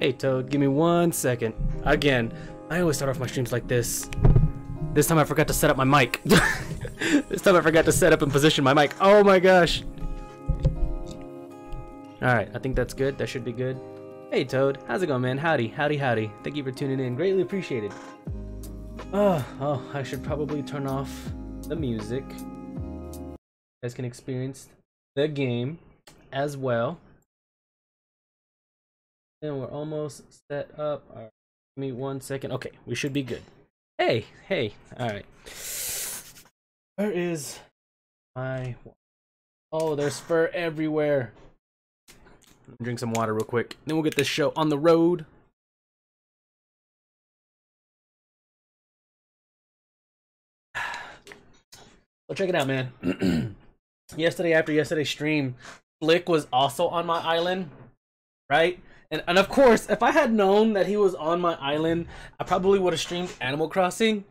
Hey Toad, give me one second. Again, I always start off my streams like this. This time I forgot to set up my mic. this time I forgot to set up and position my mic. Oh my gosh. Alright, I think that's good. That should be good. Hey Toad, how's it going man? Howdy, howdy, howdy. Thank you for tuning in. Greatly appreciated. Oh, oh, I should probably turn off the music. You guys can experience the game as well. And we're almost set up. All right, give me one second. Okay, we should be good. Hey, hey. All right. Where is my? Oh, there's fur everywhere. Drink some water real quick. Then we'll get this show on the road. Well, check it out, man. yesterday after yesterday's stream, Flick was also on my island, right? And and of course, if I had known that he was on my island, I probably would have streamed Animal Crossing.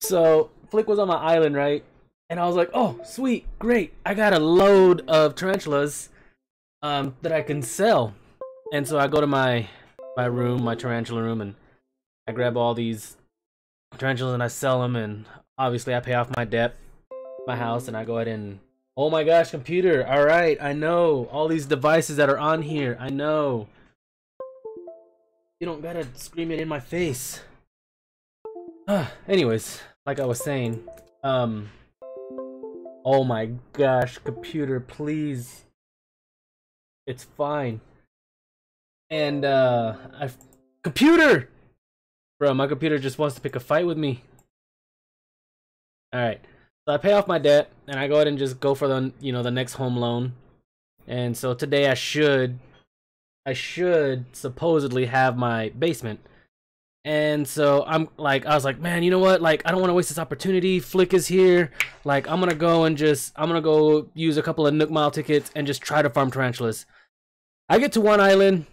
So Flick was on my island, right? And I was like, "Oh, sweet, great! I got a load of tarantulas um, that I can sell." And so I go to my my room, my tarantula room, and I grab all these tarantulas and I sell them. And obviously, I pay off my debt, my house, and I go ahead and Oh my gosh, computer. All right, I know. All these devices that are on here. I know. You don't gotta scream it in my face. Anyways, like I was saying, um Oh my gosh, computer, please. It's fine. And uh I computer. Bro, my computer just wants to pick a fight with me. All right. So I pay off my debt and I go ahead and just go for the you know the next home loan. And so today I should I should supposedly have my basement. And so I'm like I was like, man, you know what? Like I don't want to waste this opportunity. Flick is here. Like I'm gonna go and just I'm gonna go use a couple of Nook Mile tickets and just try to farm tarantulas. I get to one island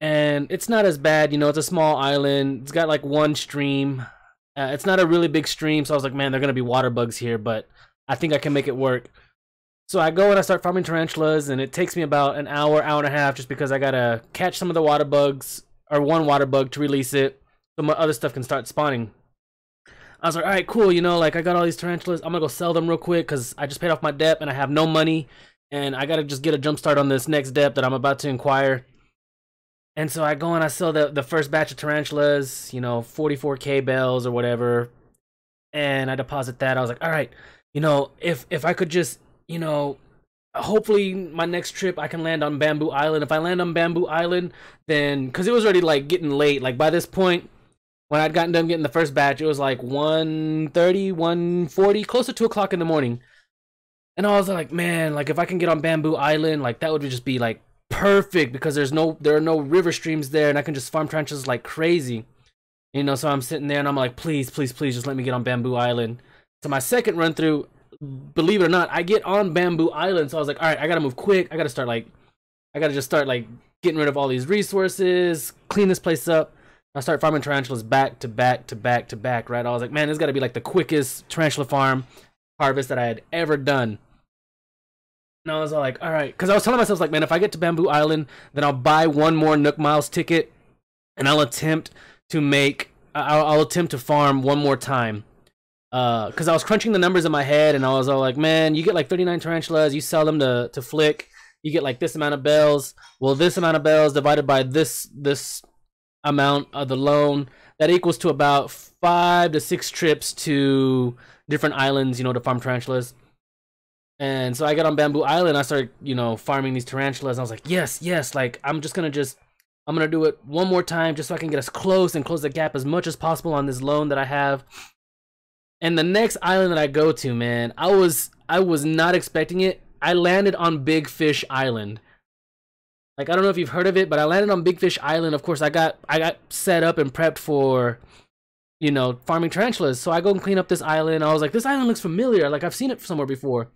and it's not as bad, you know, it's a small island. It's got like one stream. Uh, it's not a really big stream, so I was like, man, they're gonna be water bugs here, but I think I can make it work. So I go and I start farming tarantulas, and it takes me about an hour, hour and a half, just because I gotta catch some of the water bugs or one water bug to release it, so my other stuff can start spawning. I was like, all right, cool, you know, like I got all these tarantulas, I'm gonna go sell them real quick because I just paid off my debt and I have no money, and I gotta just get a jump start on this next debt that I'm about to inquire. And so I go and I sell the, the first batch of tarantulas, you know, 44k bells or whatever. And I deposit that. I was like, all right, you know, if if I could just, you know, hopefully my next trip I can land on Bamboo Island. If I land on Bamboo Island, then because it was already like getting late. Like by this point, when I'd gotten done getting the first batch, it was like 1.30, 1.40, close to two o'clock in the morning. And I was like, man, like if I can get on Bamboo Island, like that would just be like perfect because there's no there are no river streams there and I can just farm trenches like crazy. You know, so I'm sitting there and I'm like, please, please, please just let me get on Bamboo Island. So my second run through, believe it or not, I get on Bamboo Island. So I was like, all right, I gotta move quick. I gotta start like, I gotta just start like getting rid of all these resources, clean this place up. I start farming tarantulas back to back to back to back, right? I was like, man, this gotta be like the quickest tarantula farm harvest that I had ever done. And I was like, all right, because I was telling myself, like, man, if I get to Bamboo Island, then I'll buy one more Nook Miles ticket, and I'll attempt to make, I'll, I'll attempt to farm one more time. Because uh, I was crunching the numbers in my head, and I was all like, man, you get like 39 tarantulas, you sell them to to Flick, you get like this amount of bells. Well, this amount of bells divided by this this amount of the loan, that equals to about five to six trips to different islands, you know, to farm tarantulas. And so I got on Bamboo Island. I started, you know, farming these tarantulas. I was like, yes, yes. Like I'm just gonna just, I'm gonna do it one more time just so I can get as close and close the gap as much as possible on this loan that I have. And the next island that I go to, man, I was, I was not expecting it. I landed on Big Fish Island. Like I don't know if you've heard of it, but I landed on Big Fish Island. Of course, I got, I got set up and prepped for you know, farming tarantulas. So I go and clean up this island. I was like, this island looks familiar. Like I've seen it somewhere before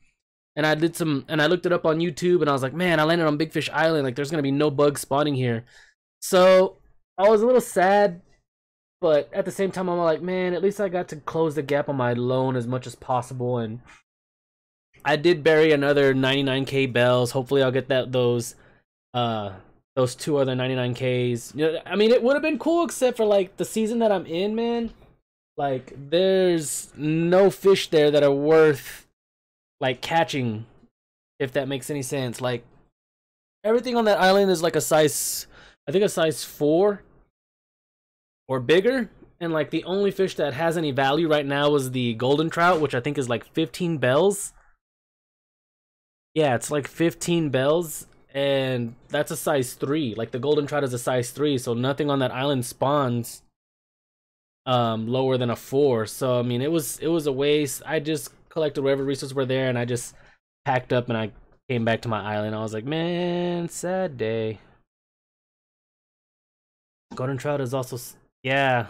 and I did some and I looked it up on YouTube and I was like, man, I landed on Big Fish Island. Like there's gonna be no bugs spawning here. So I was a little sad, but at the same time I'm like, man, at least I got to close the gap on my loan as much as possible and I did bury another 99k bells. Hopefully I'll get that those uh those two other 99Ks. You know, I mean, it would have been cool except for like the season that I'm in, man. Like, there's no fish there that are worth like catching, if that makes any sense. Like, everything on that island is like a size, I think a size four or bigger. And like the only fish that has any value right now is the golden trout, which I think is like 15 bells. Yeah, it's like 15 bells, and that's a size 3. Like the golden trout is a size 3, so nothing on that island spawns um lower than a 4. So I mean, it was it was a waste. I just collected whatever resources were there and I just packed up and I came back to my island. I was like, "Man, sad day." Golden trout is also yeah,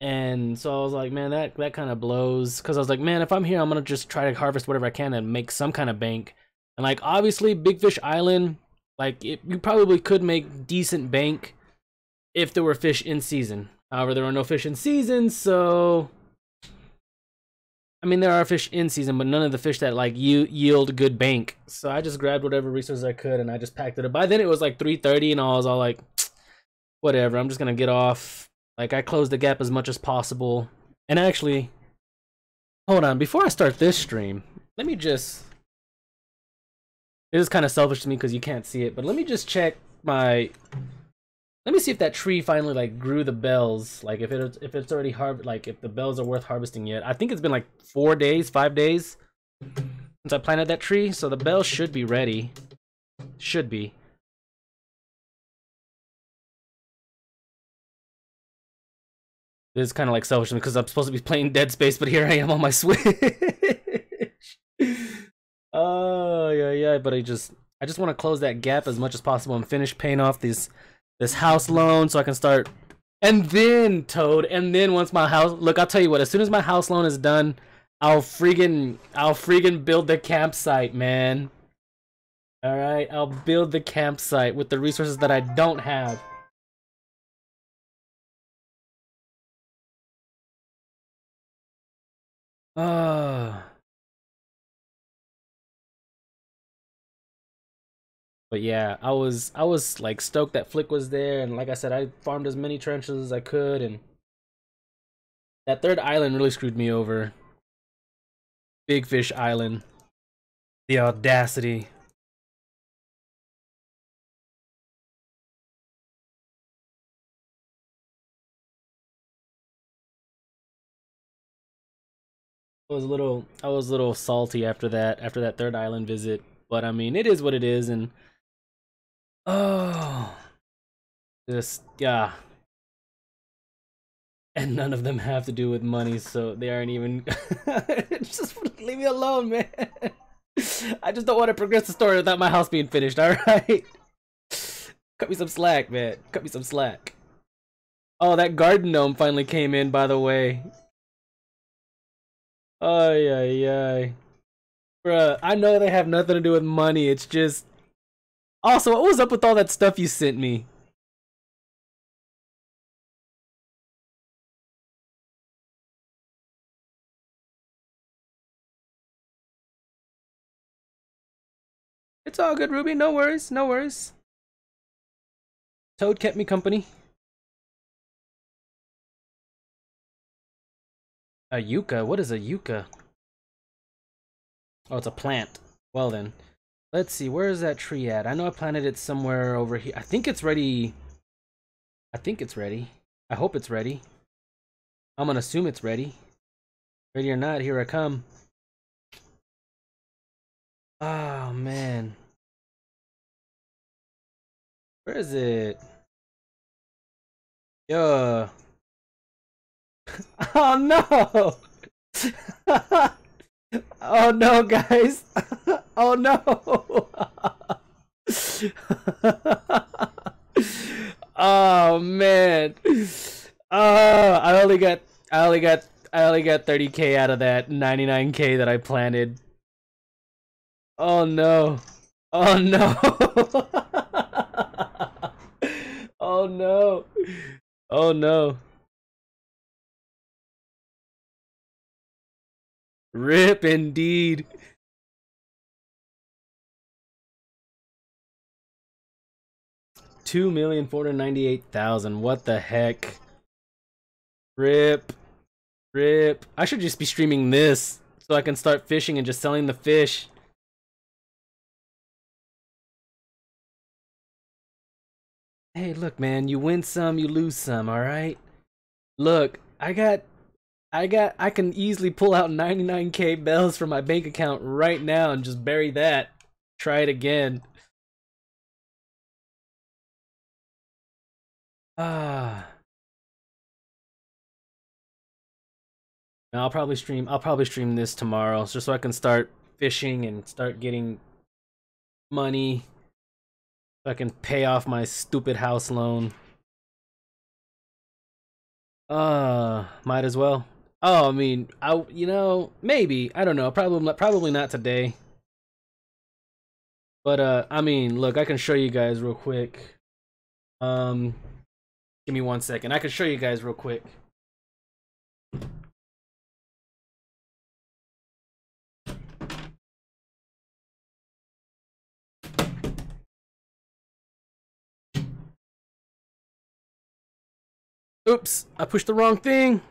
and so I was like, man, that that kind of blows. Because I was like, man, if I'm here, I'm gonna just try to harvest whatever I can and make some kind of bank. And like, obviously, Big Fish Island, like, it, you probably could make decent bank if there were fish in season. However, there are no fish in season, so I mean, there are fish in season, but none of the fish that like you yield good bank. So I just grabbed whatever resources I could and I just packed it up. By then it was like 3:30, and I was all like, whatever. I'm just gonna get off like I closed the gap as much as possible. And actually, hold on, before I start this stream, let me just it is kind of selfish to me because you can't see it, but let me just check my let me see if that tree finally like grew the bells. Like if it if it's already har like if the bells are worth harvesting yet. I think it's been like four days, five days since I planted that tree, so the bells should be ready. Should be. This is kind of like selfish because I'm supposed to be playing Dead Space, but here I am on my Switch. oh yeah, yeah. But I just, I just want to close that gap as much as possible and finish paying off this, this house loan so I can start. And then Toad, and then once my house, look, I'll tell you what. As soon as my house loan is done, I'll freaking, I'll freaking build the campsite, man. All right, I'll build the campsite with the resources that I don't have. Uh, but yeah, I was I was like stoked that Flick was there, and like I said, I farmed as many trenches as I could, and that third island really screwed me over. Big Fish Island. The audacity. I was a little I was a little salty after that after that third island visit, but I mean it is what it is and oh just yeah. And none of them have to do with money, so they aren't even just leave me alone, man. I just don't want to progress the story without my house being finished, alright? Cut me some slack, man. Cut me some slack. Oh, that garden gnome finally came in, by the way. Ay, ay, ay. Bruh, I know they have nothing to do with money. It's just. Also, what was up with all that stuff you sent me? It's all good, Ruby. No worries. No worries. Toad kept me company. A yucca? What is a yucca? Oh, it's a plant. Well then. Let's see, where is that tree at? I know I planted it somewhere over here. I think it's ready. I think it's ready. I hope it's ready. I'm gonna assume it's ready. Ready or not, here I come. Oh, man. Where is it? Yeah. oh no! oh no, guys! oh no! oh man! Oh, I only got, I only got, I only got 30k out of that 99k that I planted. Oh no! Oh no! oh no! Oh no! Rip indeed. Two million four hundred ninety-eight thousand. What the heck? Rip. Rip. I should just be streaming this so I can start fishing and just selling the fish. Hey, look, man, you win some, you lose some, alright? Look, I got I got I can easily pull out 99k bells from my bank account right now and just bury that. Try it again. Ah. I'll probably stream I'll probably stream this tomorrow just so I can start fishing and start getting money so I can pay off my stupid house loan. Uh, might as well. Oh, I mean, I you know, maybe. I don't know. Probably probably not today. But uh I mean, look, I can show you guys real quick. Um give me one second. I can show you guys real quick. Oops, I pushed the wrong thing.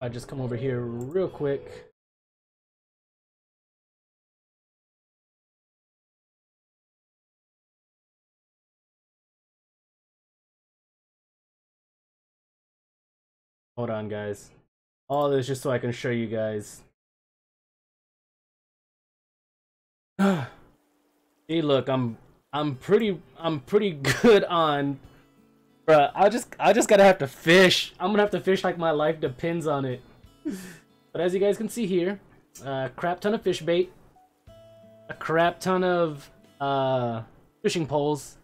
I just come over here real quick. Hold on, guys. All this just so I can show you guys. See, look, I'm I'm pretty I'm pretty good on Bruh, I just I just gotta have to fish. I'm gonna have to fish like my life depends on it. But as you guys can see here, a uh, crap ton of fish bait, a crap ton of uh, fishing poles.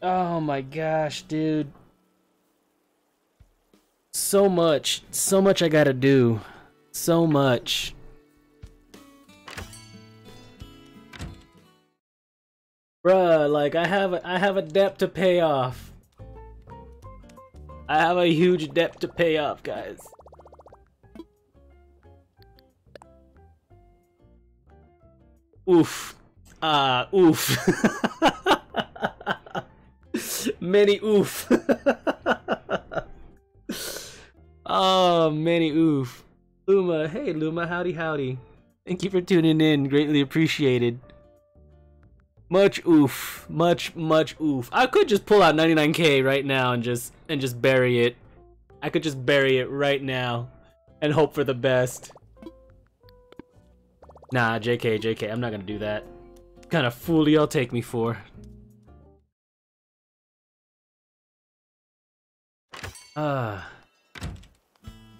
Oh my gosh, dude. So much, so much I gotta do. So much. Bruh, like I have a, I have a debt to pay off. I have a huge debt to pay off, guys. Oof. Ah, uh, oof. many oof. oh, many oof. Luma, hey Luma, howdy howdy. Thank you for tuning in, greatly appreciated. Much oof. Much, much oof. I could just pull out 99k right now and just and just bury it. I could just bury it right now and hope for the best. Nah, JK, JK, I'm not gonna do that. What kind of fool y'all take me for? Ah. Uh.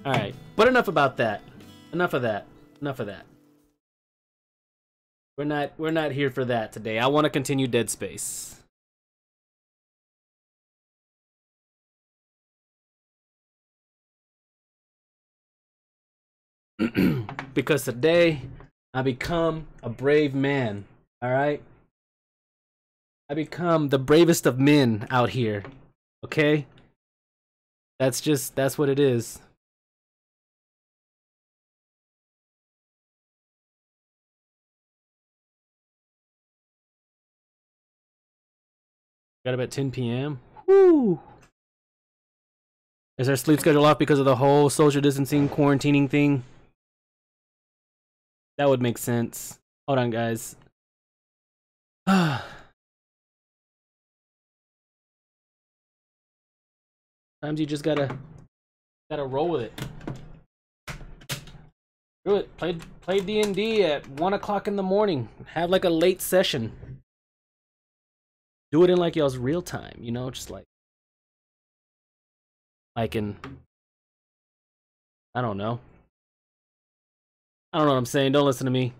Alright, but enough about that. Enough of that. Enough of that. We're not we're not here for that today. I want to continue Dead Space. because today I become a brave man. All right? I become the bravest of men out here. Okay? That's just that's what it is. Got at 10 p.m. Woo! Is our sleep schedule off because of the whole social distancing, quarantining thing? That would make sense. Hold on, guys. Sometimes you just gotta gotta roll with it. Do it. Play play D and D at one o'clock in the morning. Have like a late session do it in like y'all's real time, you know, just like I can I don't know. I don't know what I'm saying. Don't listen to me.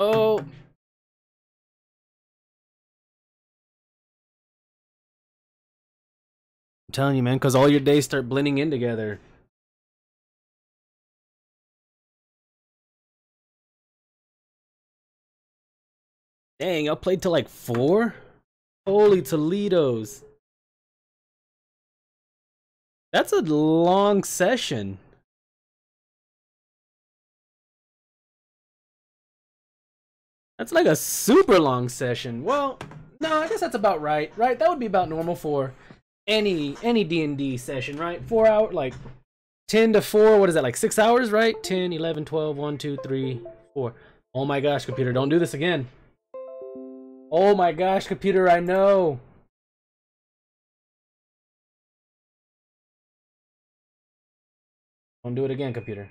Oh. I'm telling you, man, because all your days start blending in together. Dang, I played to like four? Holy Toledo's. That's a long session. That's like a super long session. Well, no, I guess that's about right, right? That would be about normal for any any D&D session, right? 4 hour like 10 to 4, what is that? Like 6 hours, right? 10, 11, 12, 1, 2, 3, 4. Oh my gosh, computer, don't do this again. Oh my gosh, computer, I know. Don't do it again, computer.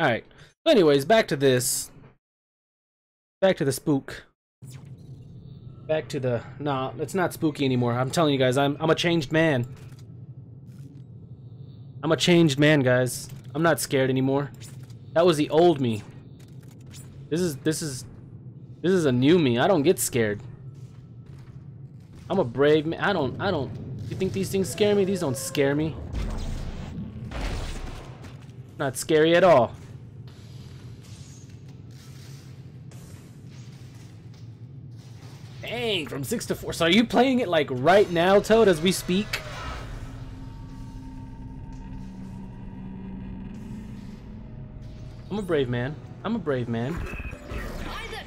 Alright. Anyways, back to this. Back to the spook. Back to the... Nah, it's not spooky anymore. I'm telling you guys, I'm, I'm a changed man. I'm a changed man, guys. I'm not scared anymore. That was the old me. This is... This is... This is a new me. I don't get scared. I'm a brave man. I don't... I don't... You think these things scare me? These don't scare me. Not scary at all. Dang, from 6 to 4. So are you playing it like right now, Toad, as we speak? I'm a brave man. I'm a brave man. Isaac!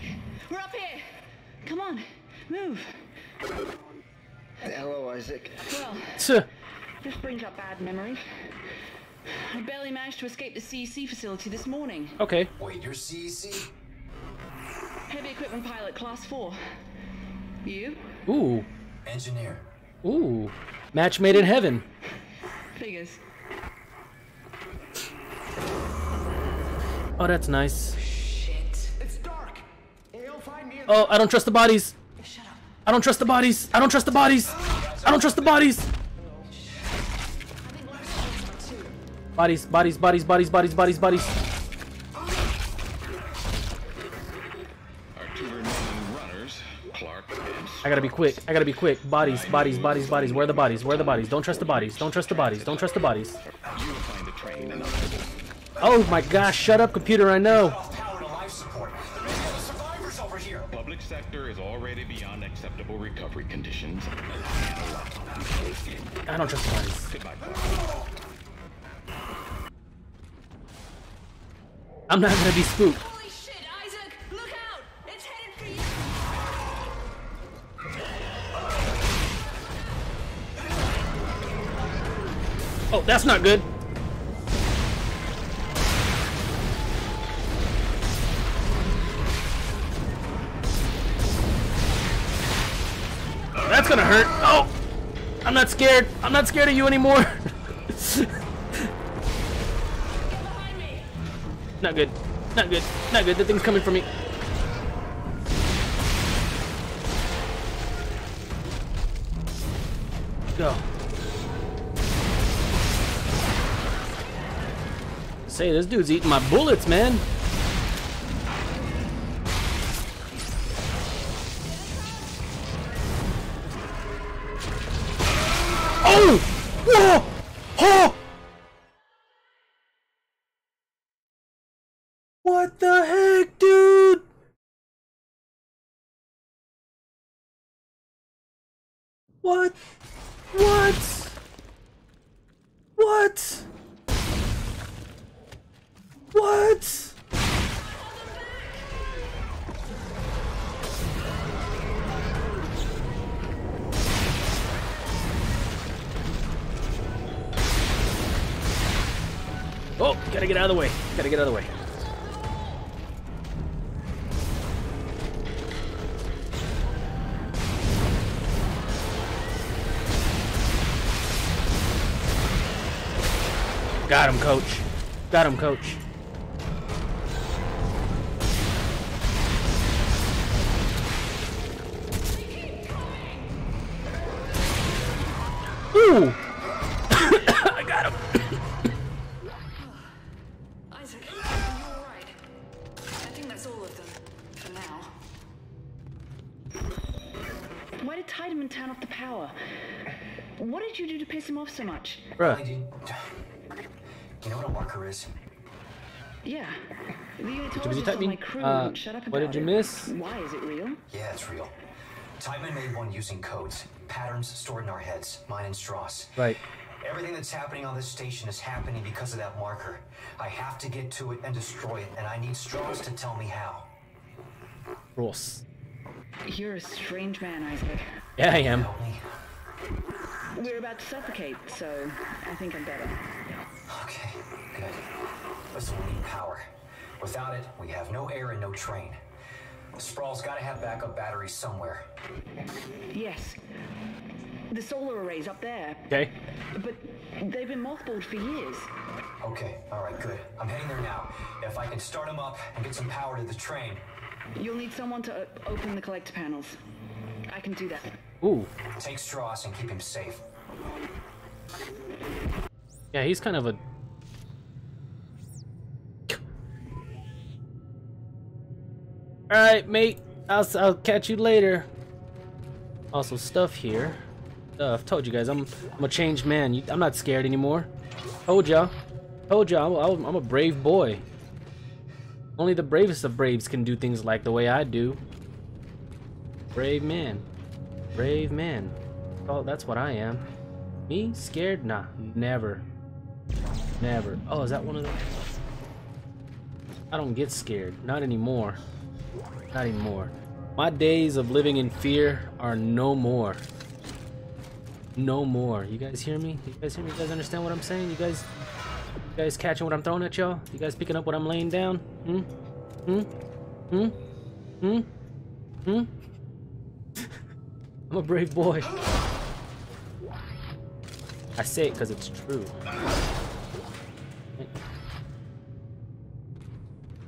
We're up here! Come on, move. Hello, Isaac. Well, Tuh. this brings up bad memories. I barely managed to escape the CEC facility this morning. Okay. Wait, you're CEC? Heavy equipment pilot, class 4. You? Ooh. Engineer. Ooh. Match made in heaven. Figures. Oh, that's nice. Shit. It's dark. You'll find me Oh, I don't trust the bodies. Shut up. I don't trust the bodies. I don't trust the bodies. I don't trust the bodies. Bodies, bodies, bodies, bodies, bodies, bodies, bodies. Our two remaining runners, Clark and I gotta be quick. I gotta be quick. Bodies, bodies, bodies, bodies. Where are the bodies? Where are the bodies? Don't trust the bodies. Don't trust the bodies. Don't trust the bodies. you will find the train and Oh my gosh, shut up, computer, I know. power to life support. There are survivors over here. public sector is already beyond acceptable recovery conditions. I don't trust bodies. I'm not gonna be spooked. Shit, Isaac! Look out! It's headed for you! Oh, that's not good. That's gonna hurt. Oh! I'm not scared. I'm not scared of you anymore. Not good. Not good. Not good. The thing's coming for me. Go. Say, this dude's eating my bullets, man. Oh! Whoa! What the heck, dude? What? What? What? What? Oh, gotta get out of the way. Gotta get out of the way. Got him, coach. Got him, coach. Ooh! Bruh. You, you know what a worker is? Yeah. The unit told busy us my crew Uh, shut up what did you it. miss? Why is it real? Yeah, it's real. Tiedemann made one using codes, patterns stored in our heads, mine and Stross. Right. Everything that's happening on this station is happening because of that marker. I have to get to it and destroy it, and I need Stross to tell me how. Ross. You're a strange man, Isaac. Yeah, I am. Help me. We're about to suffocate, so I think I'm better. Okay, good. Listen, we need power. Without it, we have no air and no train. Sprawl's gotta have backup batteries somewhere. Yes. The solar array's up there, Okay. but they've been mothballed for years. Okay, alright, good. I'm heading there now. If I can start them up and get some power to the train. You'll need someone to open the collector panels. I can do that. Ooh. Take Stross and keep him safe. Yeah, he's kind of a. Alright, mate. I'll, I'll catch you later. Also, stuff here. Uh, I've Told you guys, I'm, I'm a changed man. You, I'm not scared anymore. Told y'all. Told y'all, I'm, I'm a brave boy. Only the bravest of braves can do things like the way I do. Brave man. Brave man. Oh, that's what I am. Me? Scared? Nah, never. Never. Oh, is that one of them? I don't get scared. Not anymore. Not anymore. My days of living in fear are no more. No more. You guys hear me? You guys hear me? You guys understand what I'm saying? You guys you guys catching what I'm throwing at y'all? You guys picking up what I'm laying down? Hmm? Hmm? Hmm? Hmm? Hmm? I'm a brave boy. I say it because it's true.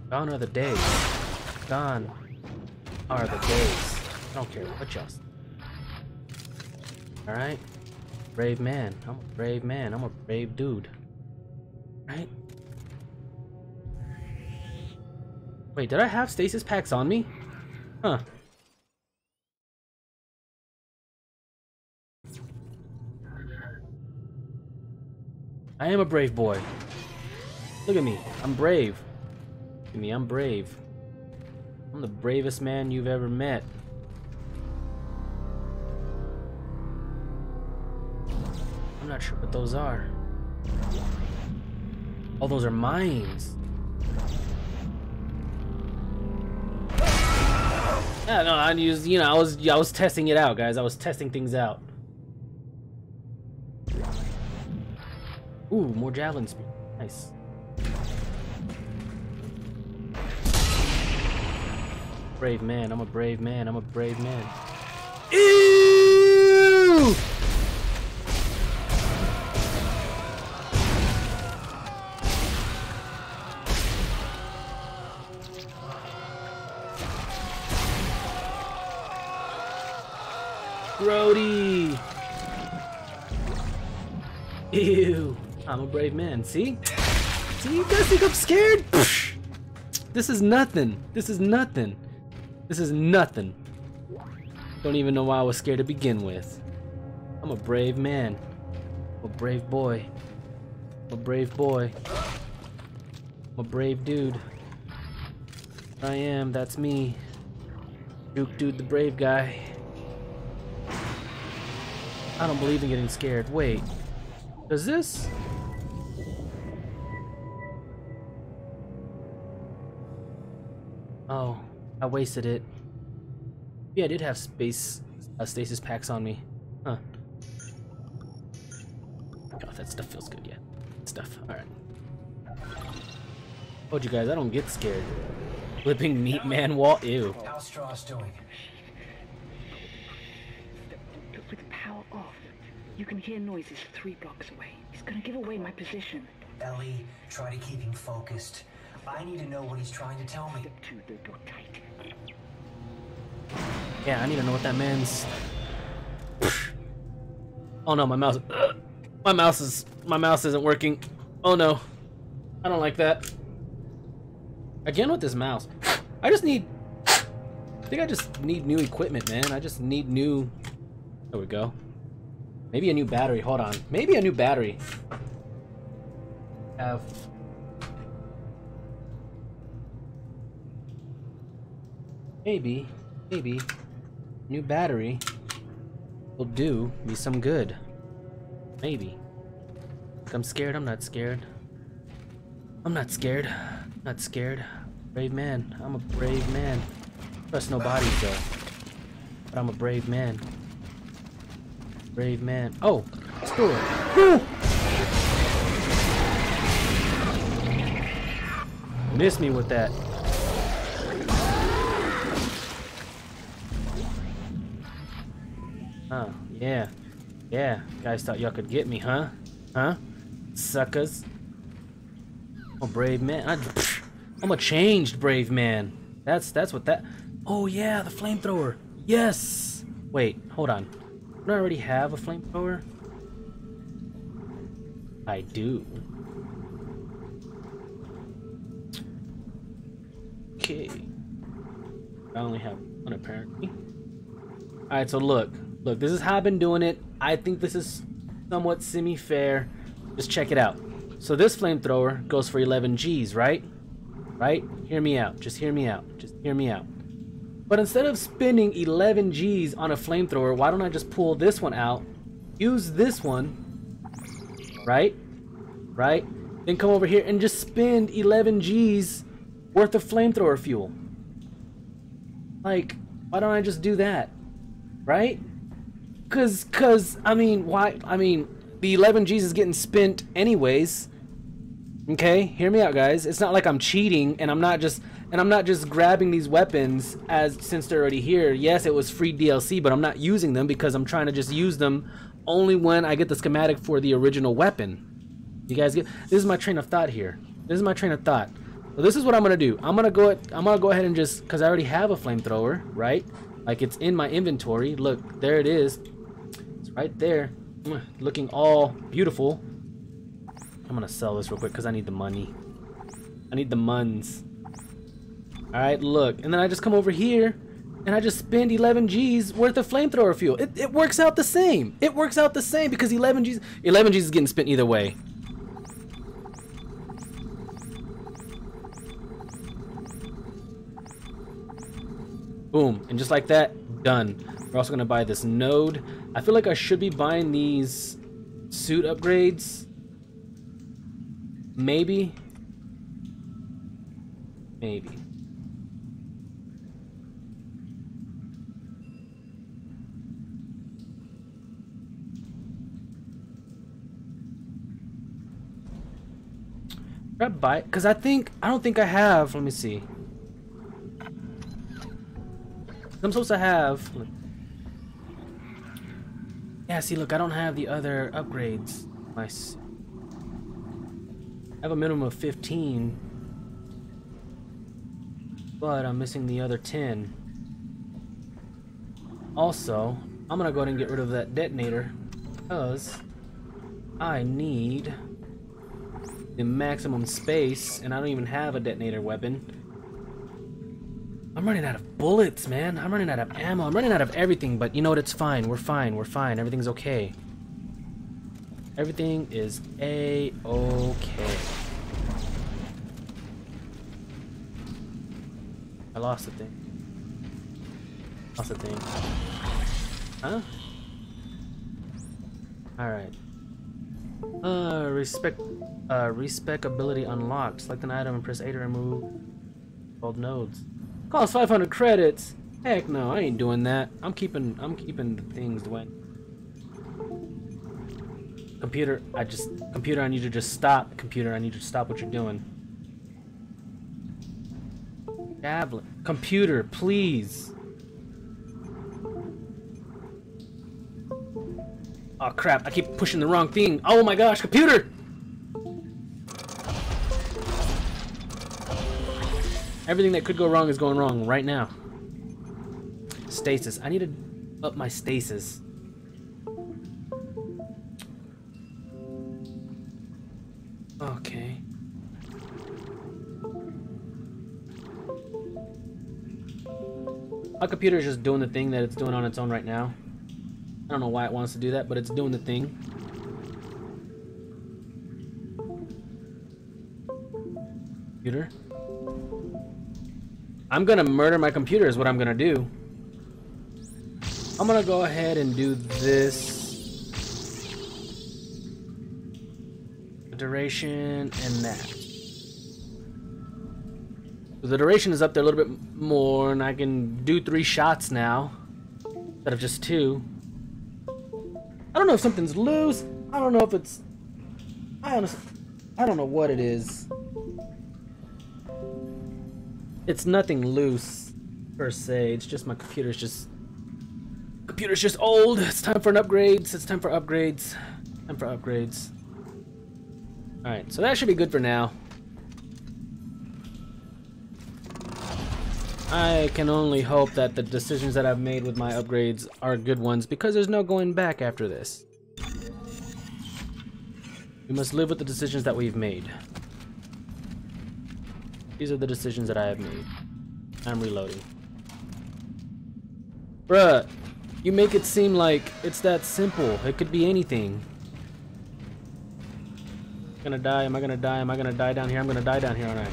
Gone are the days. Gone are the days. I don't care what y'all. Alright? Brave man. I'm a brave man. I'm a brave dude. Right? Wait, did I have stasis packs on me? Huh. I am a brave boy. Look at me. I'm brave. Look at me. I'm brave. I'm the bravest man you've ever met. I'm not sure what those are. Oh, those are mines. Yeah, no, I used, you know, I was, I was testing it out, guys. I was testing things out. Ooh, more javelin speed. Nice. Brave man. I'm a brave man. I'm a brave man. Ew! Grody! Ew! I'm a brave man. See? See, you guys think I'm scared? This is nothing. This is nothing. This is nothing. Don't even know why I was scared to begin with. I'm a brave man. I'm a brave boy. I'm a brave boy. I'm a brave dude. I am, that's me. Duke Dude the brave guy. I don't believe in getting scared. Wait. Does this? Oh, I wasted it. Yeah, I did have space uh, stasis packs on me. Huh. Oh, that stuff feels good, yeah. Stuff, alright. Told you guys, I don't get scared. Flipping meat man wall, ew. How's Stross doing? With the power off, you can hear noises three blocks away. He's gonna give away my position. Ellie, try to keep him focused. I need to know what he's trying to tell me. Yeah, I need to know what that means. Oh no, my mouse. My mouse is. My mouse isn't working. Oh no. I don't like that. Again with this mouse. I just need. I think I just need new equipment, man. I just need new. There we go. Maybe a new battery. Hold on. Maybe a new battery. Have. Maybe. Maybe. New battery will do me some good. Maybe. I'm scared. I'm not scared. I'm not scared. Not scared. Brave man. I'm a brave man. Trust no bodies though. But I'm a brave man. Brave man. Oh, screw it. Woo! Miss me with that. Yeah. Yeah, guys thought y'all could get me, huh? Huh? Suckers. Oh, brave man. I, I'm a changed brave man. That's that's what that. Oh yeah, the flamethrower. Yes. Wait, hold on. Don't I already have a flamethrower? I do. Okay. I only have one apparently. Alright, so look. Look, this is how I've been doing it. I think this is somewhat semi-fair. Just check it out. So this flamethrower goes for 11 Gs, right? Right? Hear me out. Just hear me out. Just hear me out. But instead of spending 11 Gs on a flamethrower, why don't I just pull this one out, use this one, right? Right? Then come over here and just spend 11 Gs worth of flamethrower fuel. Like, why don't I just do that? Right? Cause, cause, I mean, why, I mean, the 11 Gs is getting spent anyways. Okay, hear me out, guys. It's not like I'm cheating, and I'm not just and I'm not just grabbing these weapons as since they're already here. Yes, it was free DLC, but I'm not using them because I'm trying to just use them only when I get the schematic for the original weapon. You guys get this is my train of thought here. This is my train of thought. So this is what I'm gonna do. I'm gonna go. I'm gonna go ahead and just because I already have a flamethrower, right? Like it's in my inventory. Look, there it is. Right there, looking all beautiful. I'm gonna sell this real quick because I need the money. I need the muns. Alright, look. And then I just come over here and I just spend 11 G's worth of flamethrower fuel. It, it works out the same. It works out the same because 11 G's 11 G's is getting spent either way. Boom. And just like that, done. We're also going to buy this node. I feel like I should be buying these suit upgrades Maybe. Maybe. Grab bite, because I think, I don't think I have, let me see. I'm supposed to have, yeah, see, look, I don't have the other upgrades. My I have a minimum of 15. But I'm missing the other 10. Also, I'm gonna go ahead and get rid of that detonator. Because I need the maximum space, and I don't even have a detonator weapon. I'm running out of bullets, man. I'm running out of ammo. I'm running out of everything, but you know what? It's fine. We're fine. We're fine. Everything's okay. Everything is a-okay. I lost the thing. Lost the thing. Huh? Alright. Uh, respect, uh, respec ability unlocked. Select an item and press A to remove old nodes. Cost 500 credits. Heck no, I ain't doing that. I'm keeping, I'm keeping the things the. Computer, I just, computer, I need to just stop. Computer, I need to stop what you're doing. Javelin. Computer, please. Oh crap, I keep pushing the wrong thing. Oh my gosh, computer! Everything that could go wrong is going wrong right now. Stasis. I need to up my stasis. Okay. My computer is just doing the thing that it's doing on its own right now. I don't know why it wants to do that, but it's doing the thing. Computer. I'm gonna murder my computer is what I'm gonna do. I'm gonna go ahead and do this duration and that. The duration is up there a little bit more, and I can do three shots now instead of just two. I don't know if something's loose. I don't know if it's. I honestly, I don't know what it is. It's nothing loose per se. It's just my computer's just computer's just old. It's time for an upgrades. It's time for upgrades. Time for upgrades. Alright, so that should be good for now. I can only hope that the decisions that I've made with my upgrades are good ones because there's no going back after this. We must live with the decisions that we've made. These are the decisions that I have made. I'm reloading. Bruh, you make it seem like it's that simple. It could be anything. I'm Gonna die, am I gonna die? Am I gonna die down here? I'm gonna die down here, aren't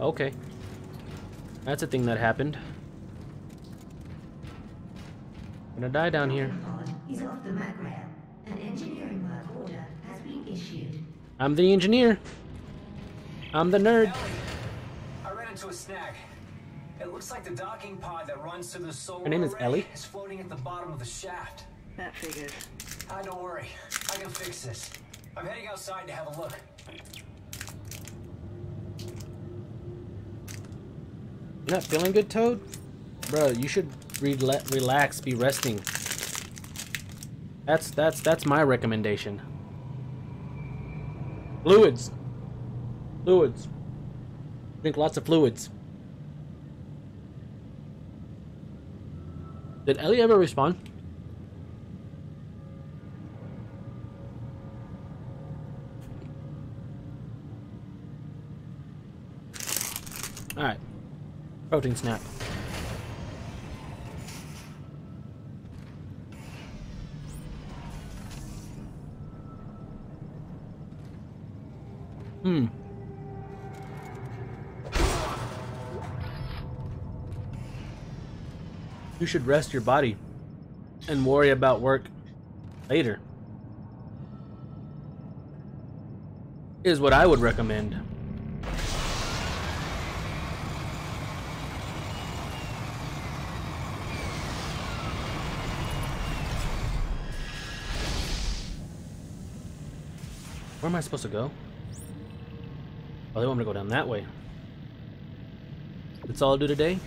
I? Okay. That's a thing that happened. I'm Gonna die down here. Off the. An engineering work order has been issued. I'm the engineer. I'm the nerd. Ellie, I ran into a snag. It looks like the docking pod that runs to the solar Her name is array Ellie? is floating at the bottom of the shaft. That figures. Ah, don't worry. I can fix this. I'm heading outside to have a look. You're not feeling good, Toad? Bro, you should rela relax, be resting. That's that's that's my recommendation. Fluids. Fluids. Drink lots of fluids. Did Ellie ever respond? Alright. Protein snap. Hmm. You should rest your body and worry about work later. Is what I would recommend. Where am I supposed to go? Oh, they want me to go down that way. That's all I'll do today?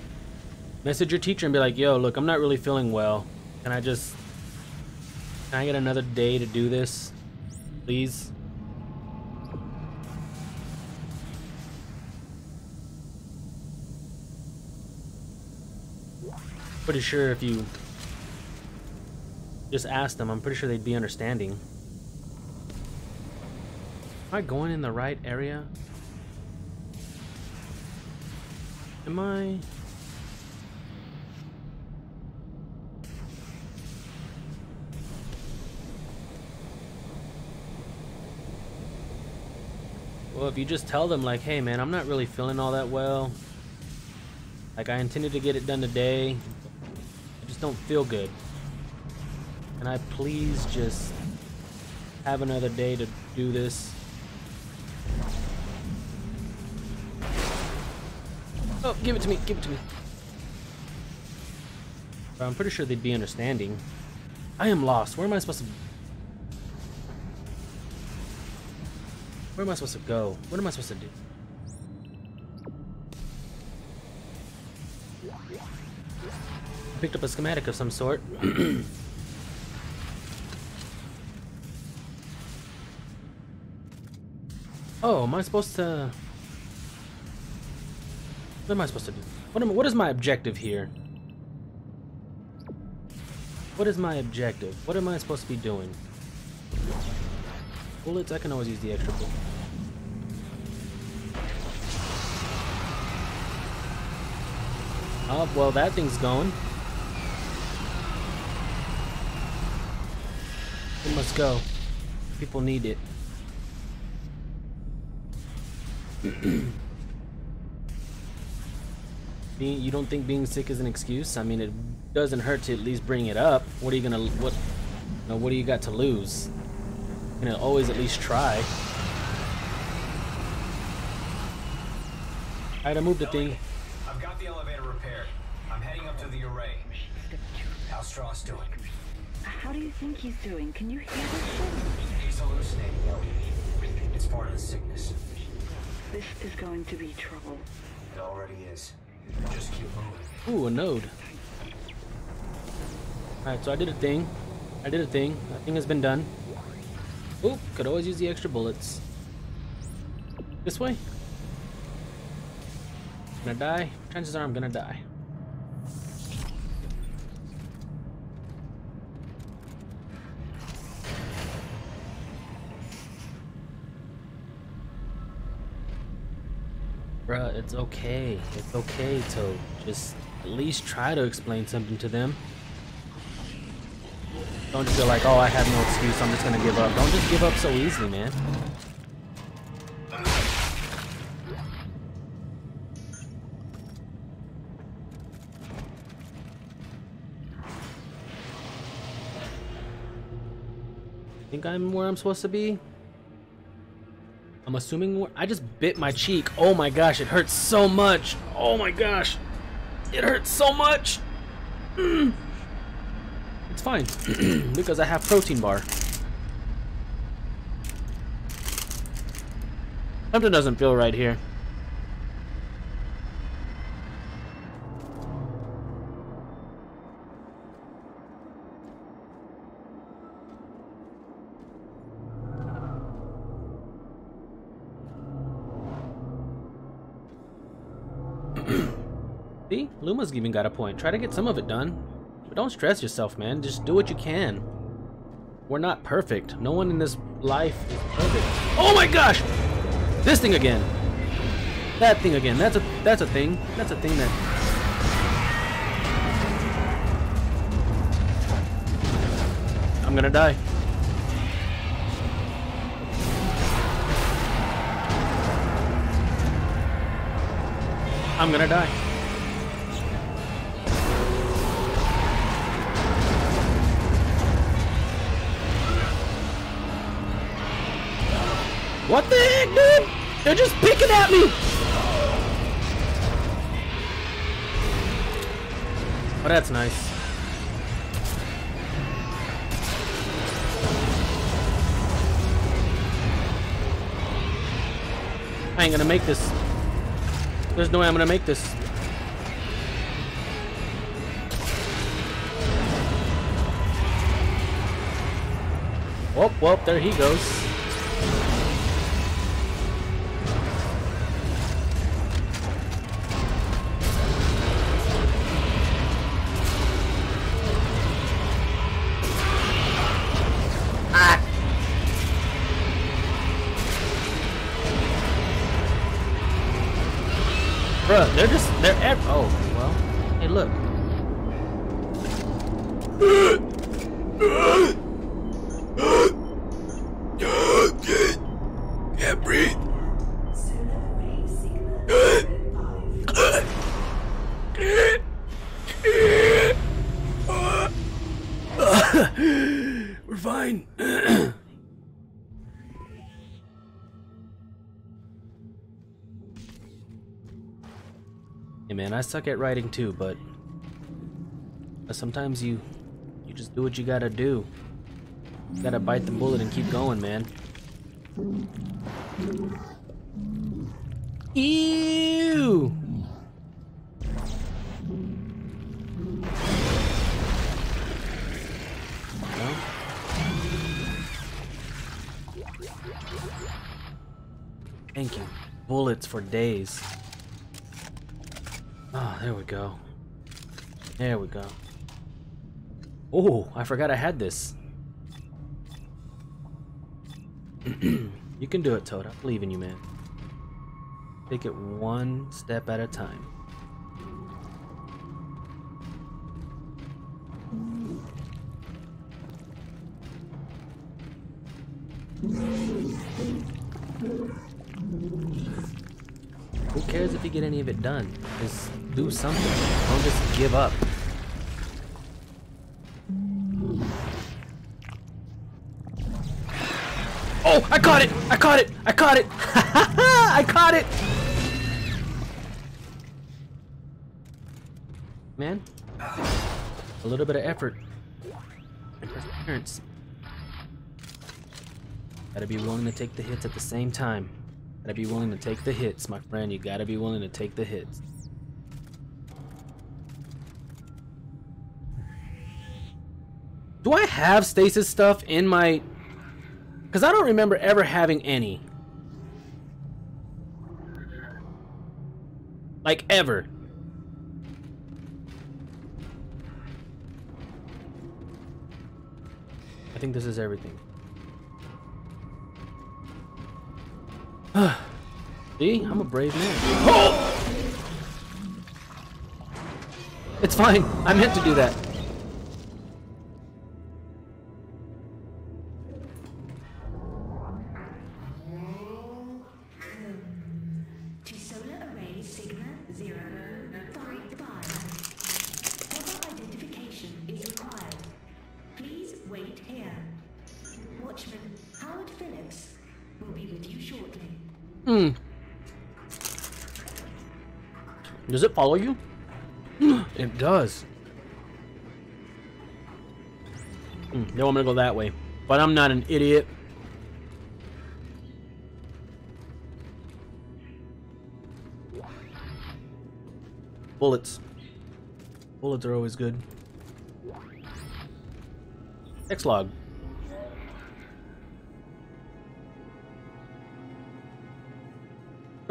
Message your teacher and be like, yo, look, I'm not really feeling well. Can I just... Can I get another day to do this? Please? Pretty sure if you just ask them, I'm pretty sure they'd be understanding. Am I going in the right area? Am I? Well, if you just tell them like, hey man, I'm not really feeling all that well. Like I intended to get it done today. I just don't feel good. Can I please just have another day to do this? Give it to me, give it to me. I'm pretty sure they'd be understanding. I am lost. Where am I supposed to... Where am I supposed to go? What am I supposed to do? I Picked up a schematic of some sort. oh, am I supposed to... What am I supposed to do? What am what is my objective here? What is my objective? What am I supposed to be doing? Bullets, I can always use the extra bullet. Oh, well, that thing's going. It must go. People need it. being, you don't think being sick is an excuse? I mean, it doesn't hurt to at least bring it up. What are you gonna, what? Now, what do you got to lose? You know, always at least try. Alright, I moved the thing. I've got the elevator repaired. I'm heading up to the array. How's Stross doing? How do you think he's doing? Can you hear this shit? He's hallucinating, Ellie. It's part of the sickness. This is going to be trouble. It already is. Ooh, a node. Alright, so I did a thing. I did a thing. That thing has been done. Oop, could always use the extra bullets. This way? Gonna die? Chances are I'm gonna die. Bruh, it's okay. It's okay to just at least try to explain something to them. Don't just feel like, oh, I have no excuse, I'm just gonna give up. Don't just give up so easily, man. Think I'm where I'm supposed to be? I'm assuming I just bit my cheek. Oh my gosh, it hurts so much. Oh my gosh. It hurts so much. Mm. It's fine because I have protein bar. Something doesn't feel right here. Luma's even got a point. Try to get some of it done. But don't stress yourself, man. Just do what you can. We're not perfect. No one in this life is perfect. Oh my gosh! This thing again. That thing again. That's a that's a thing. That's a thing that I'm gonna die. I'm gonna die. What the heck, dude? They're just picking at me! Oh, that's nice. I ain't gonna make this. There's no way I'm gonna make this. Oh, whoop, whoop, there he goes. I suck at writing too, but sometimes you you just do what you gotta do. You gotta bite the bullet and keep going, man. Ew! Thank you. Bullets for days. Ah, there we go. There we go. Oh, I forgot I had this. you can do it, Toad. I believe in you, man. Take it one step at a time. Who cares if you get any of it done? Just do something. Don't just give up. Oh, I caught it! I caught it! I caught it! I caught it! Man, a little bit of effort and perseverance. Gotta be willing to take the hits at the same time. Gotta be willing to take the hits, my friend. You gotta be willing to take the hits. Do I have stasis stuff in my... Because I don't remember ever having any. Like, ever. I think this is everything. See? I'm a brave man. Oh! It's fine. I meant to do that. Follow you? it does. Hmm, they want me to go that way. But I'm not an idiot. Bullets. Bullets are always good. X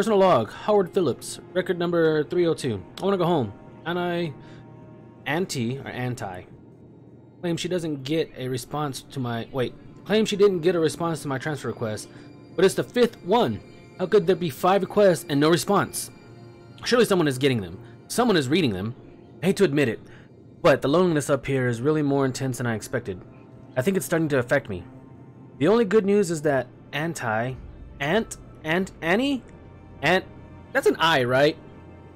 Personal log, Howard Phillips, record number 302. I want to go home. And I. Anti, or anti. Claim she doesn't get a response to my. Wait. Claim she didn't get a response to my transfer request. But it's the fifth one. How could there be five requests and no response? Surely someone is getting them. Someone is reading them. I hate to admit it, but the loneliness up here is really more intense than I expected. I think it's starting to affect me. The only good news is that anti. Ant? Ant? Annie? Ant. That's an I, right?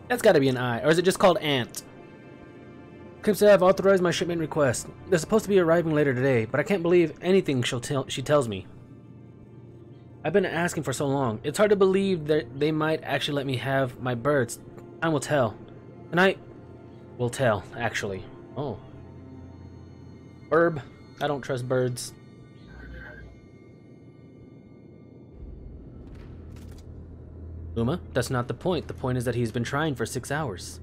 That's gotta be an I. Or is it just called Ant? Claims I've authorized my shipment request. They're supposed to be arriving later today, but I can't believe anything she'll tell she tells me. I've been asking for so long. It's hard to believe that they might actually let me have my birds. Time will tell. And I will tell, actually. Oh. Herb. I don't trust birds. Uma, that's not the point. The point is that he's been trying for six hours.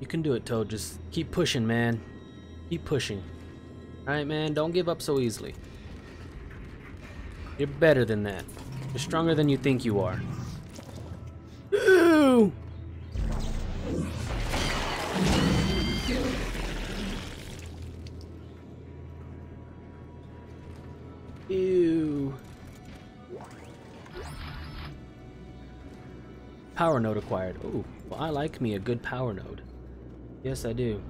You can do it, Toad. Just keep pushing, man. Keep pushing. Alright, man, don't give up so easily. You're better than that. You're stronger than you think you are. Ooh! Ew. Power node acquired. Ooh, well, I like me a good power node. Yes, I do.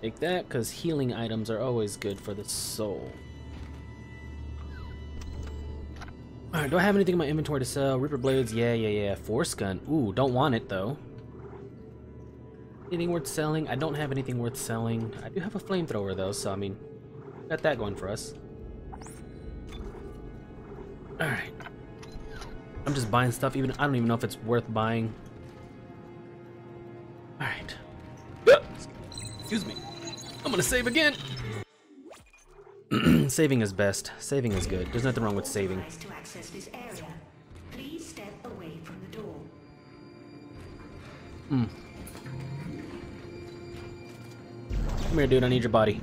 Take that, because healing items are always good for the soul. Alright, do I have anything in my inventory to sell? Ripper Blades, yeah, yeah, yeah. Force Gun, ooh, don't want it, though. Anything worth selling? I don't have anything worth selling. I do have a flamethrower, though, so, I mean, got that going for us. Alright. I'm just buying stuff, even I don't even know if it's worth buying. Alright. Excuse me. I'm gonna save again. saving is best. Saving is good. There's nothing wrong with saving. Authorized to access this area. Please step away from the door. Hmm. Come here, dude. I need your body.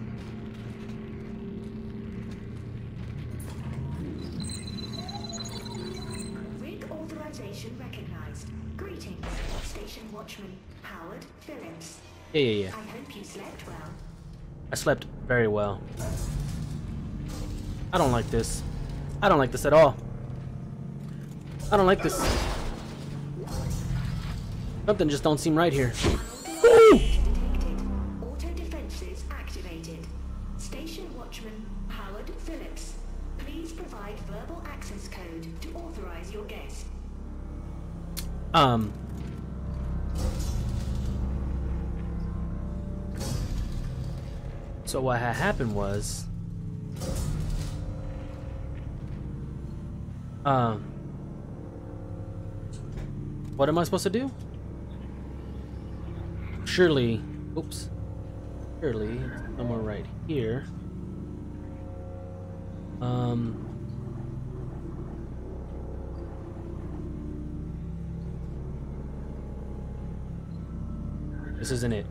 Yeah, yeah, yeah. I hope you slept well. I slept very well. I don't like this. I don't like this at all. I don't like this. Something just don't seem right here. Detected. Auto So what had happened was, um, what am I supposed to do? Surely, oops, surely somewhere right here. Um. This isn't it.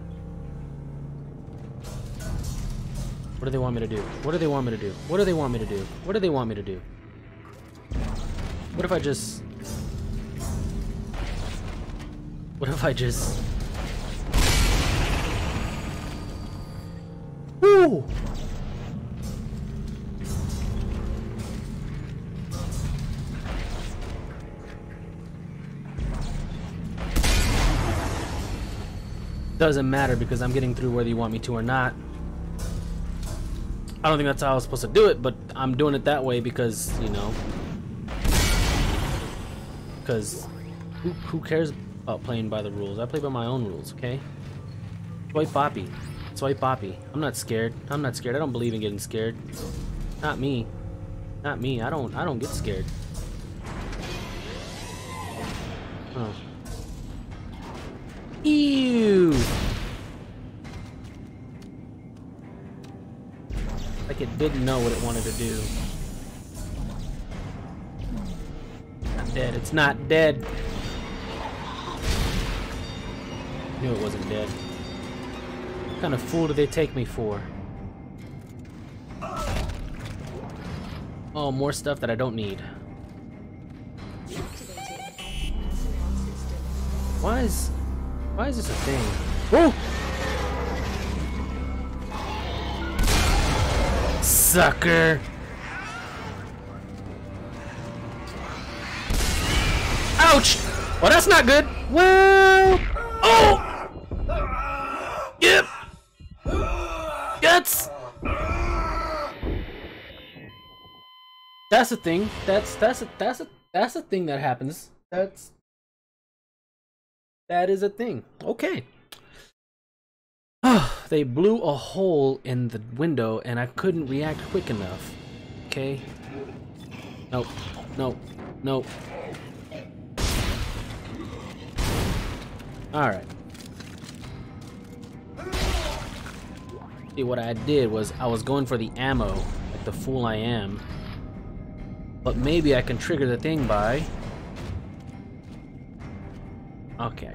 What do they want me to do? What do they want me to do? What do they want me to do? What do they want me to do? What if I just... What if I just... Woo! Doesn't matter because I'm getting through whether you want me to or not. I don't think that's how I was supposed to do it, but I'm doing it that way because, you know... Because who, who cares about playing by the rules? I play by my own rules, okay? Swipe Boppy. Swipe Boppy. I'm not scared. I'm not scared. I don't believe in getting scared. Not me. Not me. I don't I don't get scared. Oh. Ew! Like it didn't know what it wanted to do. Not dead. It's not dead. Knew it wasn't dead. What kind of fool do they take me for? Oh, more stuff that I don't need. Why is... Why is this a thing? Oh! Sucker! Ouch! Well, that's not good. Well... Oh! Yep! Guts! That's a thing. That's that's a that's a that's a thing that happens. That's that is a thing. Okay. they blew a hole in the window and I couldn't react quick enough. Okay. Nope. Nope. Nope. Alright. See, what I did was I was going for the ammo, like the fool I am. But maybe I can trigger the thing by... Okay.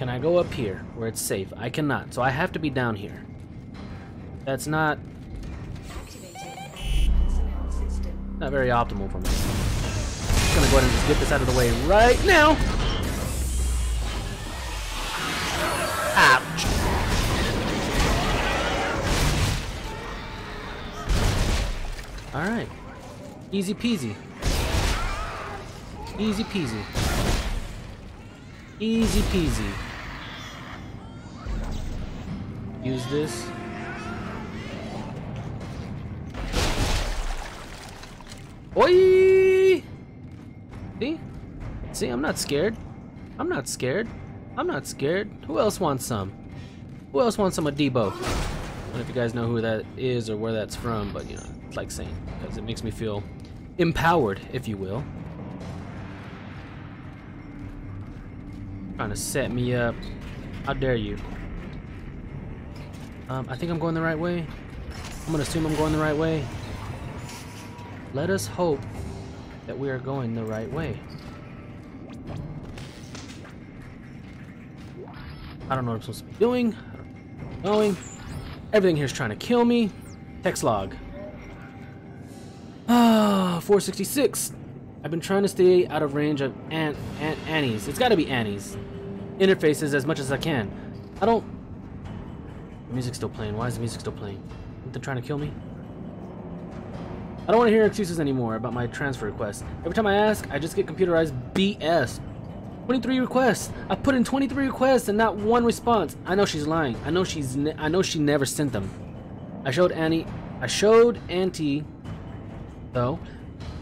Can I go up here where it's safe? I cannot, so I have to be down here. That's not... Not very optimal for me. I'm gonna go ahead and just get this out of the way right now! Ouch! Alright. Easy peasy. Easy peasy. Easy peasy. Use this. Oi! See? See, I'm not scared. I'm not scared. I'm not scared. Who else wants some? Who else wants some of Deebo? I don't know if you guys know who that is or where that's from, but you know, it's like saying, because it makes me feel empowered, if you will. Trying to set me up. How dare you? Um, I think I'm going the right way. I'm gonna assume I'm going the right way. Let us hope that we are going the right way. I don't know what I'm supposed to be doing. Going. Everything here is trying to kill me. Text log. Ah, 466. I've been trying to stay out of range of An An Annie's. It's gotta be Annie's. Interfaces as much as I can. I don't... Music's still playing. Why is the music still playing? Are they trying to kill me? I don't want to hear excuses anymore about my transfer request. Every time I ask, I just get computerized BS. 23 requests. I put in 23 requests and not one response. I know she's lying. I know she's. I know she never sent them. I showed Annie. I showed Auntie. Though,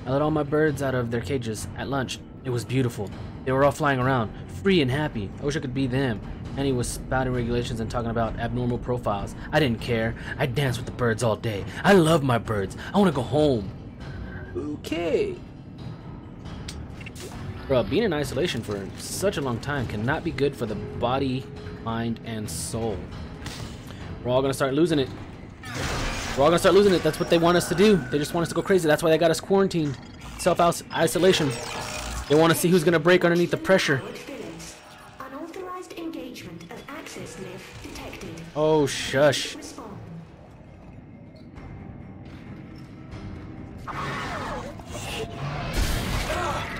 I let all my birds out of their cages at lunch. It was beautiful. They were all flying around, free and happy. I wish I could be them. And he was spouting regulations and talking about abnormal profiles. I didn't care. I danced with the birds all day. I love my birds. I want to go home. Okay. Bro, being in isolation for such a long time cannot be good for the body, mind, and soul. We're all gonna start losing it. We're all gonna start losing it. That's what they want us to do. They just want us to go crazy. That's why they got us quarantined. Self-isolation. They want to see who's gonna break underneath the pressure. Oh, shush.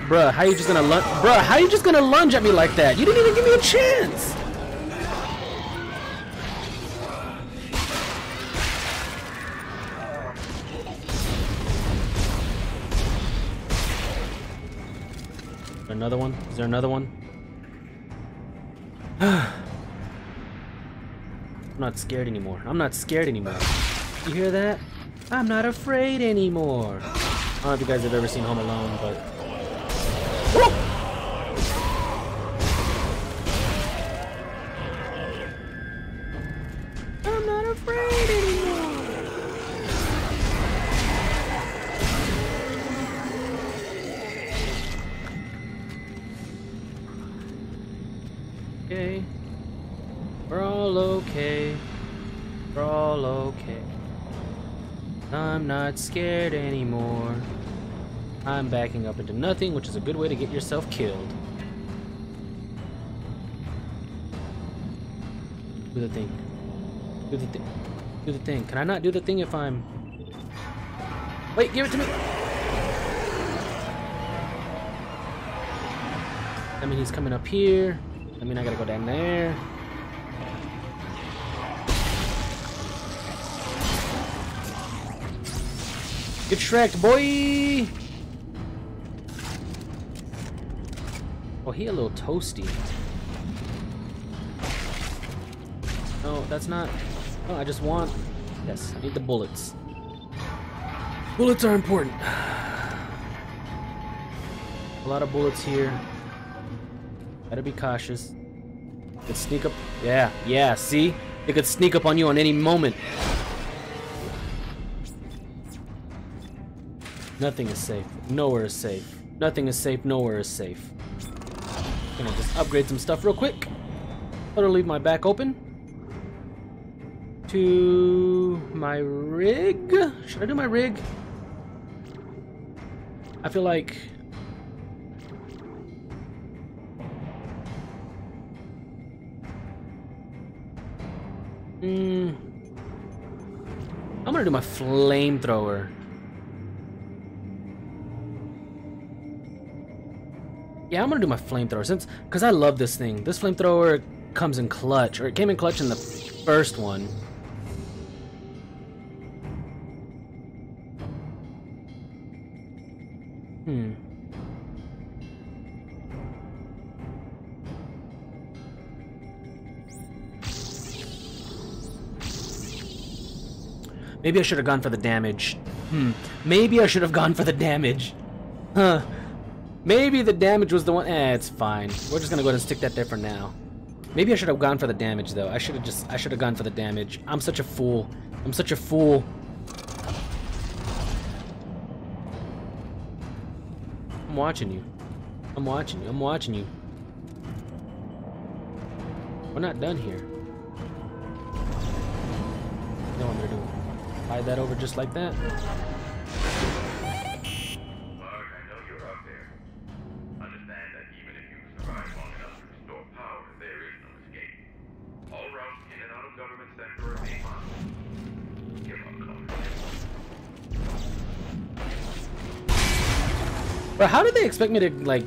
Bruh, how you just gonna lunge? Bruh, how you just gonna lunge at me like that? You didn't even give me a chance. Another one? Is there another one? I'm not scared anymore. I'm not scared anymore. You hear that? I'm not afraid anymore. I don't know if you guys have ever seen Home Alone, but all okay. I'm not scared anymore. I'm backing up into nothing, which is a good way to get yourself killed. Do the thing. Do the thing. Do the thing. Can I not do the thing if I'm... Wait, give it to me! I mean, he's coming up here. I mean, I gotta go down there. Get Shrek, boy! Oh, he a little toasty. No, that's not. Oh, I just want. Yes, I need the bullets. Bullets are important. A lot of bullets here. Better be cautious. Could sneak up. Yeah, yeah. See, they could sneak up on you on any moment. Nothing is safe. Nowhere is safe. Nothing is safe. Nowhere is safe. Gonna just upgrade some stuff real quick. I'm leave my back open. To my rig. Should I do my rig? I feel like. Hmm. I'm gonna do my flamethrower. Yeah, I'm gonna do my flamethrower since, cause I love this thing. This flamethrower comes in clutch, or it came in clutch in the first one. Hmm. Maybe I should have gone for the damage. Hmm. Maybe I should have gone for the damage. Huh. Maybe the damage was the one. Eh, it's fine. We're just gonna go ahead and stick that there for now. Maybe I should have gone for the damage though. I should have just. I should have gone for the damage. I'm such a fool. I'm such a fool. I'm watching you. I'm watching you. I'm watching you. We're not done here. No what they're doing. Hide that over just like that. But how did they expect me to like?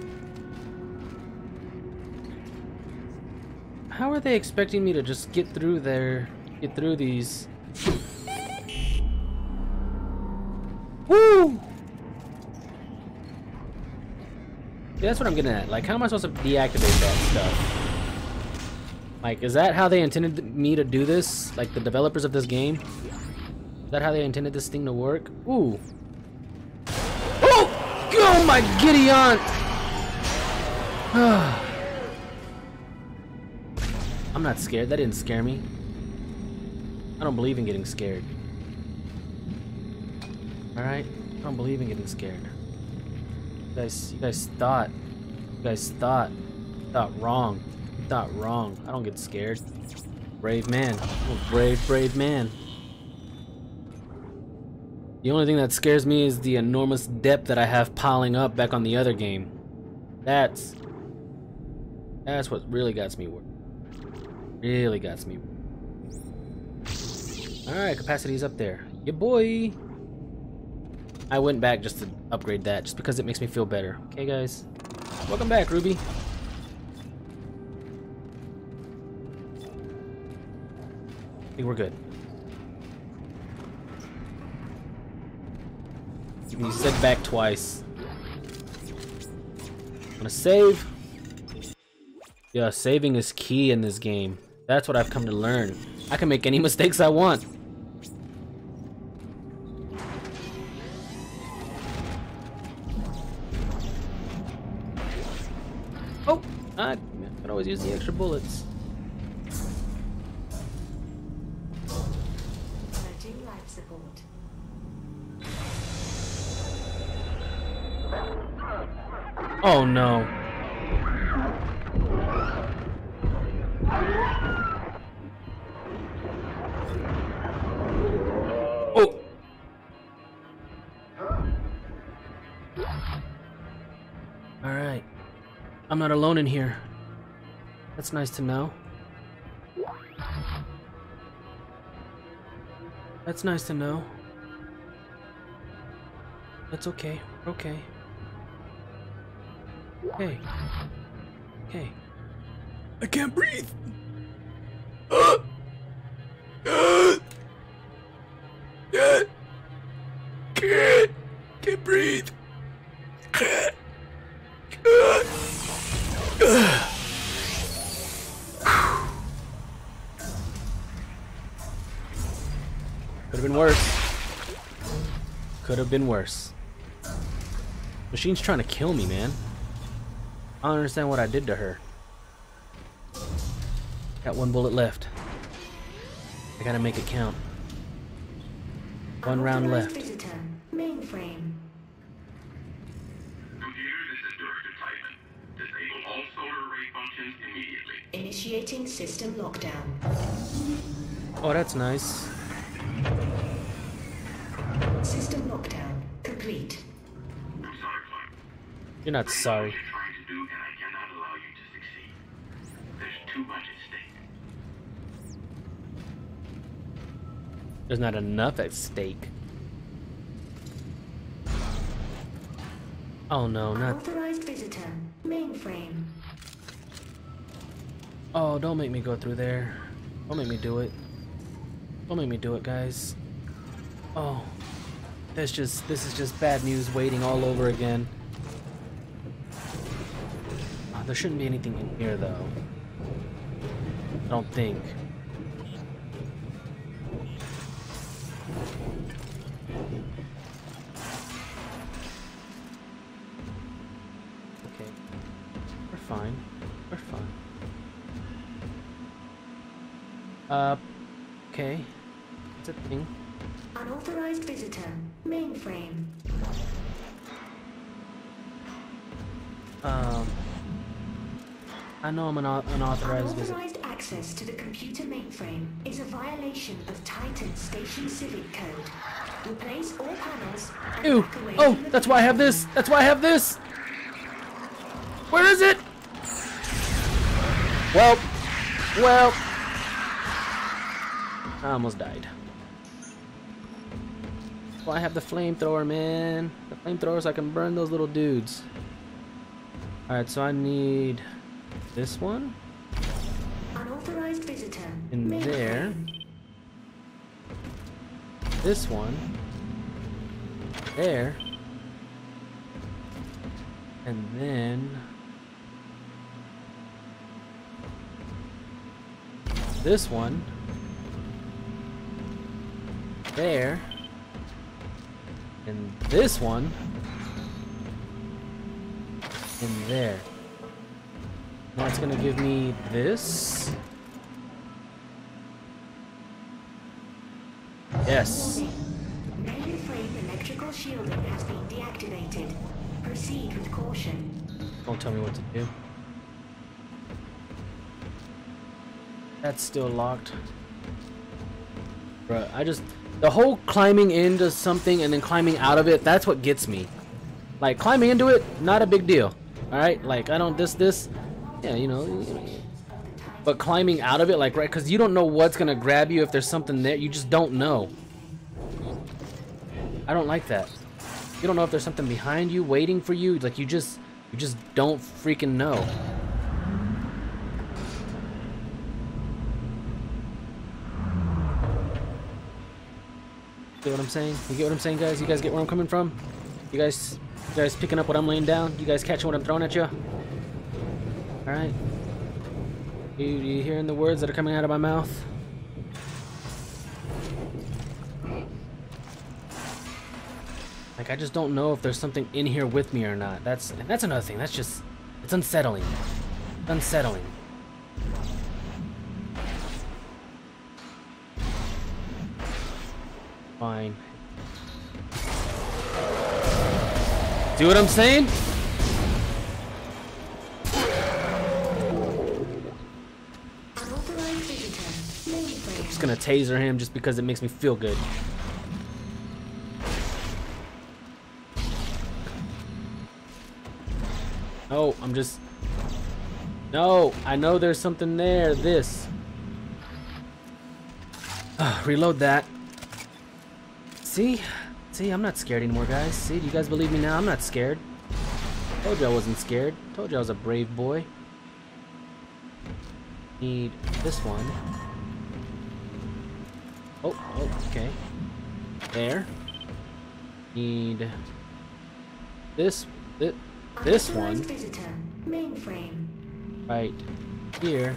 How are they expecting me to just get through there, get through these? Woo! Yeah, that's what I'm getting at. Like, how am I supposed to deactivate that stuff? Like, is that how they intended me to do this? Like, the developers of this game? Is that how they intended this thing to work? Ooh. Oh! My Gideon! I'm I'm not scared. That didn't scare me. I don't believe in getting scared. Alright? I don't believe in getting scared. You guys, you guys thought. You guys thought. Thought wrong. Thought wrong. I don't get scared. Brave man. Brave, brave man. The only thing that scares me is the enormous depth that I have piling up back on the other game. That's that's what really gets me worried. Really gets me. Alright, capacity's up there. Yeah boy! I went back just to upgrade that, just because it makes me feel better. Okay guys? Welcome back, Ruby. I think we're good. You said back twice. I'm gonna save. Yeah, saving is key in this game. That's what I've come to learn. I can make any mistakes I want. Oh, I can always use the extra bullets. Oh no. Oh. All right. I'm not alone in here. That's nice to know. That's nice to know. That's okay. Okay. Okay. Hey. I can't breathe. Uh, uh, uh, can't, can't breathe. Can't. Uh, uh. Could have been worse. Could have been worse. Machine's trying to kill me, man. I don't understand what I did to her. Got one bullet left. I gotta make it count. One round left. Visitor. Mainframe. Computer, this is Director Tiedemann. Disable all solar array functions immediately. Initiating system lockdown. Oh, that's nice. System lockdown complete. I'm sorry, You're not sorry. what you're trying to do, and I cannot allow you to succeed. There's too much at stake. There's not enough at stake. Oh no, not. Unauthorized visitor. Mainframe. Oh, don't make me go through there. Don't make me do it. Don't make me do it, guys. Oh. That's just, this is just bad news waiting all over again. There shouldn't be anything in here, though. I don't think. Unauthorized visitor. Unauthorized access to the computer mainframe is a violation of Titan Station Civic Code. Replace all panels Ew! Oh, that's why I have this! That's why I have this! Where is it? Well, well, I almost died. Well, I have the flamethrower, man. The flamethrower so I can burn those little dudes. Alright, so I need this one Unauthorized visitor. in mainframe. there. This one. There. And then... This one. There. And this one. In there. That's gonna give me this. Yes. Electrical shielding has been deactivated. Proceed with caution. Don't tell me what to do. That's still locked. Bruh, I just... The whole climbing into something and then climbing out of it, that's what gets me. Like, climbing into it, not a big deal. Alright, like, I don't... This, this... Yeah, you know... But climbing out of it, like, right... Because you don't know what's gonna grab you if there's something there. You just don't know. I don't like that. You don't know if there's something behind you waiting for you. Like, you just... You just don't freaking know. Get what I'm saying? You get what I'm saying, guys? You guys get where I'm coming from? You guys, you guys picking up what I'm laying down? You guys catching what I'm throwing at you? All right. You, you hearing the words that are coming out of my mouth? Like I just don't know if there's something in here with me or not. That's that's another thing. That's just it's unsettling. Unsettling. Fine. See what I'm saying? Gonna taser him just because it makes me feel good. No, I'm just... No, I know there's something there. This. Ah, reload that. See? See, I'm not scared anymore, guys. See, do you guys believe me now? I'm not scared. Told you I wasn't scared. Told you I was a brave boy. Need this one. Oh, oh, okay. There. Need this, this, this one visitor. Mainframe. right here.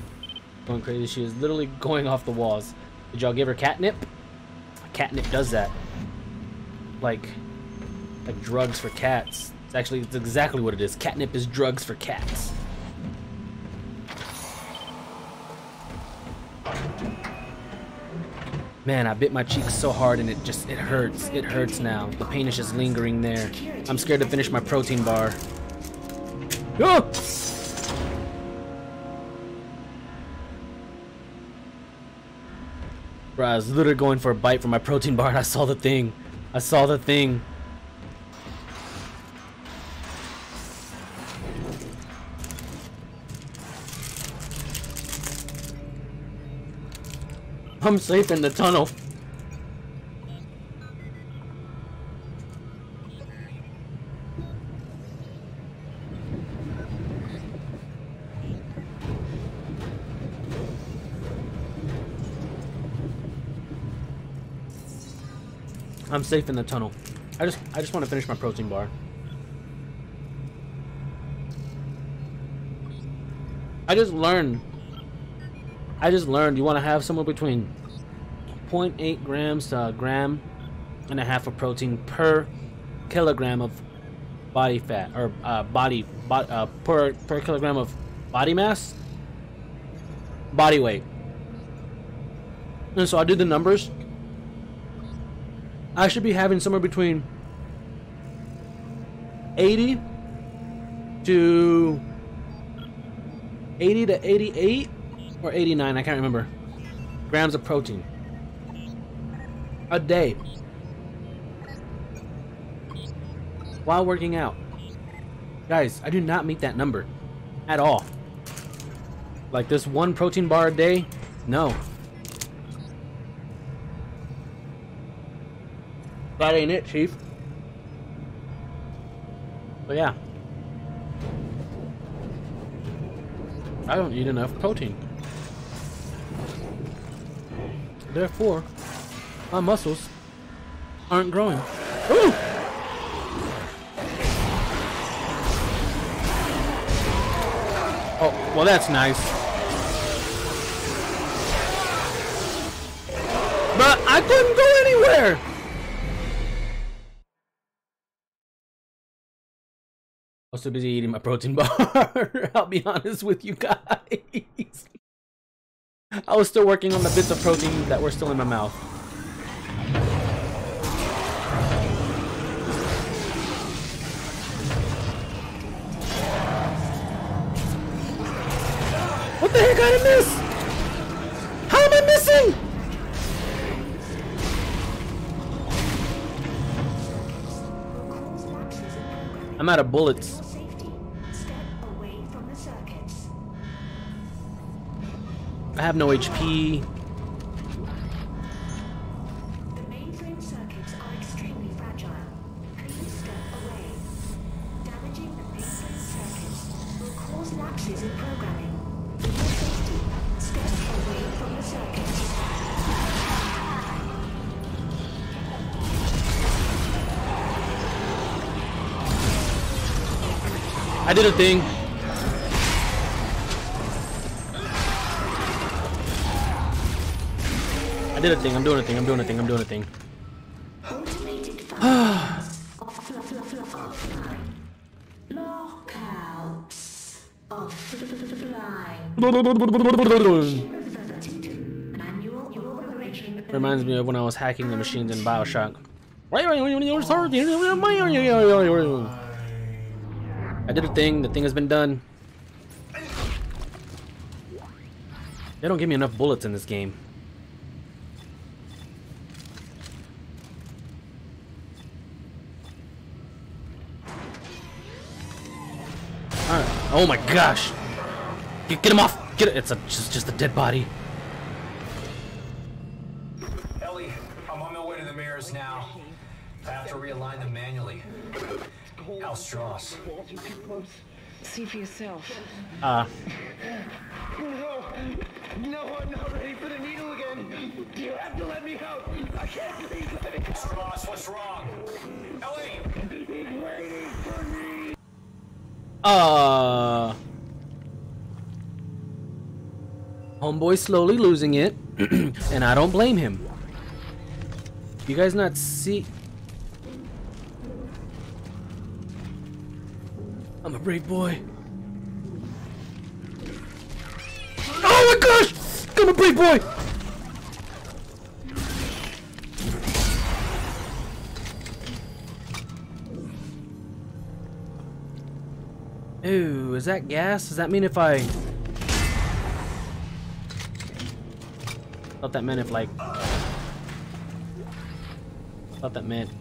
Going crazy. She is literally going off the walls. Did y'all give her catnip? Catnip does that. Like, like drugs for cats. It's actually, it's exactly what it is. Catnip is drugs for cats. Man, I bit my cheek so hard and it just, it hurts. It hurts now. The pain is just lingering there. I'm scared to finish my protein bar. Ah! Bro, I was literally going for a bite from my protein bar and I saw the thing. I saw the thing. I'm safe in the tunnel. I'm safe in the tunnel. I just I just want to finish my protein bar. I just learned. I just learned you want to have somewhere between 0.8 grams to a gram and a half of protein per kilogram of body fat or uh, body bo uh, per per kilogram of body mass, body weight. And so I did the numbers. I should be having somewhere between 80 to 80 to 88 or 89, I can't remember, grams of protein a day while working out. Guys, I do not meet that number at all. Like this one protein bar a day? No. That ain't it, Chief. But yeah. I don't eat enough protein. Therefore, my muscles aren't growing. Ooh! Oh, well that's nice. But I couldn't go anywhere! I was so busy eating my protein bar. I'll be honest with you guys. I was still working on the bits of protein that were still in my mouth. What the heck? I did I miss! How am I missing? I'm out of bullets. Away from the circuits. Will cause laxes in programming. I did a thing. Did a thing. I'm doing a thing. I'm doing a thing. I'm doing a thing. Reminds me of when I was hacking the machines in Bioshock. I did a thing. The thing has been done. They don't give me enough bullets in this game. Alright. Oh my gosh! Get, get him off! Get it! It's a just just a dead body. Ellie, I'm on my way to the mirrors now. I have to realign them manually. Hal Stross. See for yourself. Uh, No, no, I'm not ready for the needle again. You have to let me out. I can't breathe. Let me Stross, what's wrong? Ellie! He's waiting for me. Uh. Homeboy slowly losing it, and I don't blame him. You guys not see? I'm a brave boy. Oh my gosh! I'm a brave boy! Ooh, is that gas? Does that mean if I... thought that meant if like... thought that meant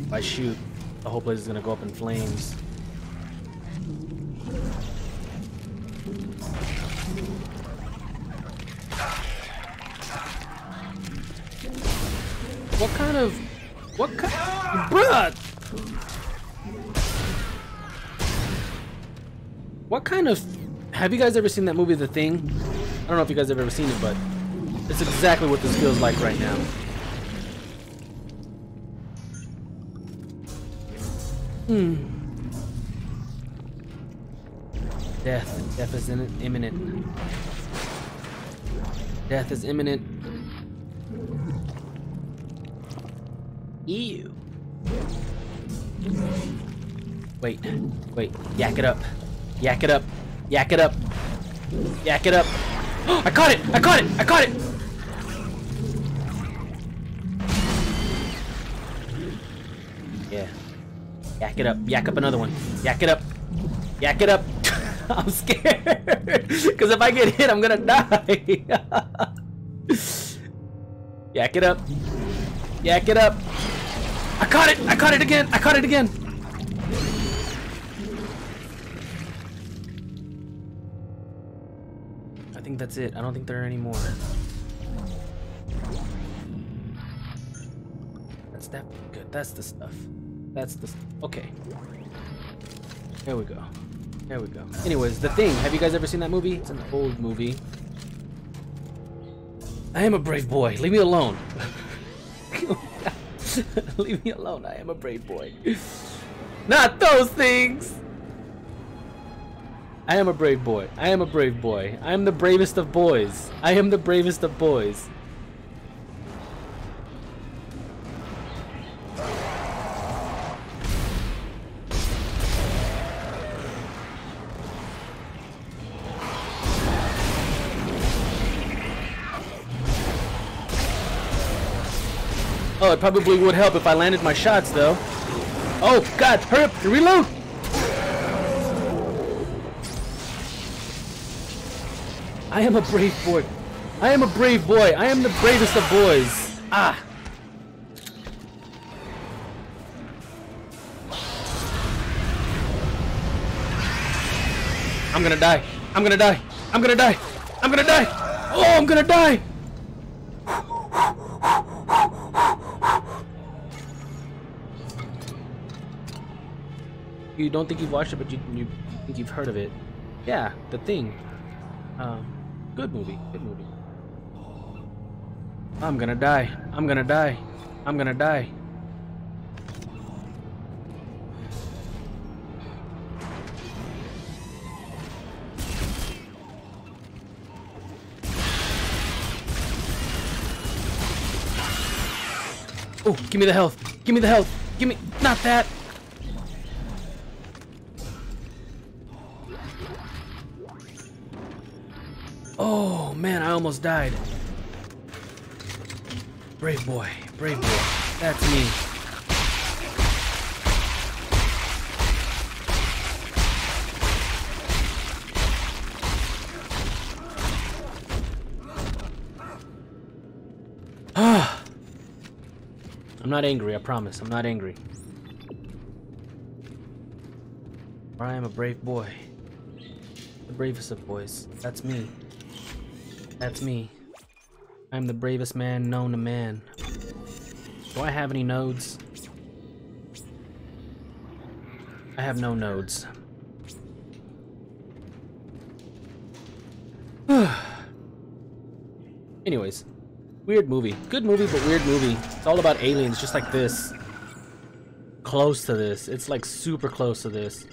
if I shoot, the whole place is gonna go up in flames. What kind of... What kind... Bruh! What kind of... Have you guys ever seen that movie, The Thing? I don't know if you guys have ever seen it, but it's exactly what this feels like right now. Hmm. Death. Death is in imminent. Death is imminent. Ew. Wait, wait, yak it up. Yak it up. Yak it up. Yak it up. I caught it! I caught it! I caught it! Yeah. Yak it up. Yak up another one. Yak it up. Yak it up. I'm scared. Because if I get hit, I'm gonna die. Yak it up. Yak it up. I caught it! I caught it again! I caught it again! Think that's it. I don't think there are any more. That's that good. That's the stuff. That's the okay. There we go. There we go. Anyways, The Thing. Have you guys ever seen that movie? It's an old movie. I am a brave boy. Leave me alone. Leave me alone. I am a brave boy. Not those things. I am a brave boy. I am a brave boy. I am the bravest of boys. I am the bravest of boys. Oh, it probably would help if I landed my shots, though. Oh, God, hurry up, reload! I am a brave boy. I am a brave boy. I am the bravest of boys. Ah. I'm gonna die. I'm gonna die. I'm gonna die. I'm gonna die. Oh, I'm gonna die. You don't think you've watched it, but you, you think you've heard of it. Yeah, The Thing. Um, good movie. Good movie. I'm gonna die. I'm gonna die. I'm gonna die. Oh, give me the health. Give me the health. Give me not that. Oh man, I almost died. Brave boy, brave boy. That's me. Ah. I'm not angry, I promise. I'm not angry. I am a brave boy. The bravest of boys. That's me. That's me. I'm the bravest man known to man. Do I have any nodes? I have no nodes. Anyways, weird movie. Good movie, but weird movie. It's all about aliens, just like this. Close to this. It's like super close to this.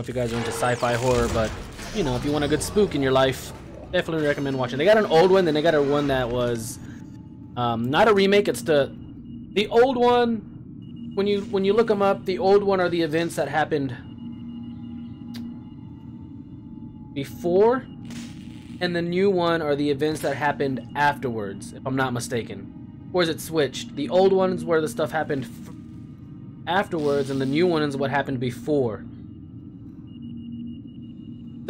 Know if you guys are into sci-fi horror, but you know, if you want a good spook in your life, definitely recommend watching. They got an old one, then they got a one that was um, not a remake. It's the the old one. When you when you look them up, the old one are the events that happened before, and the new one are the events that happened afterwards. If I'm not mistaken, or is it switched? The old ones where the stuff happened afterwards, and the new one is what happened before.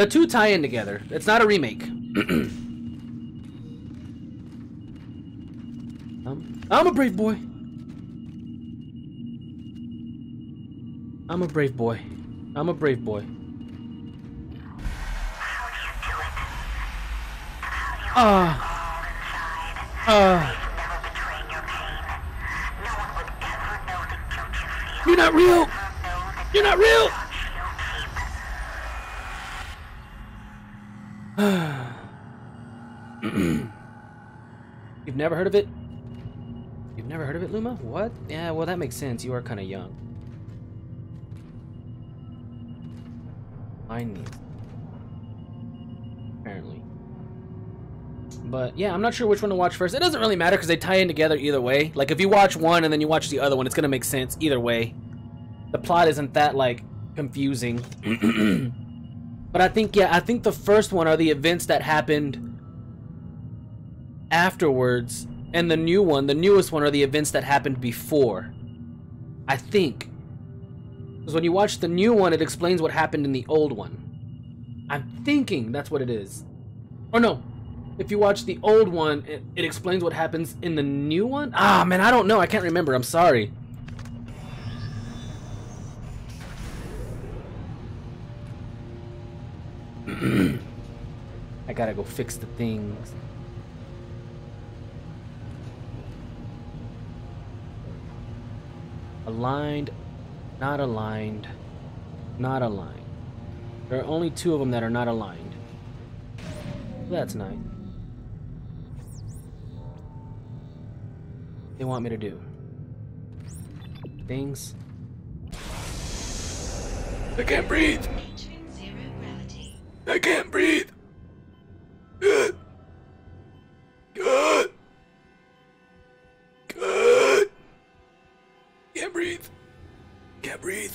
The two tie in together. It's not a remake. um, I'm a brave boy. I'm a brave boy. I'm a brave boy. Ah. Ah. You're not real. You're not real. You've never heard of it? You've never heard of it, Luma? What? Yeah, well, that makes sense. You are kind of young. I need. Apparently. But yeah, I'm not sure which one to watch first. It doesn't really matter because they tie in together either way. Like if you watch one and then you watch the other one, it's gonna make sense either way. The plot isn't that like confusing. but I think yeah, I think the first one are the events that happened afterwards, and the new one, the newest one, are the events that happened before. I think. Because when you watch the new one, it explains what happened in the old one. I'm thinking that's what it is. Or no, if you watch the old one, it, it explains what happens in the new one? Ah, man, I don't know. I can't remember. I'm sorry. I gotta go fix the things. Aligned, not aligned, not aligned. There are only two of them that are not aligned. That's nice. They want me to do things. I can't breathe. I can't breathe. Good. Good. Good. Can't breathe. Can't breathe.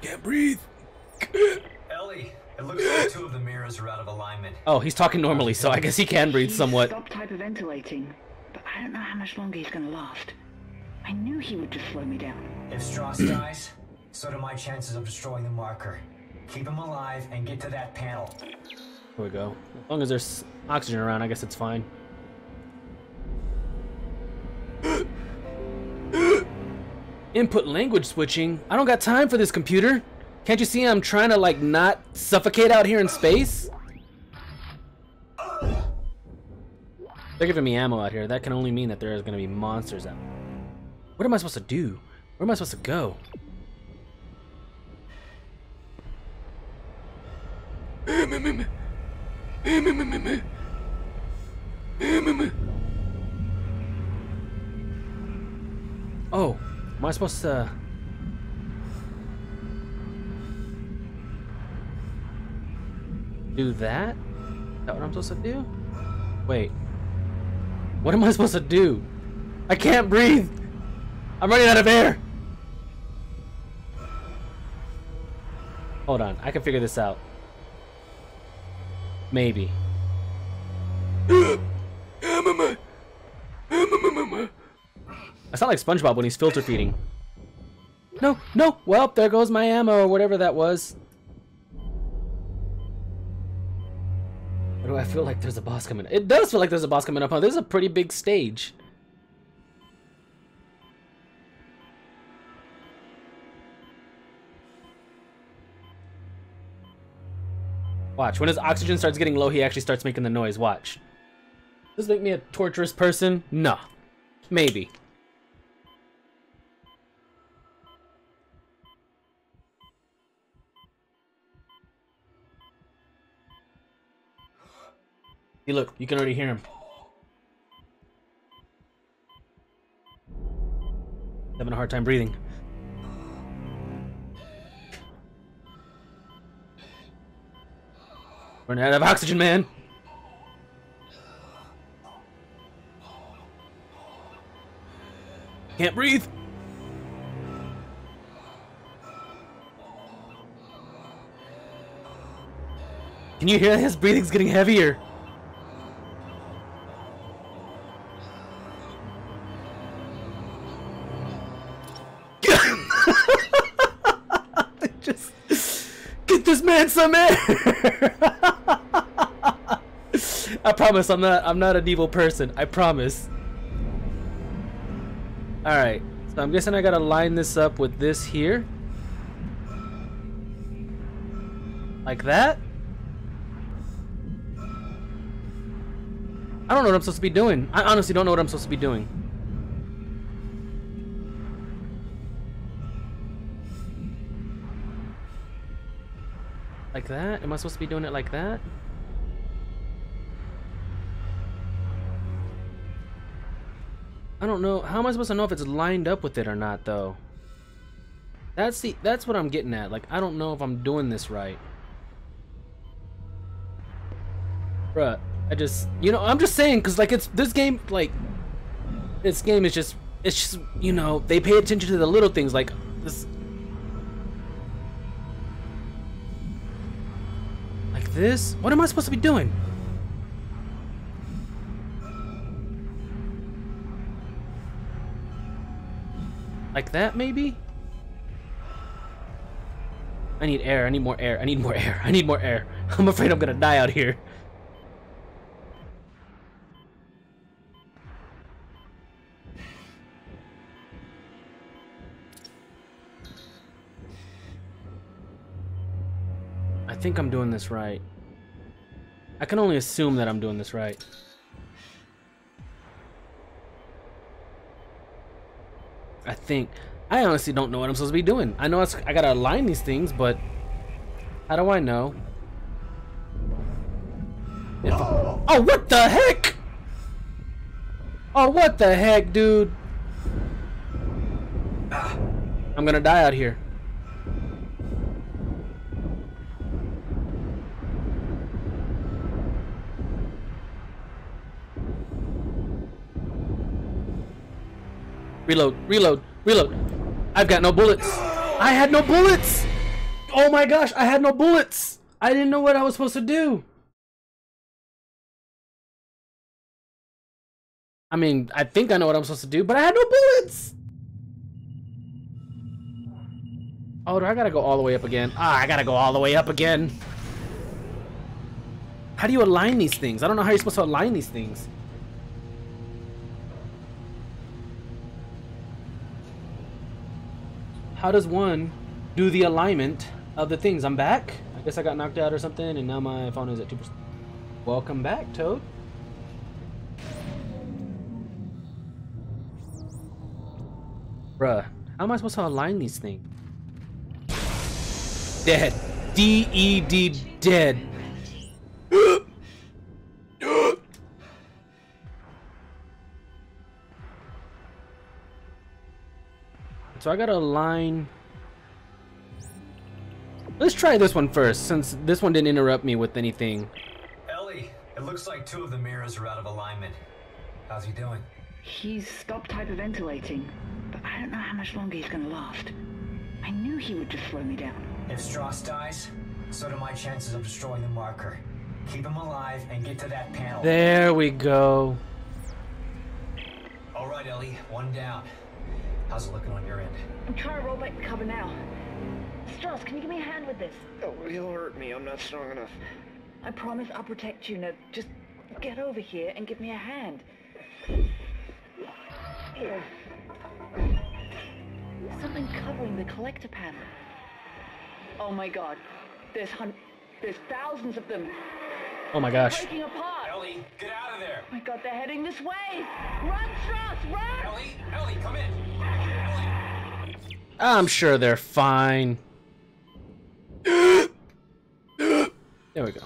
Can't breathe. Good. Ellie, it looks like two of the mirrors are out of alignment. Oh, he's talking normally, so I guess he can breathe He's somewhat. Stopped hyperventilating, but I don't know how much longer he's gonna last. I knew he would just slow me down. If Stross dies, so do my chances of destroying the marker. Keep him alive and get to that panel. Here we go. As long as there's oxygen around, I guess it's fine. Input language switching? I don't got time for this computer. Can't you see I'm trying to like not suffocate out here in space? They're giving me ammo out here. That can only mean that there is gonna be monsters out. What am I supposed to do? Where am I supposed to go? Oh, am I supposed to? Uh, do that? Is that what I'm supposed to do? Wait. What am I supposed to do? I can't breathe! I'm running out of air! Hold on, I can figure this out. Maybe. I sound like SpongeBob when he's filter feeding. No, no! Well, there goes my ammo or whatever that was. Why do I feel like there's a boss coming? It does feel like there's a boss coming up. This is a pretty big stage. Watch, when his oxygen starts getting low, he actually starts making the noise. Watch. Does this make me a torturous person? No. Maybe. See, look, you can already hear him. Having a hard time breathing. Running out of oxygen, man. Can't breathe. Can you hear his breathing's getting heavier? Just get this man some air. I promise I'm not I'm not an evil person. I promise. Alright, so I'm guessing I gotta line this up with this here. Like that? I don't know what I'm supposed to be doing. I honestly don't know what I'm supposed to be doing. Like that? Am I supposed to be doing it like that? I don't know. How am I supposed to know if it's lined up with it or not, though? That's the that's what I'm getting at. Like, I don't know if I'm doing this right. Bruh, I just, you know, I'm just saying, cause like it's this game, like, this game is just, it's just, you know, they pay attention to the little things, like this, like this. What am I supposed to be doing? Like that, maybe? I need air. I need more air. I need more air. I need more air. I'm afraid I'm gonna die out here. I think I'm doing this right. I can only assume that I'm doing this right. I think. I honestly don't know what I'm supposed to be doing. I know I gotta align these things, but how do I know? If, oh, what the heck? Oh, what the heck, dude? I'm gonna die out here. Reload, reload, reload. I've got no bullets. I had no bullets! Oh my gosh, I had no bullets! I didn't know what I was supposed to do. I mean, I think I know what I'm supposed to do, but I had no bullets! Oh, do I gotta go all the way up again? Ah, I gotta go all the way up again. How do you align these things? I don't know how you're supposed to align these things. How does one do the alignment of the things? I'm back. I guess I got knocked out or something, and now my phone is at 2%. Welcome back, Toad. Bruh, how am I supposed to align these things? Dead. D-E-D, dead. So I gotta align... Let's try this one first, since this one didn't interrupt me with anything. Ellie, it looks like two of the mirrors are out of alignment. How's he doing? He's stopped hyperventilating, but I don't know how much longer he's gonna last. I knew he would just slow me down. If Stross dies, so do my chances of destroying the marker. Keep him alive and get to that panel. There we go. All right, Ellie, one down. How's it looking on your end? I'm trying to roll back the cover now. Stross, can you give me a hand with this? Oh, he'll hurt me. I'm not strong enough. I promise I'll protect you. Now, just get over here and give me a hand. Here. Something covering the collector panel. Oh my god. There's hun- there's thousands of them. Oh my gosh. Breaking apart. Ellie, get out of there! Oh my god, they're heading this way. Run, Stross, run! Ellie, Ellie, come in! Ellie! I'm sure they're fine. there we go.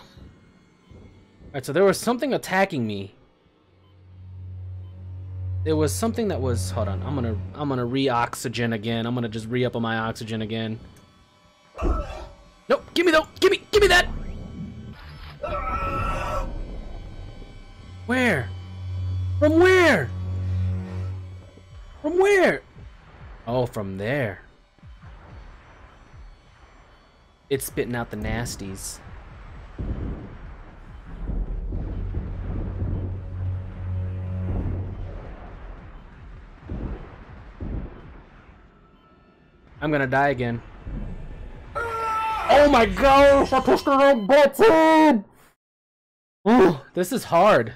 Alright, so there was something attacking me. There was something that was hold on, I'm gonna I'm gonna re-oxygen again. I'm gonna just re-up on my oxygen again. Nope, give me though! Give me give me that! Where? From where? From where? Oh, from there. It's spitting out the nasties. I'm gonna die again. Oh my gosh! I pushed the wrong button! Ooh, this is hard.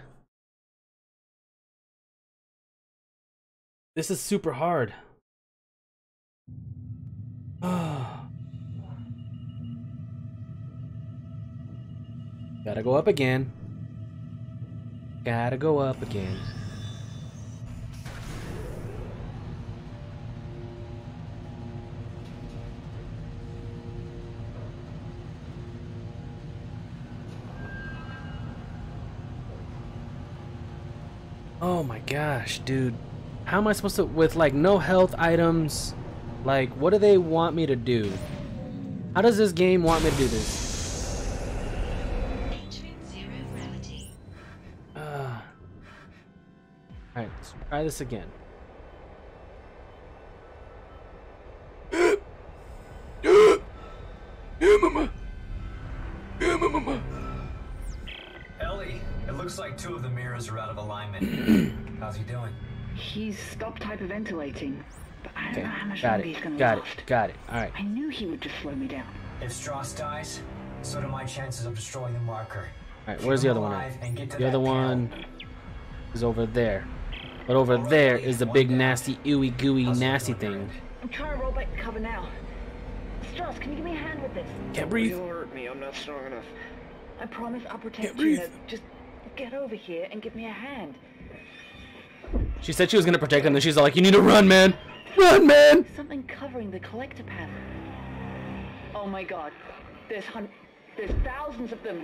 This is super hard. Gotta go up again. Gotta go up again. Oh my gosh, dude. How am I supposed to, with like no health items, like what do they want me to do? How does this game want me to do this? Uh, Alright, let's try this again. He's stopped hyperventilating, but I don't Okay, know how much got longer he's gonna it, got it, last. got it. Alright, I knew he would just slow me down. If Stross dies, so do my chances of destroying the marker. alright, where's the other one alive and get at? to The that other panel. one is over there. But over there is the big nasty ooey gooey How's it nasty looking on your thing. I'm trying to roll back the cover now. Stross, can you give me a hand with this? Can't breathe. He'll hurt me. I'm not strong enough. I promise I'll protect breathe. you. Now, just get over here and give me a hand. She said she was gonna protect him, then she's all like, you need to run, man! Run, man! Something covering the collector panel. Oh my god. There's hun- there's thousands of them.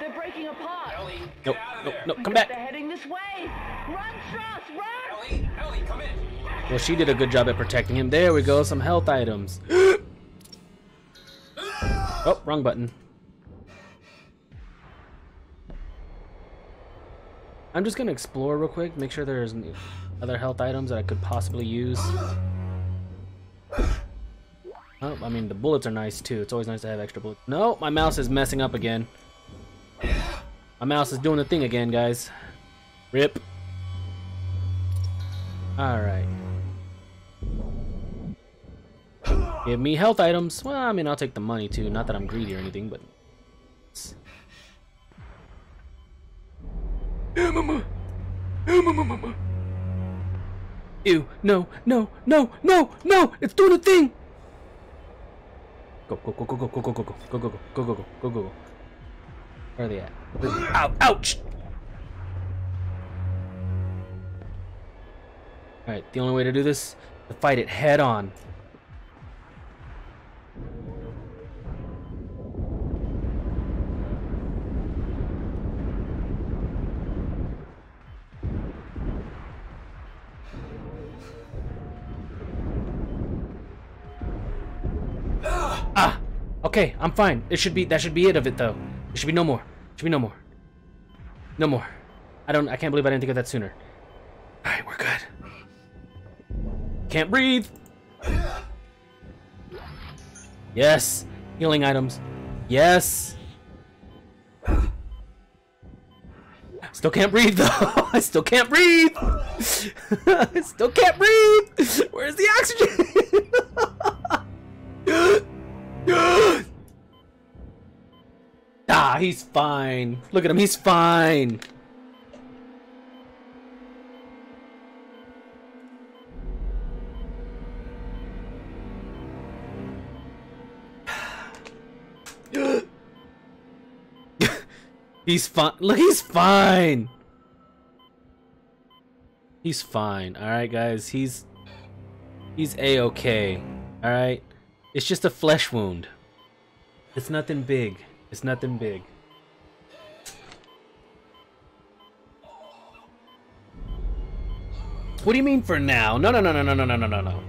They're breaking apart. Ellie, get Nope, out of nope, there! nope, come God, back! They're heading this way. Run, Stross, run! Ellie, Ellie, come in! Well, she did a good job at protecting him. There we go, some health items. oh, wrong button. I'm just gonna explore real quick, make sure there's other health items that I could possibly use. Oh, I mean, the bullets are nice too. It's always nice to have extra bullets. No, my mouse is messing up again. My mouse is doing the thing again, guys. Rip. Alright. Give me health items. Well, I mean, I'll take the money too. Not that I'm greedy or anything, but. Ew, no, no, no, no, no! It's doing a thing! Go, go, go, go, go, go, go, go, go, go, go, go, go, go, go, go, go. Where are they at? Ow, ouch! Alright, the only way to do this is to fight it head on. Okay, I'm fine. It should be that should be it of it though. It should be no more. It Should be no more. No more. I don't I can't believe I didn't think of that sooner. Alright, we're good. Can't breathe. Yes. Healing items. Yes. Still can't breathe though. I still can't breathe. I still can't breathe. Where's the oxygen? ah, he's fine. Look at him. He's fine. he's fine. Look, he's fine. He's fine. All right, guys. He's he's a okay. All right. It's just a flesh wound. It's nothing big. It's nothing big. What do you mean for now? No, no, no, no, no, no, no, no, no.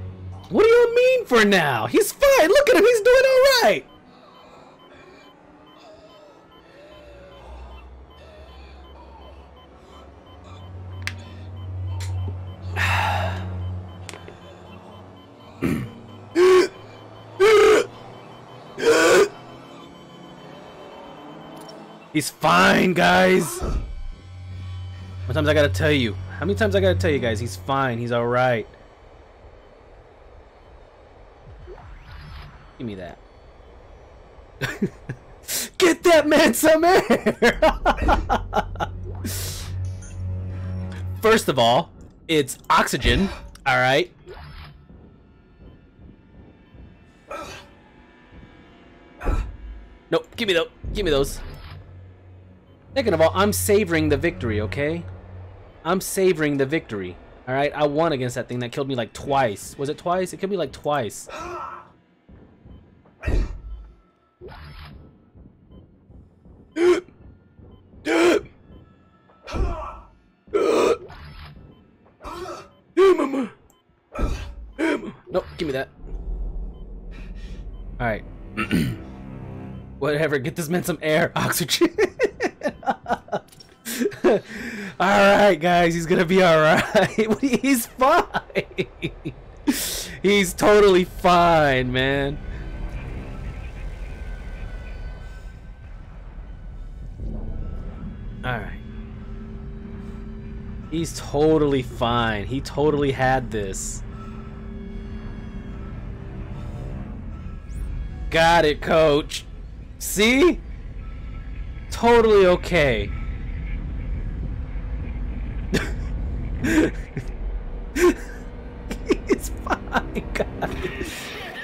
What do you mean for now? He's fine. Look at him. He's doing all right. He's fine, guys. How many times I gotta tell you? How many times I gotta tell you guys? He's fine. He's all right. Give me that. Get that man some air! First of all, it's oxygen, alright? Nope, give me those. Give me those. Second of all, I'm savoring the victory, okay? I'm savoring the victory. Alright, I won against that thing that killed me like twice. Was it twice? It killed me like twice. Nope, give me that. Alright. Whatever, get this man some air. Oxygen. alright, guys, he's gonna be alright. he's fine. he's totally fine, man. Alright. He's totally fine. He totally had this. Got it, coach. See? Totally okay. it's fine, guys.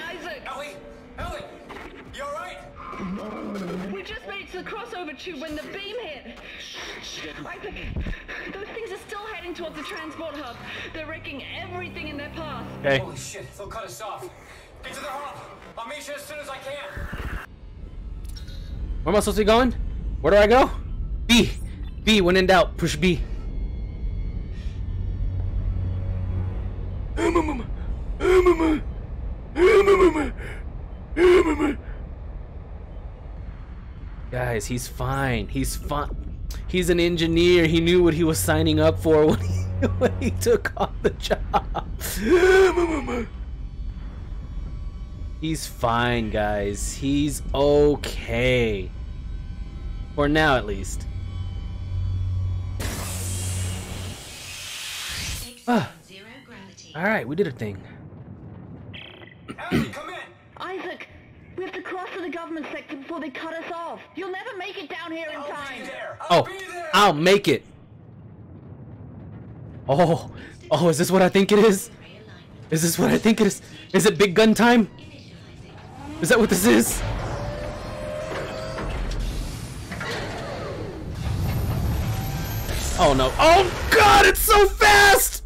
Isaac! Ellie! Ellie! You alright? We just made it to the crossover tube when the beam hit. Isaac, those things are still heading towards the transport hub. They're wrecking everything in their path. Okay. Holy shit, they'll cut us off. Get to the hub. I'll meet you as soon as I can. Where am I supposed to be going? Where do I go? B. B. When in doubt, push B. Guys, he's fine. He's fine. He's an engineer. He knew what he was signing up for when he, when he took on the job. He's fine, guys. He's okay. For now, at least. Ah. Alright, we did a thing. Ellie, come in. Isaac, we have to cross to the government sector before they cut us off. You'll never make it down here in I'll time. be there. I'll Oh, be there. I'll make it. Oh, oh, is this what I think it is? Is this what I think it is? Is it big gun time? Is that what this is? Oh no. Oh god, it's so fast!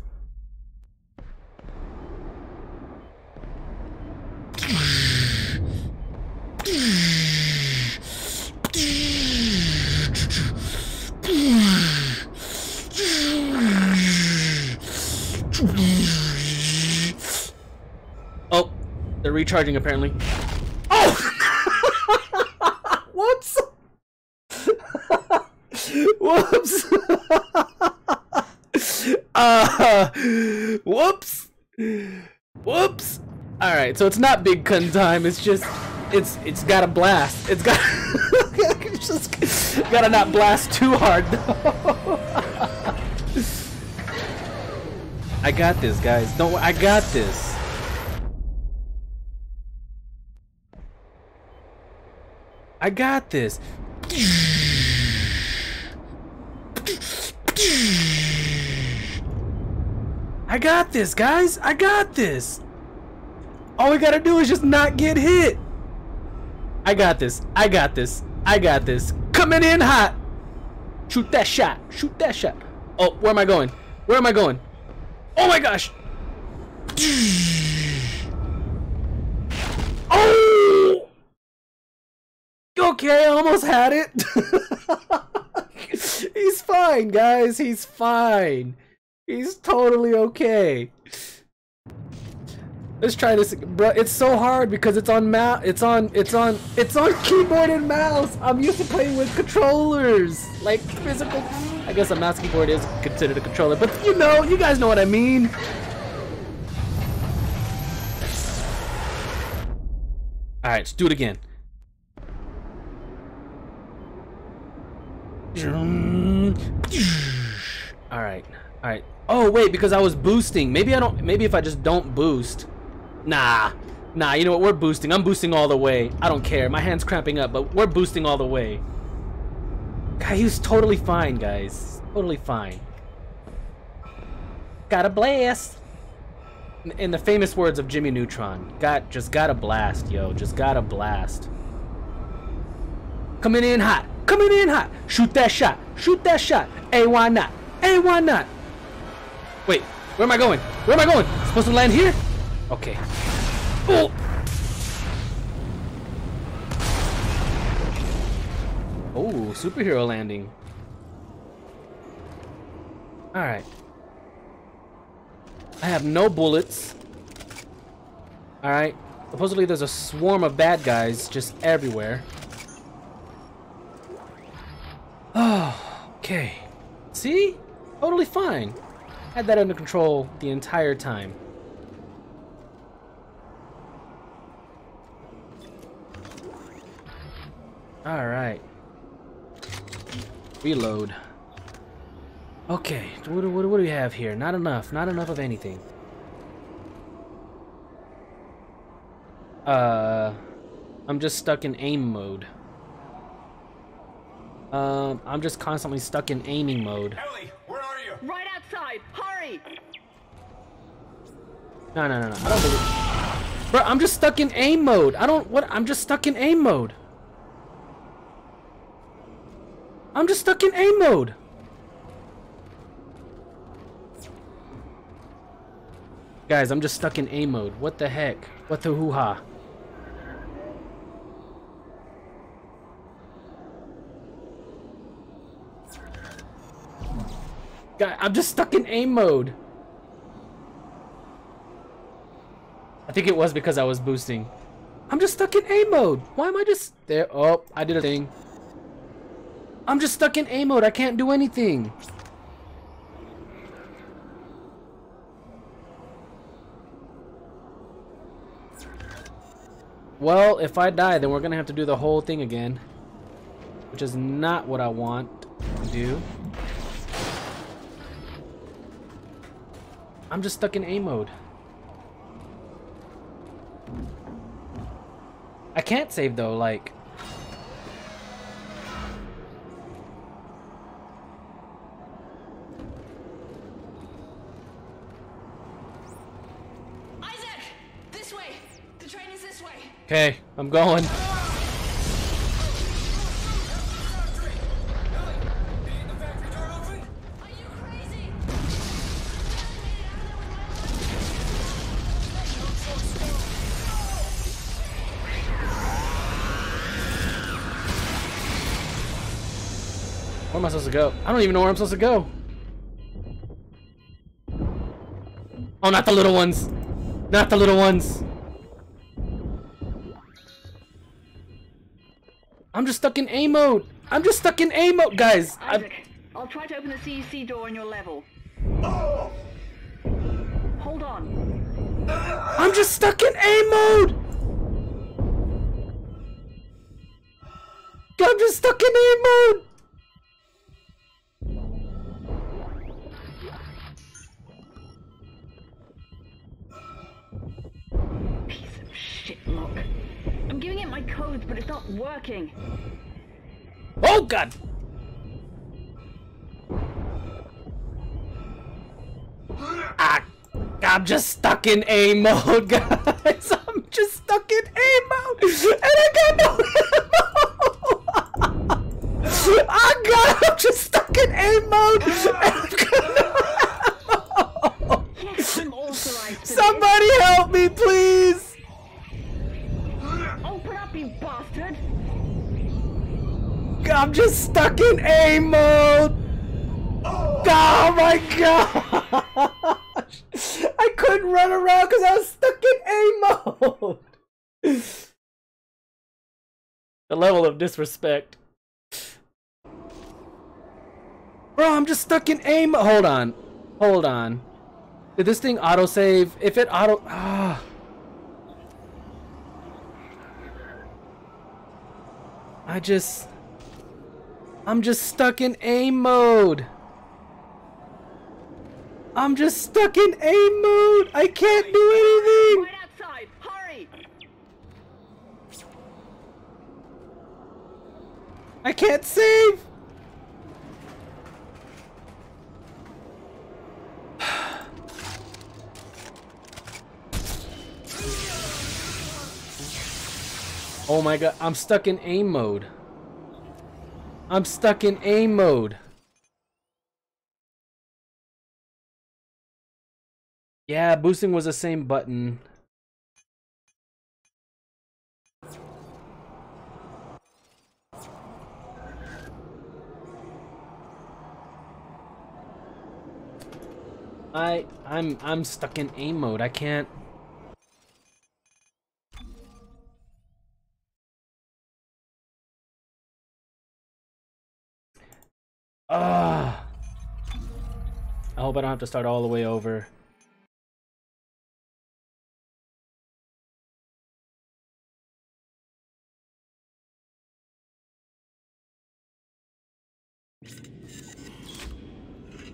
Oh, they're recharging apparently. So it's not big gun time, it's just it's it's got to blast. It's got it's just gotta not blast too hard though. I got this guys. Don't I got this. I got this. I got this, guys. I got this. All we gotta do is just not get hit. I got this. I got this. I got this. Coming in hot. Shoot that shot. Shoot that shot. Oh, where am I going? Where am I going? Oh my gosh. Oh! Okay, I almost had it. He's fine, guys. He's fine. He's totally okay. Let's try this, bro. It's so hard because it's on mouse. It's on. It's on. It's on keyboard and mouse. I'm used to playing with controllers, like physical. I guess a mouse keyboard is considered a controller, but you know, you guys know what I mean. All right, let's do it again. All right, all right. Oh wait, because I was boosting. Maybe I don't. Maybe if I just don't boost. Nah, nah. You know what? We're boosting. I'm boosting all the way. I don't care. My hand's cramping up, but we're boosting all the way. Was totally fine, guys. Totally fine. Got a blast. In- In the famous words of Jimmy Neutron, got just got a blast, yo. Just got a blast. Coming in hot. Coming in hot. Shoot that shot. Shoot that shot. Hey, why not? Hey, why not? Wait, where am I going? Where am I going? Supposed to land here? Okay. Oh! Oh, superhero landing. Alright. I have no bullets. Alright. Supposedly there's a swarm of bad guys just everywhere. Oh, okay. See? Totally fine. Had that under control the entire time. Alright. Reload. Okay, what, do- what, what do we have here? Not enough. Not enough of anything. Uh, I'm just stuck in aim mode. Um, I'm just constantly stuck in aiming mode. Ellie, where are you? Right outside. Hurry. No, no, no, no. I don't believe. Bro, I'm just stuck in aim mode. I don't. What? I'm just stuck in aim mode. I'm just stuck in aim mode. Guys, I'm just stuck in aim mode. What the heck? What the hoo ha? Guy, I'm just stuck in aim mode. I think it was because I was boosting. I'm just stuck in A mode. Why am I just there? Oh, I did a thing. I'm just stuck in A mode. I can't do anything. Well, if I die, then we're gonna have to do the whole thing again. Which is not what I want to do. I'm just stuck in A mode. I can't save though, like. Okay, I'm going. Where am I supposed to go? I don't even know where I'm supposed to go. Oh, not the little ones. Not the little ones. I'm just stuck in A mode. I'm just stuck in A mode, guys. I'm, Isaac, I'll try to open the CEC door on your level. Hold on. I'm just stuck in A mode. I'm just stuck in A mode. Working. Oh god. Ah, I'm just stuck in A mode, guys. Of disrespect. Bro, I'm just stuck in aim. Hold on. Hold on. Did this thing autosave? If it auto. Ah. I just. I'm just stuck in aim mode. I'm just stuck in aim mode. I can't do anything. Right outside! Hurry! I can't save. Oh my god, I'm stuck in aim mode. I'm stuck in aim mode. Yeah, boosting was the same button. I I'm I'm stuck in aim mode. I can't Ah. I hope I don't have to start all the way over.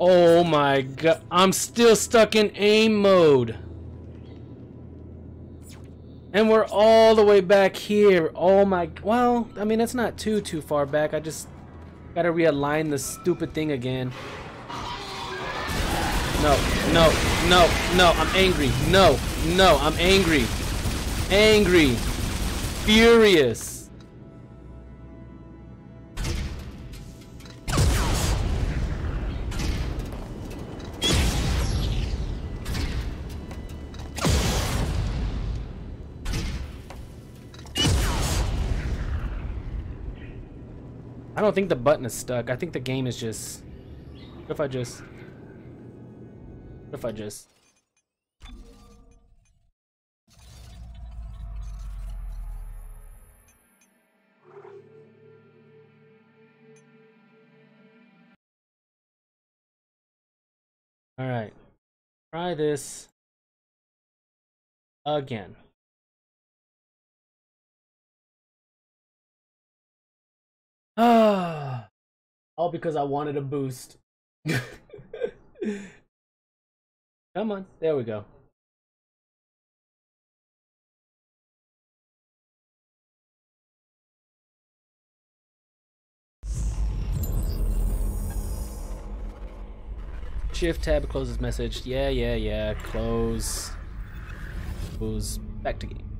Oh my god, I'm still stuck in aim mode. And we're all the way back here. Oh my, well, I mean, it's not too, too far back. I just gotta realign the stupid thing again. No, no, no, no, I'm angry. No, no, I'm angry. Angry. Furious. I don't think the button is stuck. I think the game is just... What if I just... What if I just... Alright. Try this again. All because I wanted a boost. Come on, there we go. Shift tab closes message. Yeah, yeah, yeah. Close. Close. Back to game.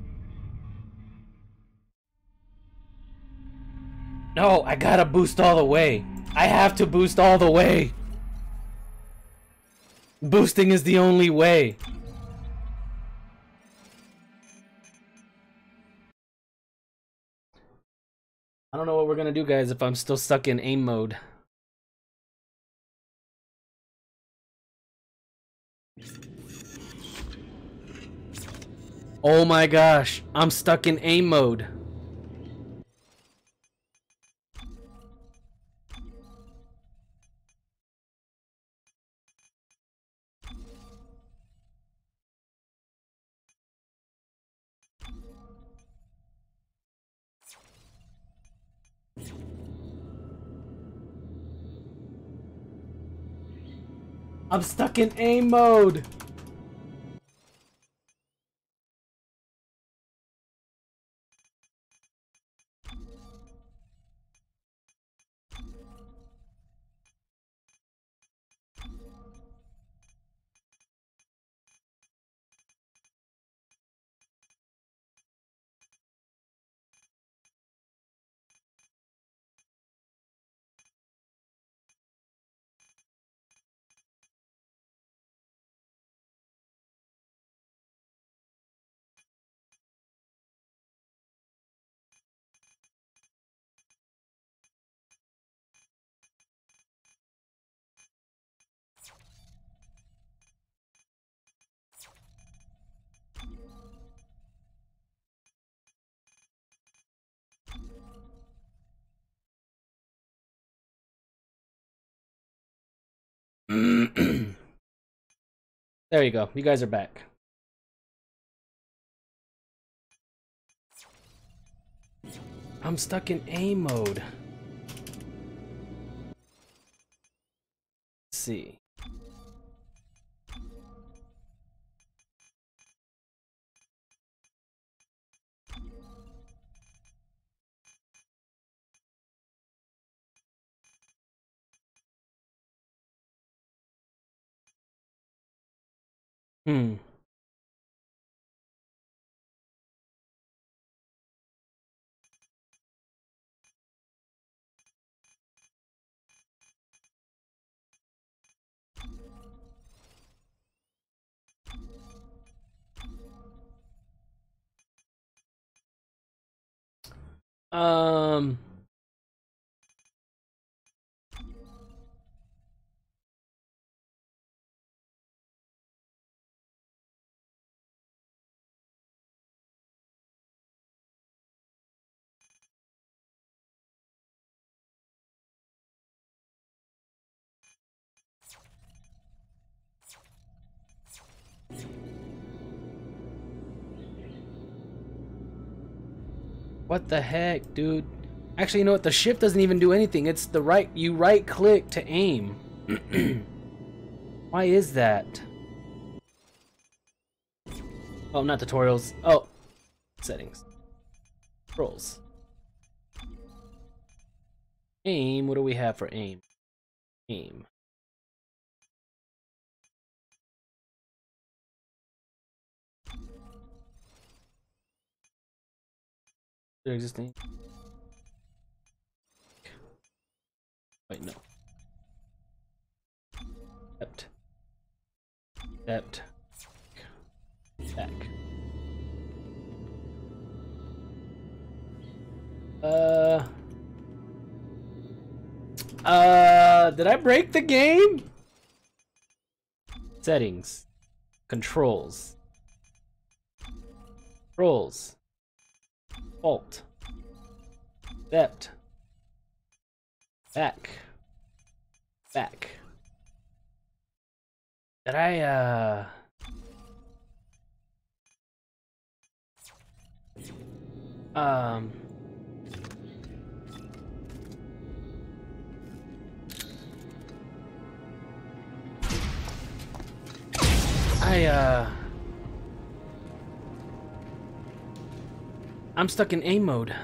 No, I gotta boost all the way. I have to boost all the way. Boosting is the only way. I don't know what we're gonna do, guys, if I'm still stuck in aim mode. Oh my gosh, I'm stuck in aim mode. I'm stuck in aim mode. You go. You guys are back. I'm stuck in A mode. Let's see. Hmm. Um. What the heck, dude? Actually, you know what? The shift doesn't even do anything. It's the right, you right click to aim. Why is that? Oh, not tutorials. Oh, settings. Controls. Aim, what do we have for aim? Aim. They're existing. Wait, no. Dept. Dept. Back. Uh. Uh, did I break the game? Settings. Controls. Controls. Alt. Dept. Back. Back. Did I, uh... Um... I, uh... I'm stuck in aim mode.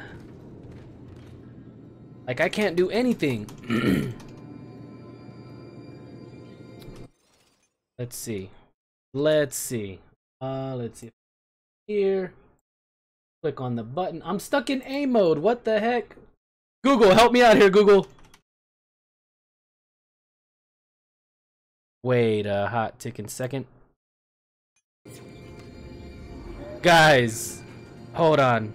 Like, I can't do anything. Let's see. Let's see. Uh, let's see. Here. Click on the button. I'm stuck in A mode. What the heck? Google, help me out here, Google. Wait a hot ticking second. Guys, hold on.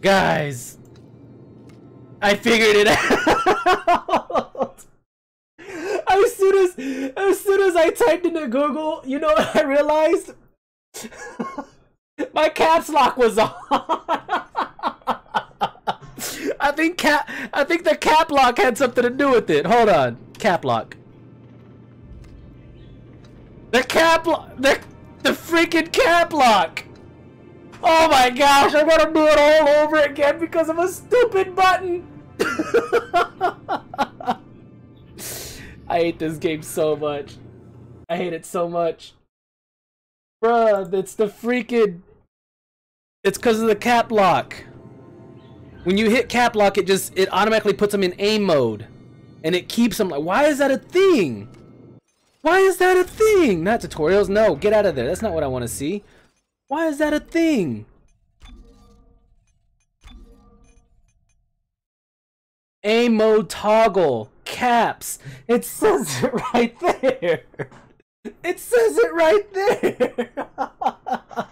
Guys, I figured it out. as soon as, as soon as I typed into Google, you know what I realized? My caps lock was on. I think cap. I think the cap lock had something to do with it. Hold on, cap lock. The cap lock. The the freaking cap lock. Oh my gosh! I gotta do it all over again because of a stupid button. I hate this game so much. I hate it so much. Bruh, it's the freaking... It's because of the cap lock. When you hit cap lock, it just, it automatically puts them in aim mode. And it keeps them like, why is that a thing? Why is that a thing? Not tutorials, no, get out of there. That's not what I want to see. Why is that a thing? Aim mode toggle, caps. It says it right there. It says it right there.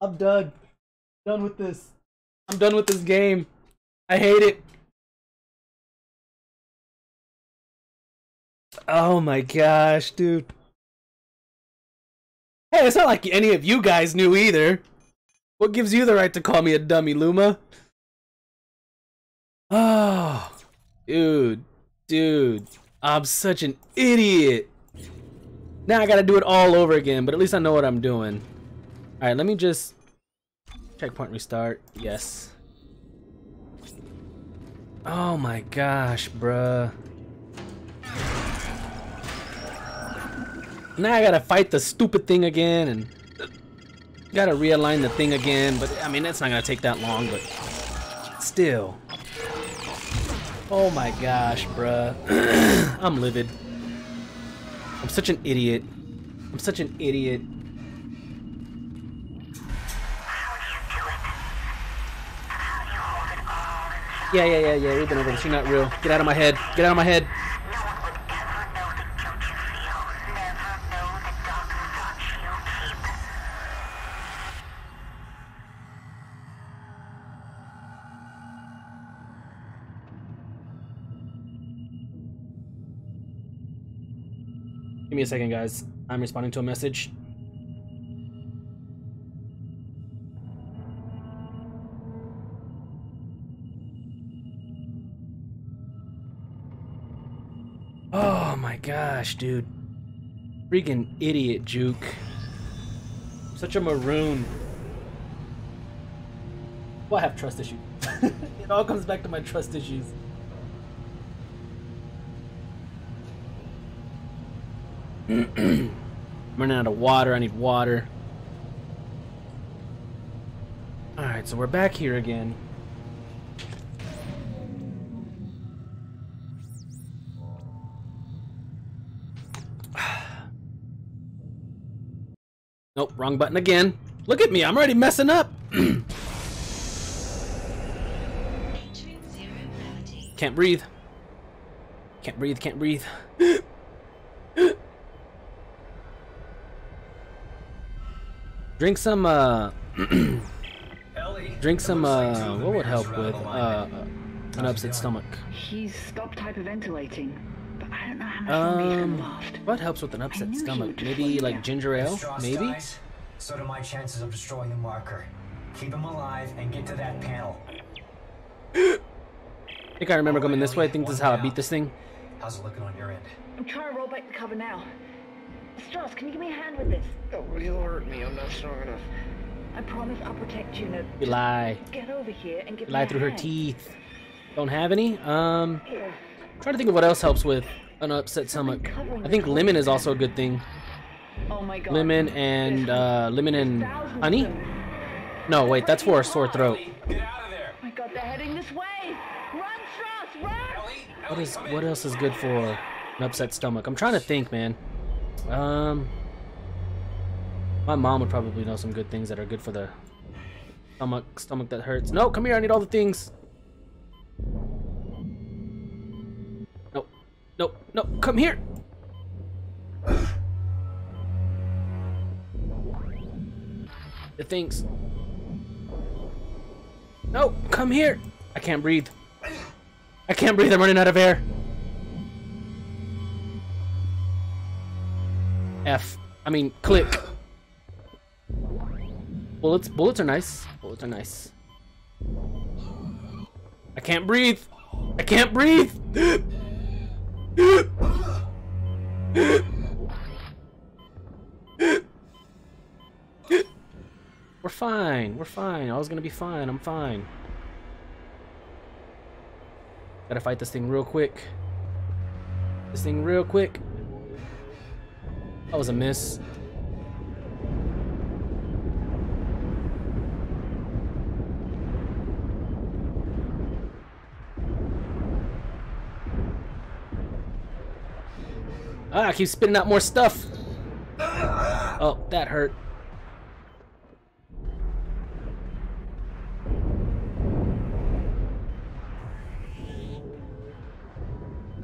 I'm done. Done with this. I'm done with this game. I hate it. Oh my gosh, dude. Hey, it's not like any of you guys knew either. What gives you the right to call me a dummy, Luma? Oh, dude, dude, I'm such an idiot. Now I gotta do it all over again, but at least I know what I'm doing. Alright, let me just... Checkpoint restart. Yes. Oh my gosh, bruh. Now I gotta fight the stupid thing again, and... Gotta realign the thing again, but I mean, that's not gonna take that long, but... Still. Oh my gosh, bruh. I'm livid. I'm such an idiot. I'm such an idiot. Yeah, yeah, yeah, yeah, we've been over this. You're not real. Get out of my head. Get out of my head. Give me a second, guys. I'm responding to a message. Oh my gosh, dude. Freaking idiot, Juke. Such a maroon. Well, I have trust issues. it all comes back to my trust issues. I'm running out of water. I need water. Alright, so we're back here again. nope, wrong button again. Look at me, I'm already messing up. can't breathe. Can't breathe, can't breathe. Drink some, uh... drink some, uh... What would help with, uh... An upset stomach. He's stopped hyperventilating, but I don't know how much longer Um... last. What helps with an upset stomach? Maybe, like, out. ginger ale? Maybe? dies, so do my chances of destroying the marker. Keep him alive and get to that panel. I think I remember coming this way. I think this is how I beat this thing. How's it looking on your end? I'm trying to roll back the cover now. Stross, can you give me a hand with this? Oh, you'll hurt me. I'm not strong enough. I promise I'll protect you. Now, You lie. get over here and give You me lie a through her teeth. Don't have any? Um... Here. Trying to think of what else helps with an upset stomach. I think lemon is also a good thing. Oh my god. Lemon and, uh, lemon and honey? No, wait, that's for a sore throat. Get out of there! Oh my god, they're heading this way! Run, Stross, run! What is what else is good for an upset stomach? I'm trying to think, man. Um, my mom would probably know some good things that are good for the stomach stomach that hurts. No, come here. I need all the things. No, no, no. Come here. The things. No, come here. I can't breathe. I can't breathe. I'm running out of air. F. I mean, click. Bullets. Bullets are nice. Bullets are nice. I can't breathe. I can't breathe. We're fine. We're fine. Was gonna be fine. I'm fine. Gotta fight this thing real quick. This thing real quick. That was a miss. Ah, I keep spitting out more stuff. Oh, that hurt.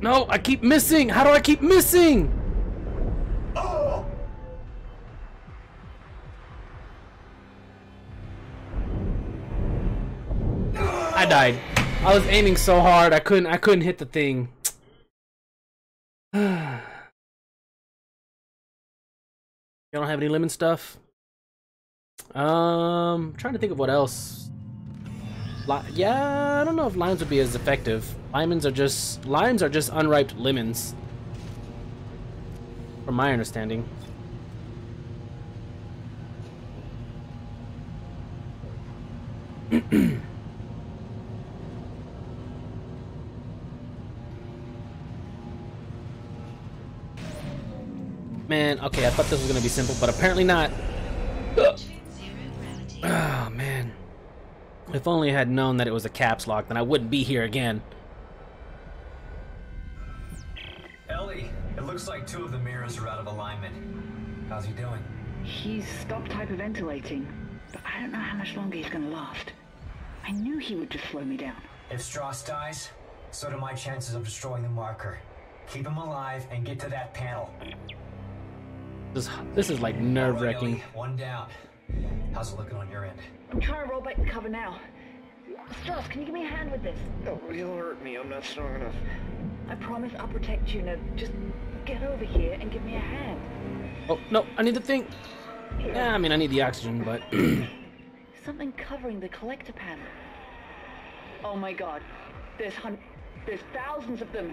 No, I keep missing. How do I keep missing? Died. I was aiming so hard. I couldn't I couldn't hit the thing. Y'all don't have any lemon stuff? Um, trying to think of what else. Li yeah, I don't know if limes would be as effective. Lemons are just limes are just unripe lemons, from my understanding. Man, okay, I thought this was gonna be simple, but apparently not. Oh man. If only I had known that it was a caps lock, then I wouldn't be here again. Ellie, it looks like two of the mirrors are out of alignment. How's he doing? He's stopped hyperventilating, but I don't know how much longer he's gonna last. I knew he would just slow me down. If Stross dies, so do my chances of destroying the marker. Keep him alive and get to that panel. This this is like nerve wracking. Ellie, one down. How's it looking on your end? I'm trying to roll back the cover now. Stross, can you give me a hand with this? Oh, he'll hurt me. I'm not strong enough. I promise I'll protect you. Now, just get over here and give me a hand. Oh no, I need the thing. Yeah, I mean I need the oxygen, but Something covering the collector panel. Oh my god. There's hun- there's thousands of them.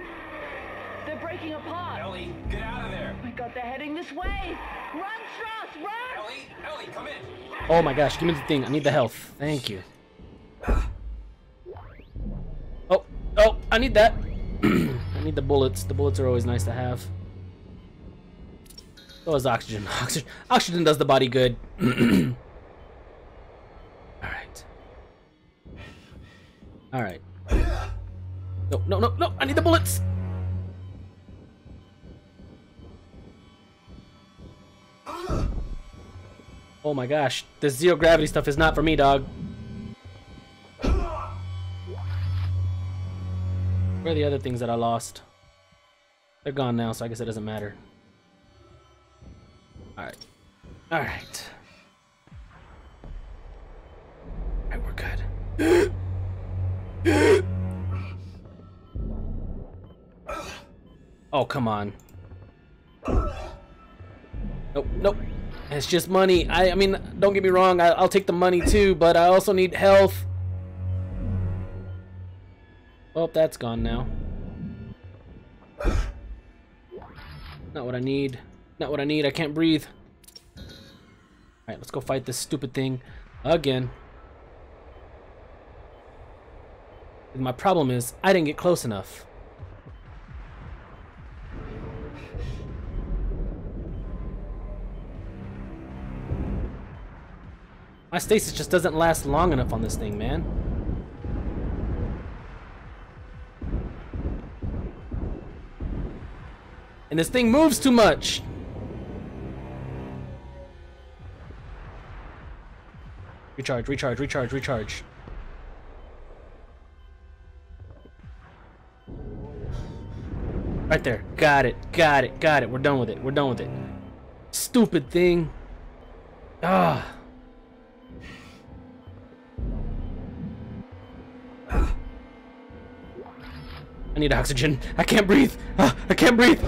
They're breaking apart. Ellie, get out of there! Oh my god, they're heading this way. Run, Stross, run! Ellie, Ellie, come in! oh my gosh, give me the thing. I need the health. Thank you. Oh, oh, I need that. I need the bullets. The bullets are always nice to have. So is oxygen. Oxygen, oxygen does the body good. All right. All right. No, no, no, no! I need the bullets. Oh my gosh, this zero gravity stuff is not for me, dog. Where are the other things that I lost? They're gone now, so I guess it doesn't matter. Alright. Alright. Alright, we're good. oh, come on. Nope, nope. It's just money. I, I mean, don't get me wrong. I, I'll take the money too, but I also need health. Oh, that's gone now. Not what I need. Not what I need. I can't breathe. Alright, let's go fight this stupid thing again. And my problem is, I didn't get close enough. My stasis just doesn't last long enough on this thing, man. And this thing moves too much. Recharge, recharge, recharge, recharge. Right there. Got it. Got it. Got it. We're done with it. We're done with it. Stupid thing. Ah. I need oxygen. I can't breathe. Ah, I can't breathe.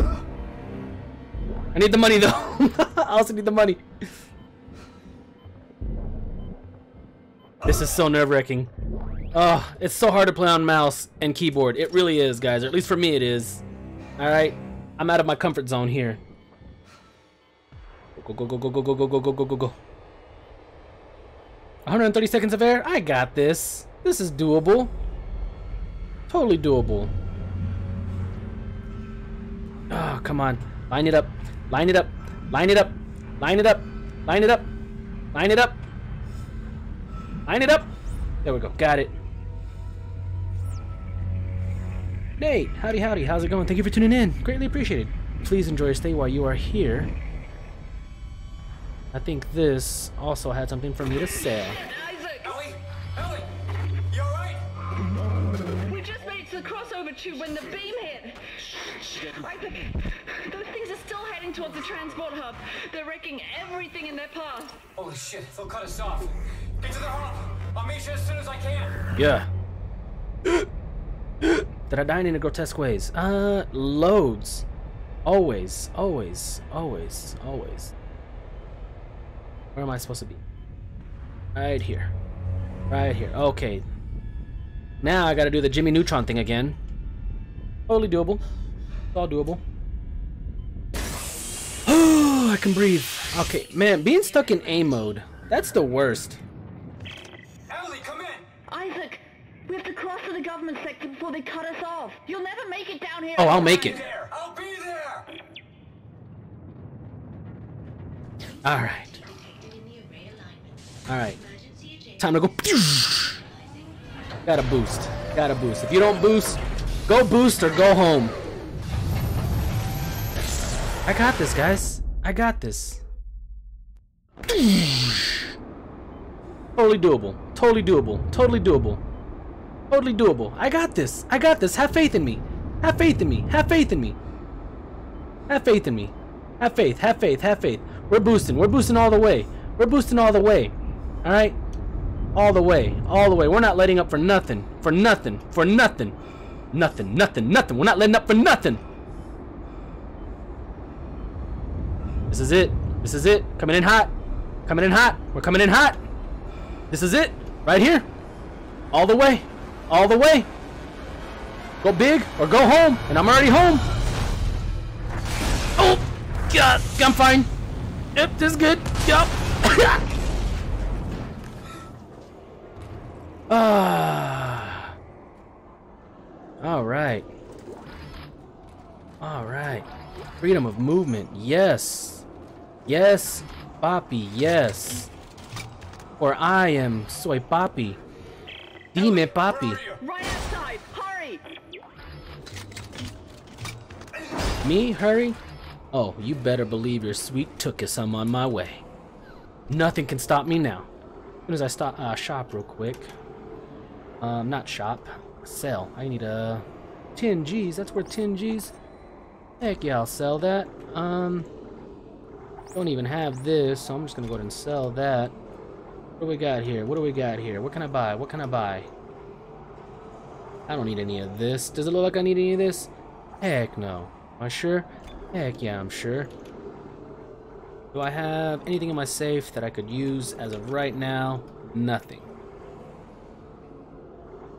I need the money though. I also need the money. This is so nerve-wracking. Oh, it's so hard to play on mouse and keyboard. It really is, guys. Or at least for me it is. Alright? I'm out of my comfort zone here. Go, go, go, go, go, go, go, go, go, go, go, go. 130 seconds of air? I got this. This is doable. Totally doable. Oh, come on. Line it up. Line it up. Line it up. Line it up. Line it up. Line it up. Line it up. There we go. Got it. Nate, howdy howdy. How's it going? Thank you for tuning in. Greatly appreciated. Please enjoy your stay while you are here. I think this also had something for me to say. Isaac, Ellie? Ellie? You alright? we just made it to the crossover tube when the beam hit. Isaac, those things are still heading towards the transport hub. They're wrecking everything in their path. Holy shit, they'll cut us off. Get to the hub. I'll meet you as soon as I can. Yeah. Did I die in a grotesque ways? Uh, loads. Always, always, always, always. Where am I supposed to be? Right here. Right here. Okay. Now I gotta do the Jimmy Neutron thing again. Totally doable. It's all doable. Oh, I can breathe. Okay, man, being stuck in A mode, that's the worst. Ellie, come in. Isaac, we have to cross to the government sector before they cut us off. You'll never make it down here. Oh, I'll make it. There. I'll be there. Alright. Alright. Time to go. Gotta boost. Gotta boost. If you don't boost, go boost or go home. I got this, guys. I got this. Totally doable. Totally doable. Totally doable. Totally doable. I got this. I got this. Have faith in me. Have faith in me. Have faith in me. Have faith in me. Have faith. Have faith. Have faith. We're boosting. We're boosting all the way. We're boosting all the way. All right? All the way. All the way. We're not letting up for nothing. For nothing. For nothing. Nothing. Nothing. Nothing. We're not letting up for nothing. This is it. This is it. Coming in hot. Coming in hot. We're coming in hot. This is it. Right here. All the way. All the way. Go big or go home. And I'm already home. Oh, God. I'm fine. Yep, this is good. Yep. Ah. All right. All right. Freedom of movement. Yes. Yes. Papi. Yes. Or I am soy papi. Dime papi. Right outside. Hurry. Me? Hurry? Oh, you better believe your sweet tookus I'm on my way. Nothing can stop me now. As soon as I stop, uh, shop real quick. Um, not shop. Sell. I need a 10 G's. That's worth 10 G's. Heck yeah, I'll sell that. Um, don't even have this, so I'm just gonna go ahead and sell that. What do we got here? What do we got here? What can I buy? What can I buy? I don't need any of this. Does it look like I need any of this? Heck no. Am I sure? Heck yeah, I'm sure. Do I have anything in my safe that I could use as of right now? Nothing.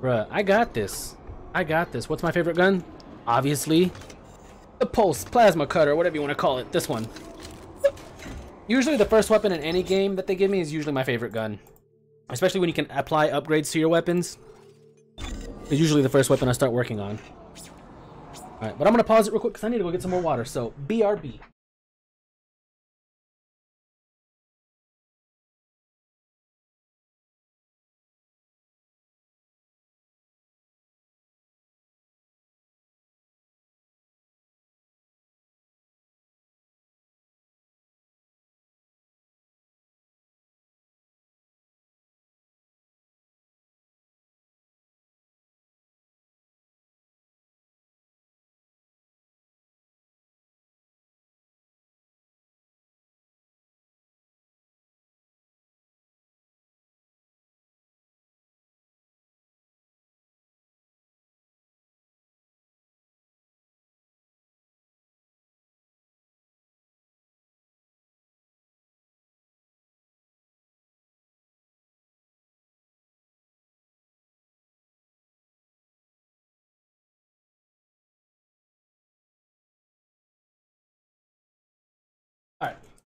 Bruh, I got this. I got this. What's my favorite gun? Obviously, the pulse plasma cutter, whatever you want to call it. This one. Usually the first weapon in any game that they give me is usually my favorite gun. Especially when you can apply upgrades to your weapons. It's usually the first weapon I start working on. Alright, but I'm going to pause it real quick because I need to go get some more water. So, BRB.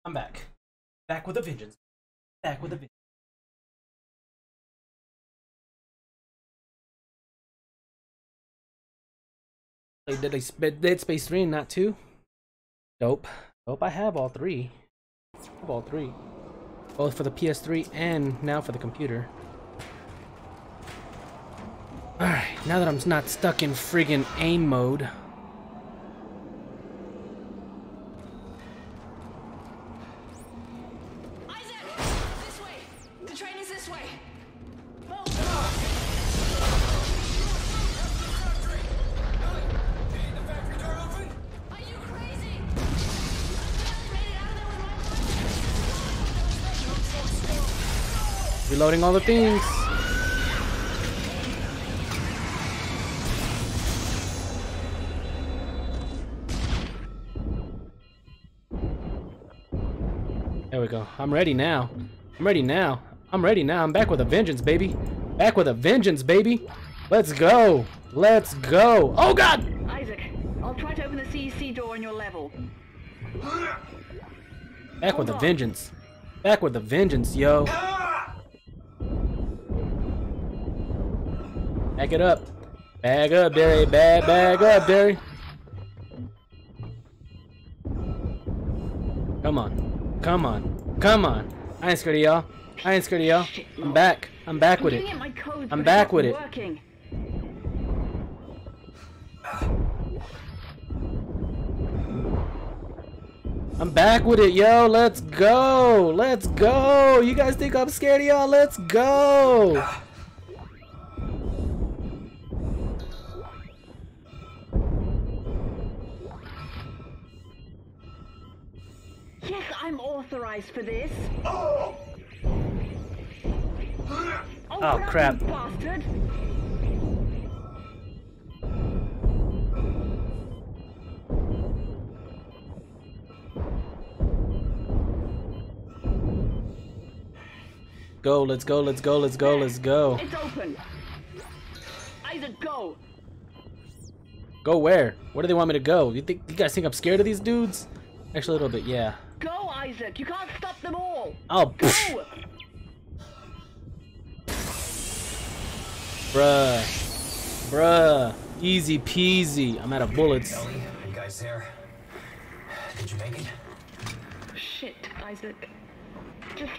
I'm back. Back with a vengeance. Back with a vengeance. Played Dead, Sp- Dead Space 3 and not 2. Dope. Dope, I have all three. I have all three. Both for the PS3 and now for the computer. Alright, now that I'm not stuck in friggin' aim mode. All the things. There we go. I'm ready now. I'm ready now. I'm ready now. I'm back with a vengeance, baby. Back with a vengeance, baby. Let's go. Let's go. Oh god! Isaac, I'll try to open the CEC door on your level. Back with a vengeance. Back with a vengeance, yo. Back it up. Bag up, Derry. Bag, bag up, Derry. Come on. Come on. Come on. I ain't scared of y'all. I ain't scared of y'all. I'm back. I'm back with it. I'm back with it. I'm back with it, yo. Let's go. Let's go. You guys think I'm scared of y'all? Let's go. Yes, I'm authorized for this. Oh, Oh, crap. bastard! Go. Let's go. Let's go. Let's go. Let's go. It's open. Isaac, go. Go where? Where do they want me to go? You think you guys think I'm scared of these dudes? Actually, a little bit, yeah. Go, Isaac. You can't stop them all. Oh, Go. bruh, bruh, easy peasy. I'm out of bullets. Ellie, are you guys there? Did you make it? Shit, Isaac. Just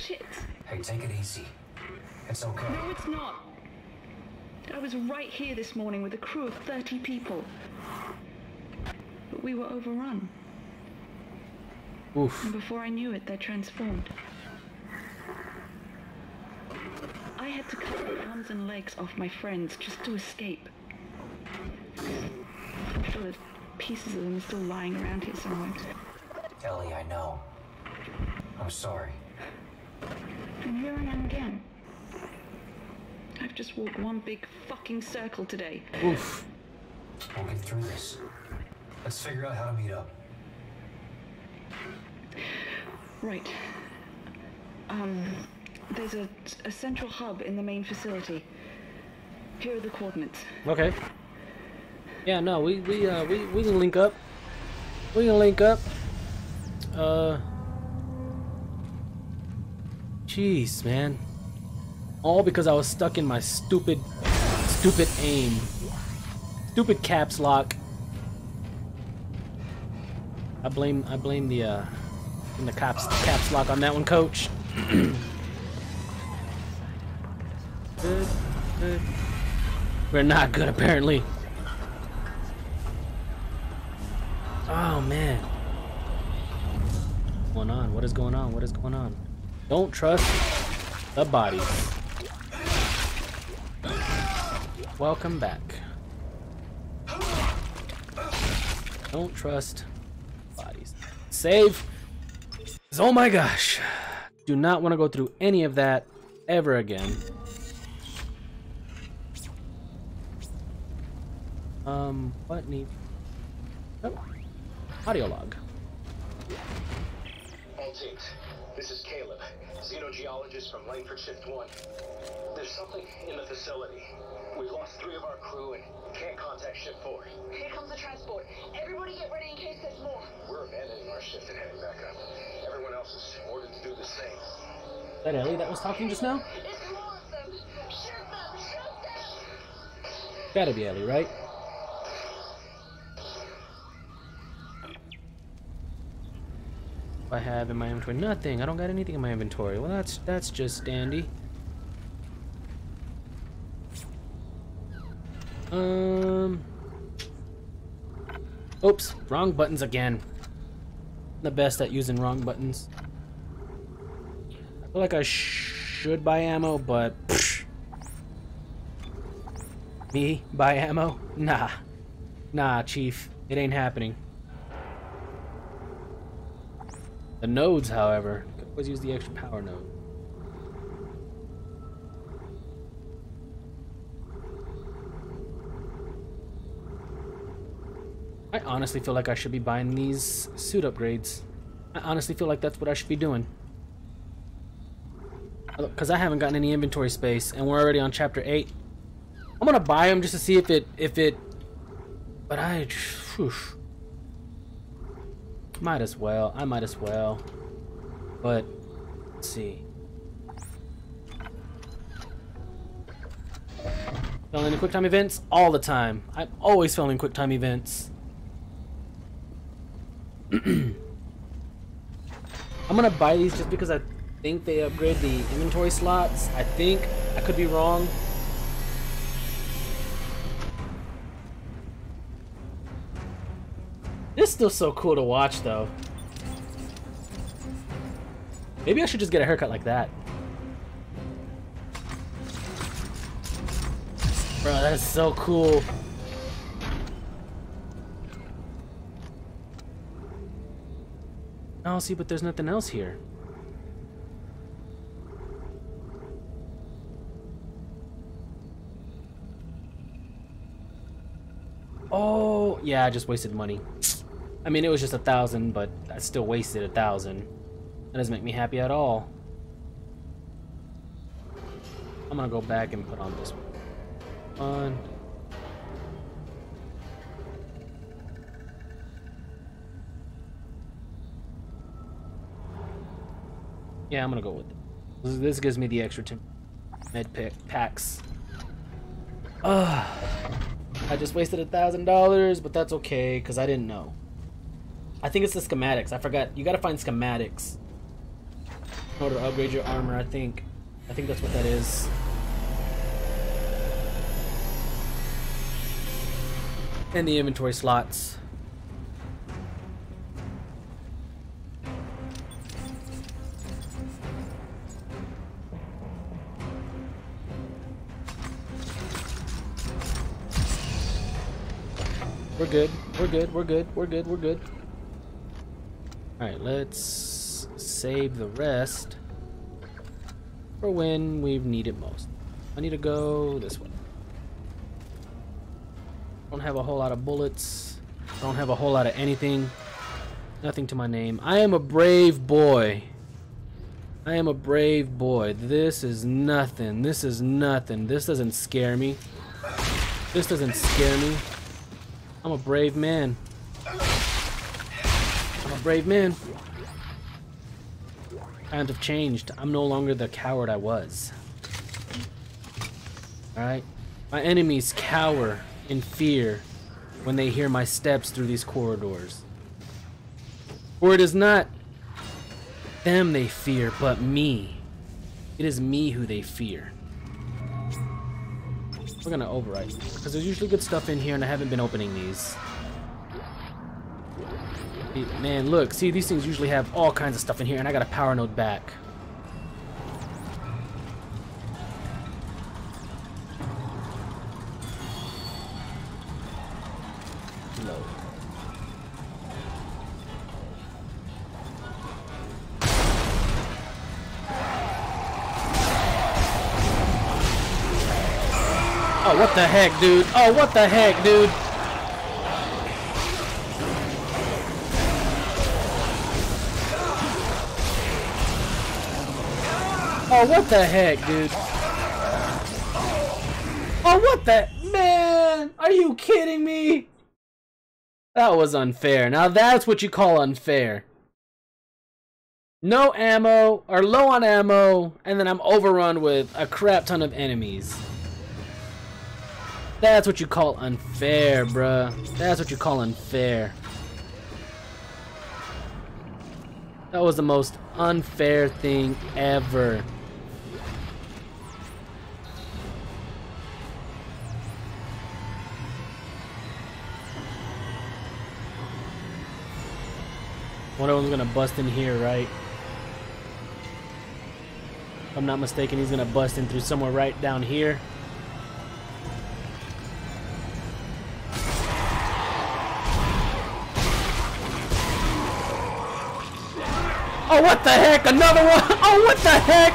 shit. Hey, take it easy. It's okay. No, it's not. I was right here this morning with a crew of 30 people. But we were overrun. Oof. And before I knew it, they transformed. I had to cut the arms and legs off my friends just to escape. I'm sure there's pieces of them are still lying around here somewhere. Ellie, I know. I'm sorry. And here I am again. I've just walked one big fucking circle today. Oof. We'll get through this. Let's figure out how to meet up. Right. Um, there's a, a central hub in the main facility. Here are the coordinates. Okay. Yeah, no, we we uh we we can link up. We can link up. Uh. Jeez, man. All because I was stuck in my stupid, stupid aim. Stupid caps lock. I blame I blame the uh in the caps caps lock on that one, coach. good, good. We're not good apparently. Oh man. What's going on? What is going on? What is going on? Don't trust the body. Welcome back. Don't trust bodies. Save. Oh my gosh. Do not want to go through any of that ever again. Um, what need? Oh, audio log. All teams, this is Caleb, xenogeologist from Langford Shift 1. There's something in the facility. We've lost three of our crew and can't contact Shift 4. Here comes the transport. Everybody get ready in case there's more. We're abandoning our shift and heading back that Ellie that was talking just now? It's more of them. Shoot them! Shoot them! Gotta be Ellie, right? I have in my inventory nothing. I don't got anything in my inventory. Well, that's that's just dandy. Um. Oops, wrong buttons again. The best at using wrong buttons. I feel like I sh should buy ammo, but psh. me buy ammo? Nah, nah, chief, it ain't happening. The nodes, however, always use the extra power node. I honestly feel like I should be buying these suit upgrades. I honestly feel like that's what I should be doing. Because I haven't gotten any inventory space, and we're already on chapter 8. I'm gonna buy them just to see if it, if it... But I... Whew. Might as well. I might as well. But, let's see. Filling in QuickTime events all the time. I'm always filling QuickTime events. I'm gonna buy these just because I think they upgrade the inventory slots. I think. I could be wrong. This is still so cool to watch though. Maybe I should just get a haircut like that. Bro, that is so cool. Oh, see, but there's nothing else here. Oh, yeah, I just wasted money. I mean, it was just a thousand, but I still wasted a thousand. That doesn't make me happy at all. I'm gonna go back and put on this one. Yeah, I'm gonna go with it. This, this gives me the extra 10 med pack packs. Ugh. I just wasted a thousand dollars, but that's okay, because I didn't know. I think it's the schematics. I forgot. You gotta find schematics in order to upgrade your armor, I think. I think that's what that is. And the inventory slots. Good. We're good. We're good. We're good. We're good. Alright, let's save the rest for when we need it most. I need to go this way. Don't have a whole lot of bullets. Don't have a whole lot of anything. Nothing to my name. I am a brave boy. I am a brave boy. This is nothing. This is nothing. This doesn't scare me. This doesn't scare me. I'm a brave man. I'm a brave man. Times have changed. I'm no longer the coward I was. Alright? My enemies cower in fear when they hear my steps through these corridors. For it is not them they fear, but me. It is me who they fear. We're gonna overwrite because there's usually good stuff in here, and I haven't been opening these. Man, look, see, these things usually have all kinds of stuff in here, and I got a power node back. What the heck, dude? Oh, what the heck, dude? Oh, what the heck, dude? Oh, what the... Man! Are you kidding me? That was unfair. Now that's what you call unfair. no ammo or low on ammo, and then I'm overrun with a crap ton of enemies. That's what you call unfair, bruh. That's what you call unfair. That was the most unfair thing ever. One of them's gonna bust in here, right? If I'm not mistaken, he's gonna bust in through somewhere right down here. Oh, what the heck? Another one? Oh, what the heck?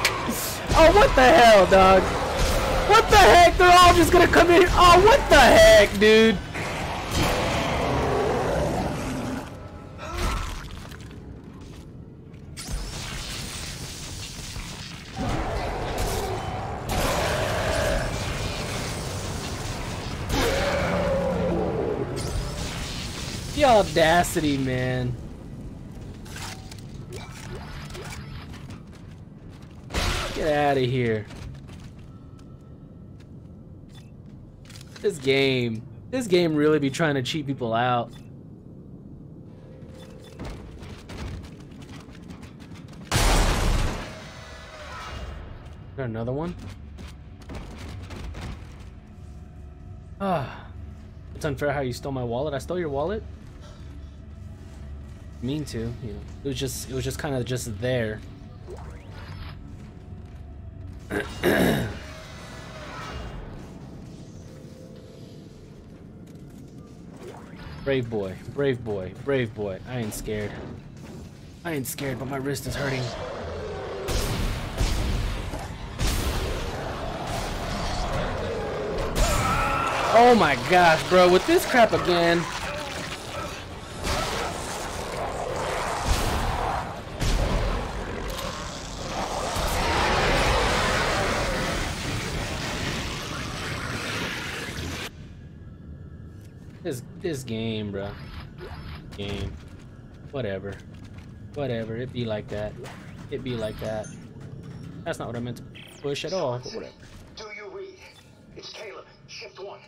Oh, what the hell, dog? What the heck? They're all just gonna come in. Oh, what the heck, dude? The audacity, man. Get out of here. This game. This game really be trying to cheat people out. Is there another one? Ah. It's unfair how you stole my wallet. I stole your wallet? Mean to, you know. It was just it was just kind of just there. brave boy, brave boy, brave boy. I ain't scared. I ain't scared, but my wrist is hurting. Oh my gosh, bro, with this crap again. This this game, bro. Game. Whatever. Whatever. It be like that. It be like that. That's not what I meant to push at all, but whatever. Do you read? It's Caleb, shift one.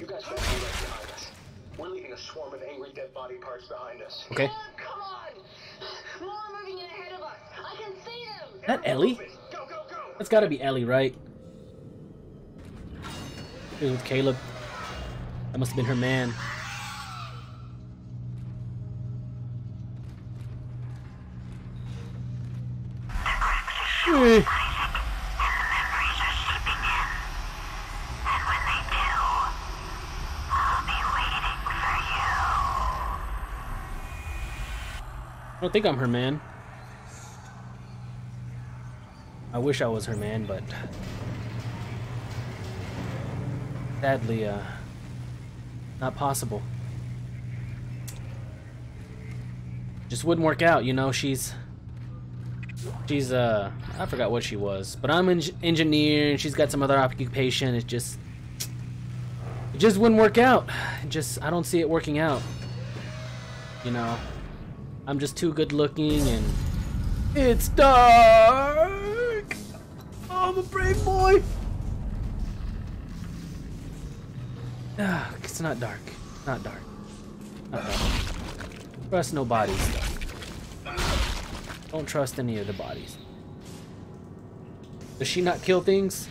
You guys won't be left behind us. We're leaving a swarm of angry dead body parts behind us. Okay. Come on! More moving in ahead of us. I can see them. That Ellie? Go, go, go! That's gotta be Ellie, right? It was with Caleb. That must have been her man. I don't think I'm her man. I wish I was her man, but sadly, uh, not possible. Just wouldn't work out, you know. She's, she's uh, I forgot what she was, but I'm an engineer, and she's got some other occupation. It just, it just wouldn't work out. It just, I don't see it working out. You know, I'm just too good looking, and it's dark. I'm a brave boy. It's not dark. Not dark. Not dark. Trust no bodies. Don't trust any of the bodies. Does she not kill things?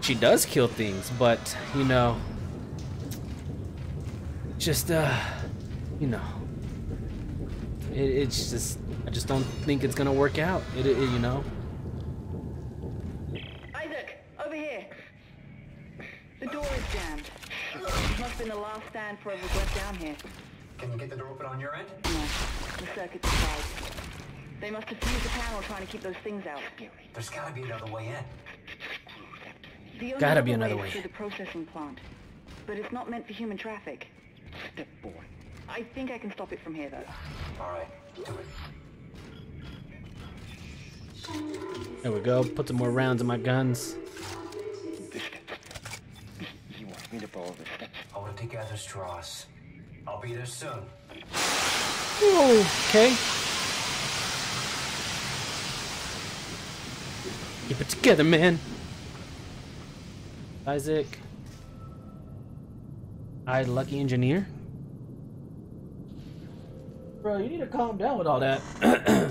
She does kill things, but, you know, just, uh, you know, it, it's just, I just don't think it's gonna work out, it, it you know? Isaac, over here. The door is jammed. This must have been the last stand for whoever went down here. Can you get the door open on your end? No, the circuit's fried. They must have fused the panel trying to keep those things out. There's gotta be another way in. The only Gotta be another way way is through the processing plant, but it's not meant for human traffic. Step boy. I think I can stop it from here, though. Alright, do it. There we go, put some more rounds in my guns to meet up all of it. I want to gather straws. I'll be there soon. Okay. Keep it together, man. Isaac. I lucky engineer. Bro, you need to calm down with all that.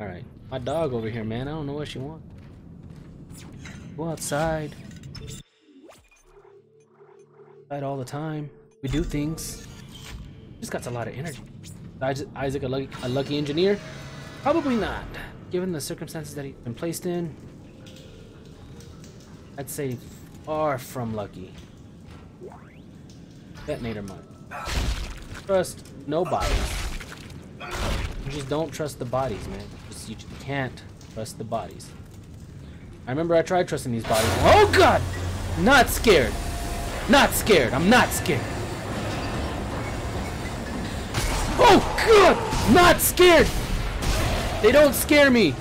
Alright. My dog over here, man. I don't know what she wants. Go outside. Outside all the time. We do things. Just got a lot of energy. Isaac a lucky, a lucky engineer? Probably not. Given the circumstances that he's been placed in, I'd say far from lucky. Detonator mine. Trust no bodies. You just don't trust the bodies, man. Just, you just can't trust the bodies. I remember I tried trusting these bodies. Oh god! Not scared. Not scared. I'm not scared. Oh god! Not scared! They don't scare me.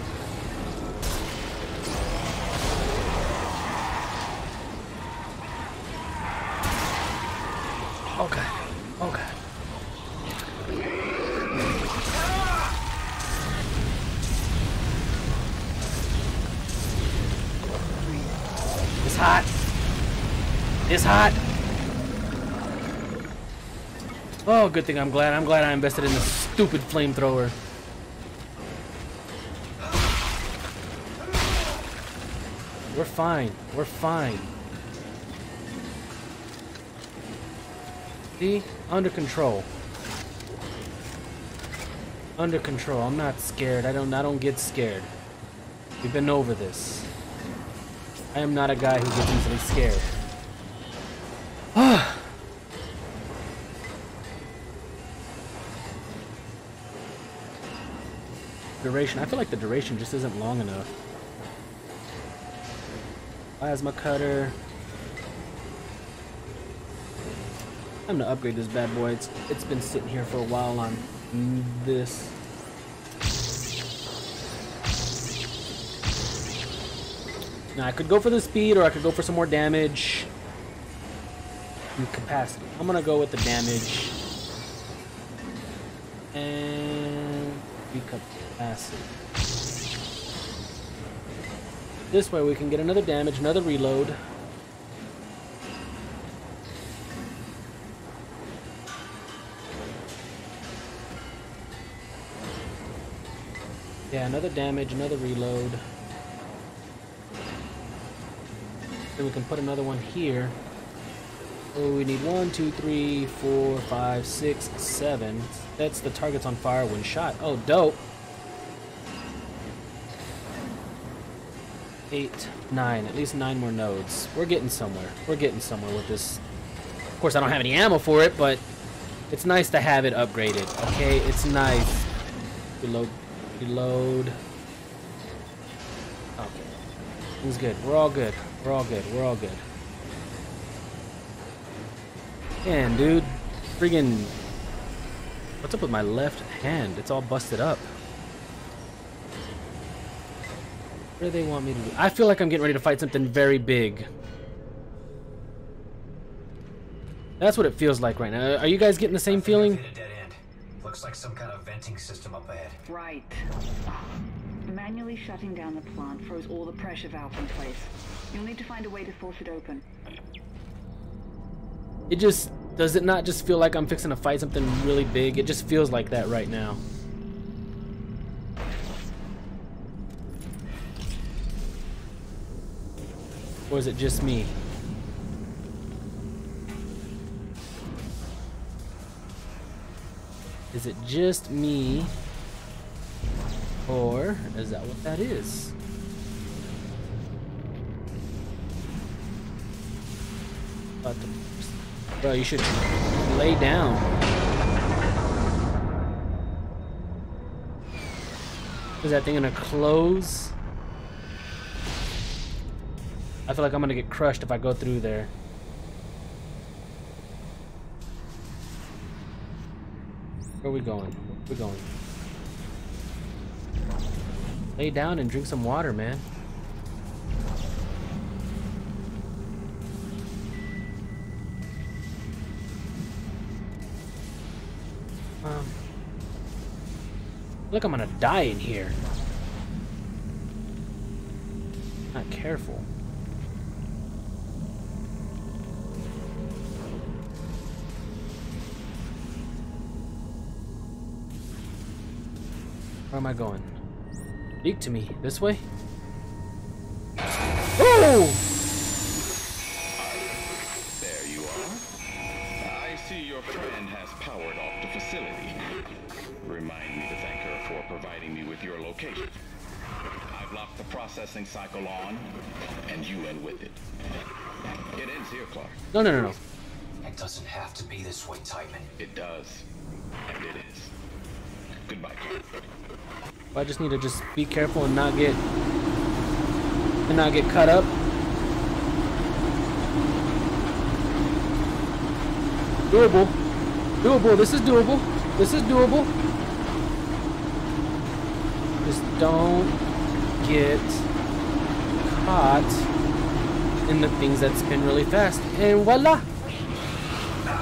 It's hot. Oh, good thing I'm glad. I'm glad I invested in this stupid flamethrower. We're fine. We're fine. See? Under control. Under control. I'm not scared. I don't I don't get scared. We've been over this. I am not a guy who gets easily scared. Duration. I feel like the duration just isn't long enough. Plasma cutter. I'm gonna upgrade this bad boy. It's it's been sitting here for a while on this. Now I could go for the speed or I could go for some more damage capacity. I'm gonna go with the damage and capacity. This way we can get another damage, another reload. Yeah, another damage, another reload. Then we can put another one here. Oh, we need one, two, three, four, five, six, seven. That's the targets on fire when shot. Oh, dope. Eight, nine, at least nine more nodes. We're getting somewhere. We're getting somewhere with this. Of course, I don't have any ammo for it, but it's nice to have it upgraded, okay? It's nice. Reload, reload. Okay. Things good. We're all good. We're all good. We're all good. Man, dude. Friggin' What's up with my left hand? It's all busted up. What do they want me to do? I feel like I'm getting ready to fight something very big. That's what it feels like right now. Are you guys getting the same feeling? Looks like some kind of venting system up ahead. Right. Manually shutting down the plant froze all the pressure valves in place. You'll need to find a way to force it open. It just does it not just feel like I'm fixing to fight something really big? It just feels like that right now. Or is it just me? Is it just me? Or is that what that is? Bro, you should lay down. Is that thing gonna close? I feel like I'm gonna get crushed if I go through there. Where are we going? Where are we going? Lay down and drink some water, man. Um, look, I'm gonna die in here. Not careful. Where am I going? Speak to me. This way? Oh! Processing cycle on, and you in with it. It ends here, Clarke. No, no, no, no. It doesn't have to be this way, Tiedemann. It does. And it is. Goodbye, Clarke. I just need to just be careful and not get and not get cut up. Doable. Doable. This is doable. This is doable. Just don't get caught in the things that spin really fast. And voila!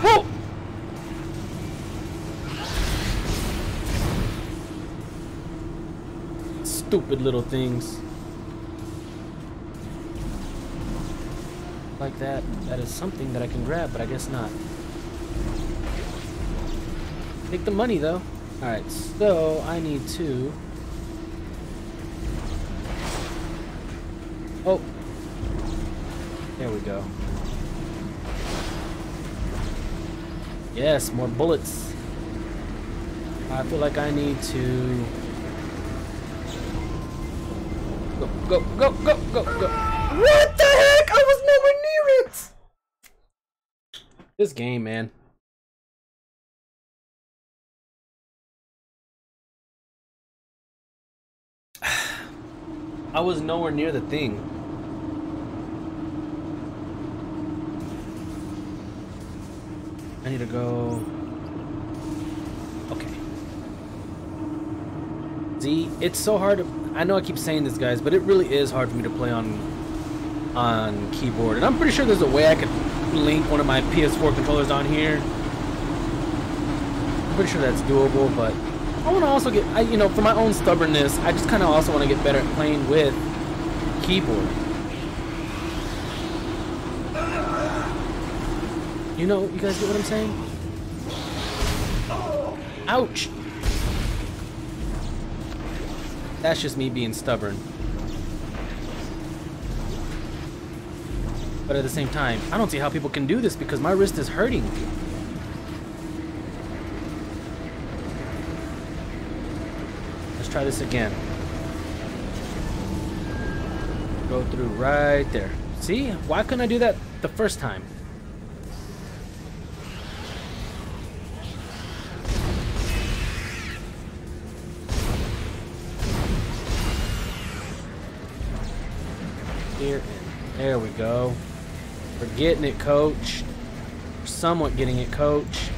Whoa! Stupid little things. Like that. That is something that I can grab, but I guess not. Take the money though. Alright, so I need to. Go. Yes, more bullets. I feel like I need to go, go, go, go, go, go. What the heck? I was nowhere near it. This game, man. I was nowhere near the thing. I need to go. Okay. See, it's so hard to. I know I keep saying this, guys, but it really is hard for me to play on on keyboard. And I'm pretty sure there's a way I could link one of my PS4 controllers on here. I'm pretty sure that's doable, but I want to also get, I, you know, for my own stubbornness, I just kind of also want to get better at playing with keyboard. You know, you guys get what I'm saying? Ouch! That's just me being stubborn. But at the same time, I don't see how people can do this because my wrist is hurting. Let's try this again. Go through right there. See? Why couldn't I do that the first time? There we go. We're getting it, coach. We're somewhat getting it, coach.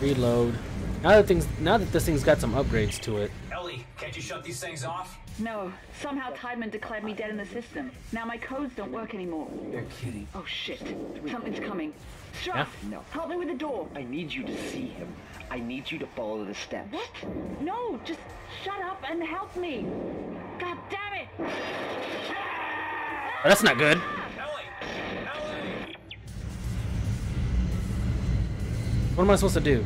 Reload. Now that things now that this thing's got some upgrades to it. Ellie, can't you shut these things off? No, somehow Tiedemann declared me dead in the system. Now my codes don't work anymore. You're kidding. Oh shit. Something's coming. Struck! Yeah? No. Help me with the door. I need you to see him. I need you to follow the steps. What? No, just shut up and help me. God damn it! Oh, that's not good. What am I supposed to do?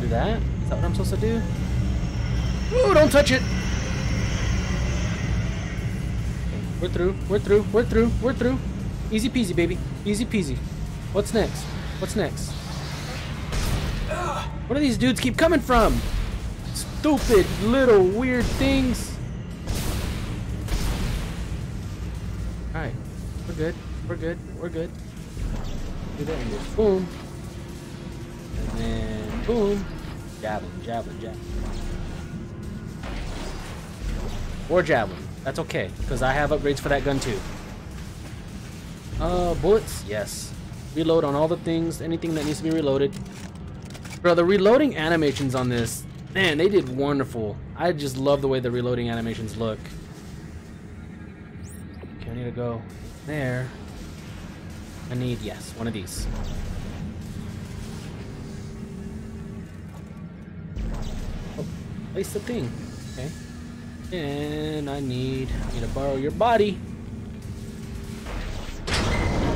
Do that? Is that what I'm supposed to do? Ooh, don't touch it! We're through, we're through, we're through, we're through. Easy peasy, baby. Easy peasy. What's next? What's next? Where do these dudes keep coming from? Stupid little weird things. Alright. We're good. We're good. We're good. Do that and just boom. And then boom. Javelin, javelin, javelin. Or javelin. That's okay, because I have upgrades for that gun too. Uh, bullets? Yes. Reload on all the things, anything that needs to be reloaded. Bro, the reloading animations on this, man, they did wonderful. I just love the way the reloading animations look. Okay, I need to go there. I need, yes, one of these. Oh, place the thing. Okay. And I need, I need to borrow your body.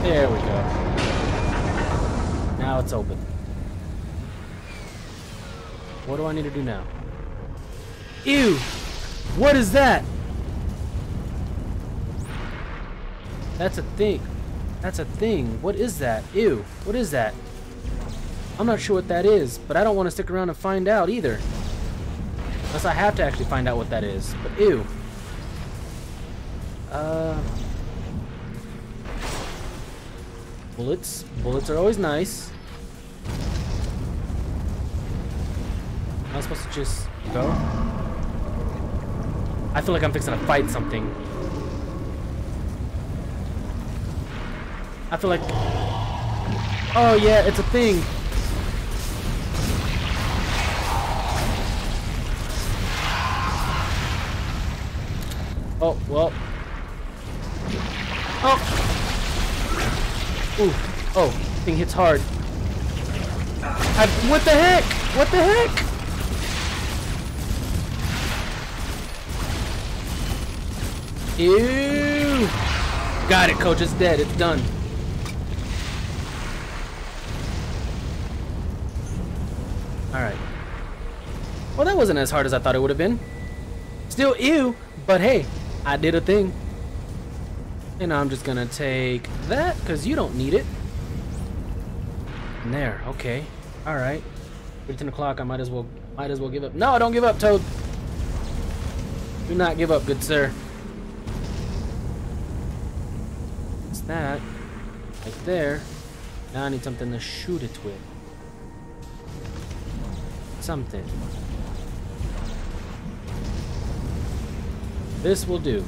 There we go. Now it's open. What do I need to do now? Ew! What is that? That's a thing. That's a thing. What is that? Ew. What is that? I'm not sure what that is, but I don't want to stick around and find out either. Unless I have to actually find out what that is. But ew. Uh. Bullets. Bullets are always nice. Am I supposed to just go? I feel like I'm fixing to fight something. I feel like... Oh yeah, it's a thing. Oh, well. Oh! Ooh. Oh, thing hits hard. I, what the heck? What the heck? Ew! Got it, coach. It's dead. It's done. Alright. Well, that wasn't as hard as I thought it would have been. Still ew, but hey, I did a thing. And I'm just gonna take that, because you don't need it. And there, okay. Alright. 10 o'clock, I might as well might as well give up. No, don't give up, Toad! Do not give up, good sir. What's that? Right there. Now I need something to shoot it with. Something. This will do.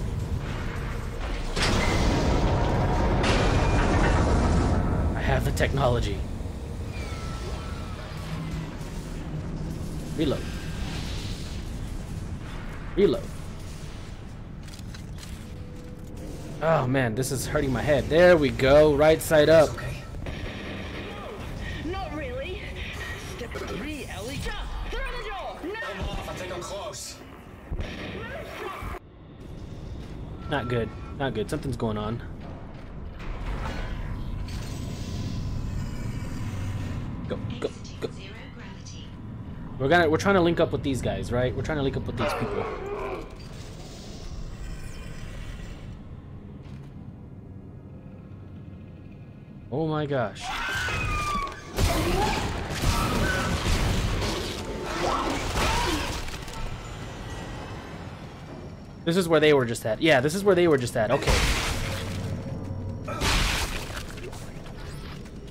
I have the technology. Reload. Reload. Oh man, this is hurting my head. There we go, right side up. Okay. Not really. Step three, Ellie. Jump! Through the door! No! off. I think I'm close. Not good. Not good. Something's going on. Go, go, go. We're gonna we're trying to link up with these guys, right? We're trying to link up with these people. Oh my gosh. This is where they were just at. Yeah, this is where they were just at. Okay.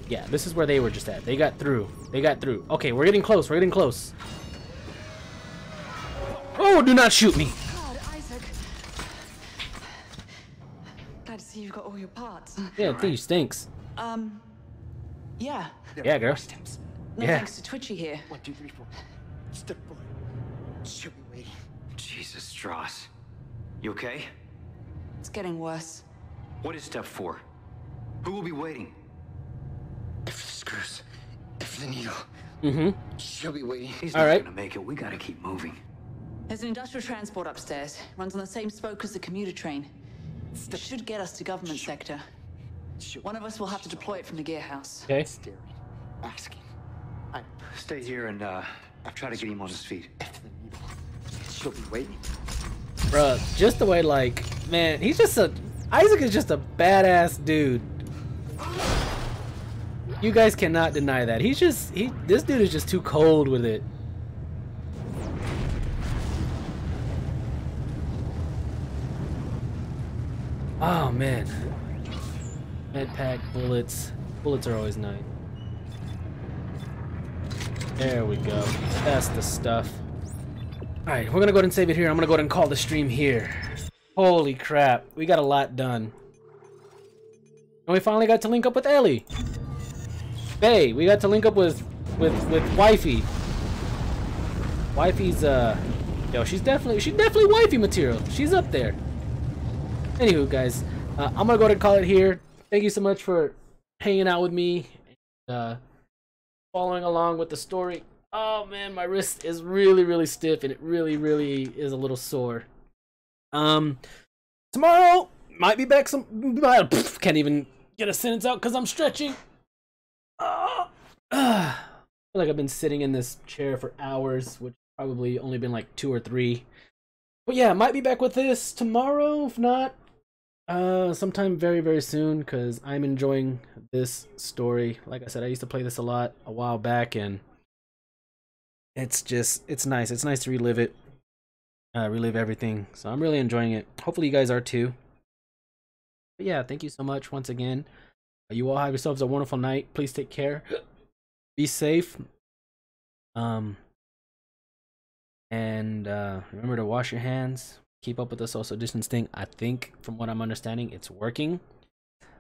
Yeah, this is where they were just at. They got through. They got through. Okay, we're getting close. We're getting close. Oh, do not shoot me. God, Isaac. Glad to see you've got all your parts. Yeah, thief stinks. Um, yeah. Yeah, girl. No Yeah. thanks to Twitchy here. One, two, three, four. Step four. She'll be waiting. Jesus, Stross. You okay? It's getting worse. What is step four? Who will be waiting? If the screws, if the needle, Mm-hmm. she'll be waiting. He's All not right. gonna make it. We gotta keep moving. There's an industrial transport upstairs. Runs on the same spoke as the commuter train. It should get us to government sector. She'll One of us will have to deploy it from the gear house. Okay. staring, asking. I'm Stay here and uh, I'll try to get him on his feet. if the needle. She'll be waiting. Bruh, just the way, like, man, he's just a. Isaac is just a badass dude. You guys cannot deny that. He's just. he. This dude is just too cold with it. Oh, man. Med pack, bullets. Bullets are always nice. There we go. That's the stuff. Alright, we're gonna go ahead and save it here. I'm gonna go ahead and call the stream here. Holy crap, we got a lot done. And we finally got to link up with Ellie. Hey, we got to link up with with with wifey. Wifey's uh yo, she's definitely she's definitely wifey material. She's up there. Anywho, guys, uh, I'm gonna go ahead and call it here. Thank you so much for hanging out with me, uh, following along with the story. Oh man, my wrist is really, really stiff and it really, really is a little sore. Um, tomorrow might be back some. I Can't even get a sentence out because I'm stretching. Uh, uh, I feel like I've been sitting in this chair for hours, which probably only been like two or three. But yeah, might be back with this tomorrow. If not, uh, sometime very, very soon because I'm enjoying this story. Like I said, I used to play this a lot a while back and it's just it's nice. It's nice to relive it uh relive everything. So i'm really enjoying it. Hopefully you guys are too. But yeah thank you so much once again. You all have yourselves a wonderful night. Please take care. Be safe. Um and uh remember to wash your hands keep up with the social distance thing i think from what i'm understanding it's working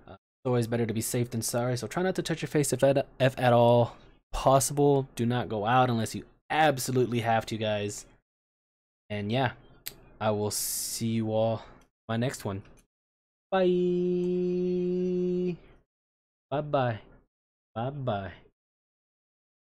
uh, it's always better to be safe than sorry so try not to touch your face if at, if at all possible do not go out unless you absolutely have to, guys. And yeah, I will see you all my next one. Bye. Bye bye. Bye bye.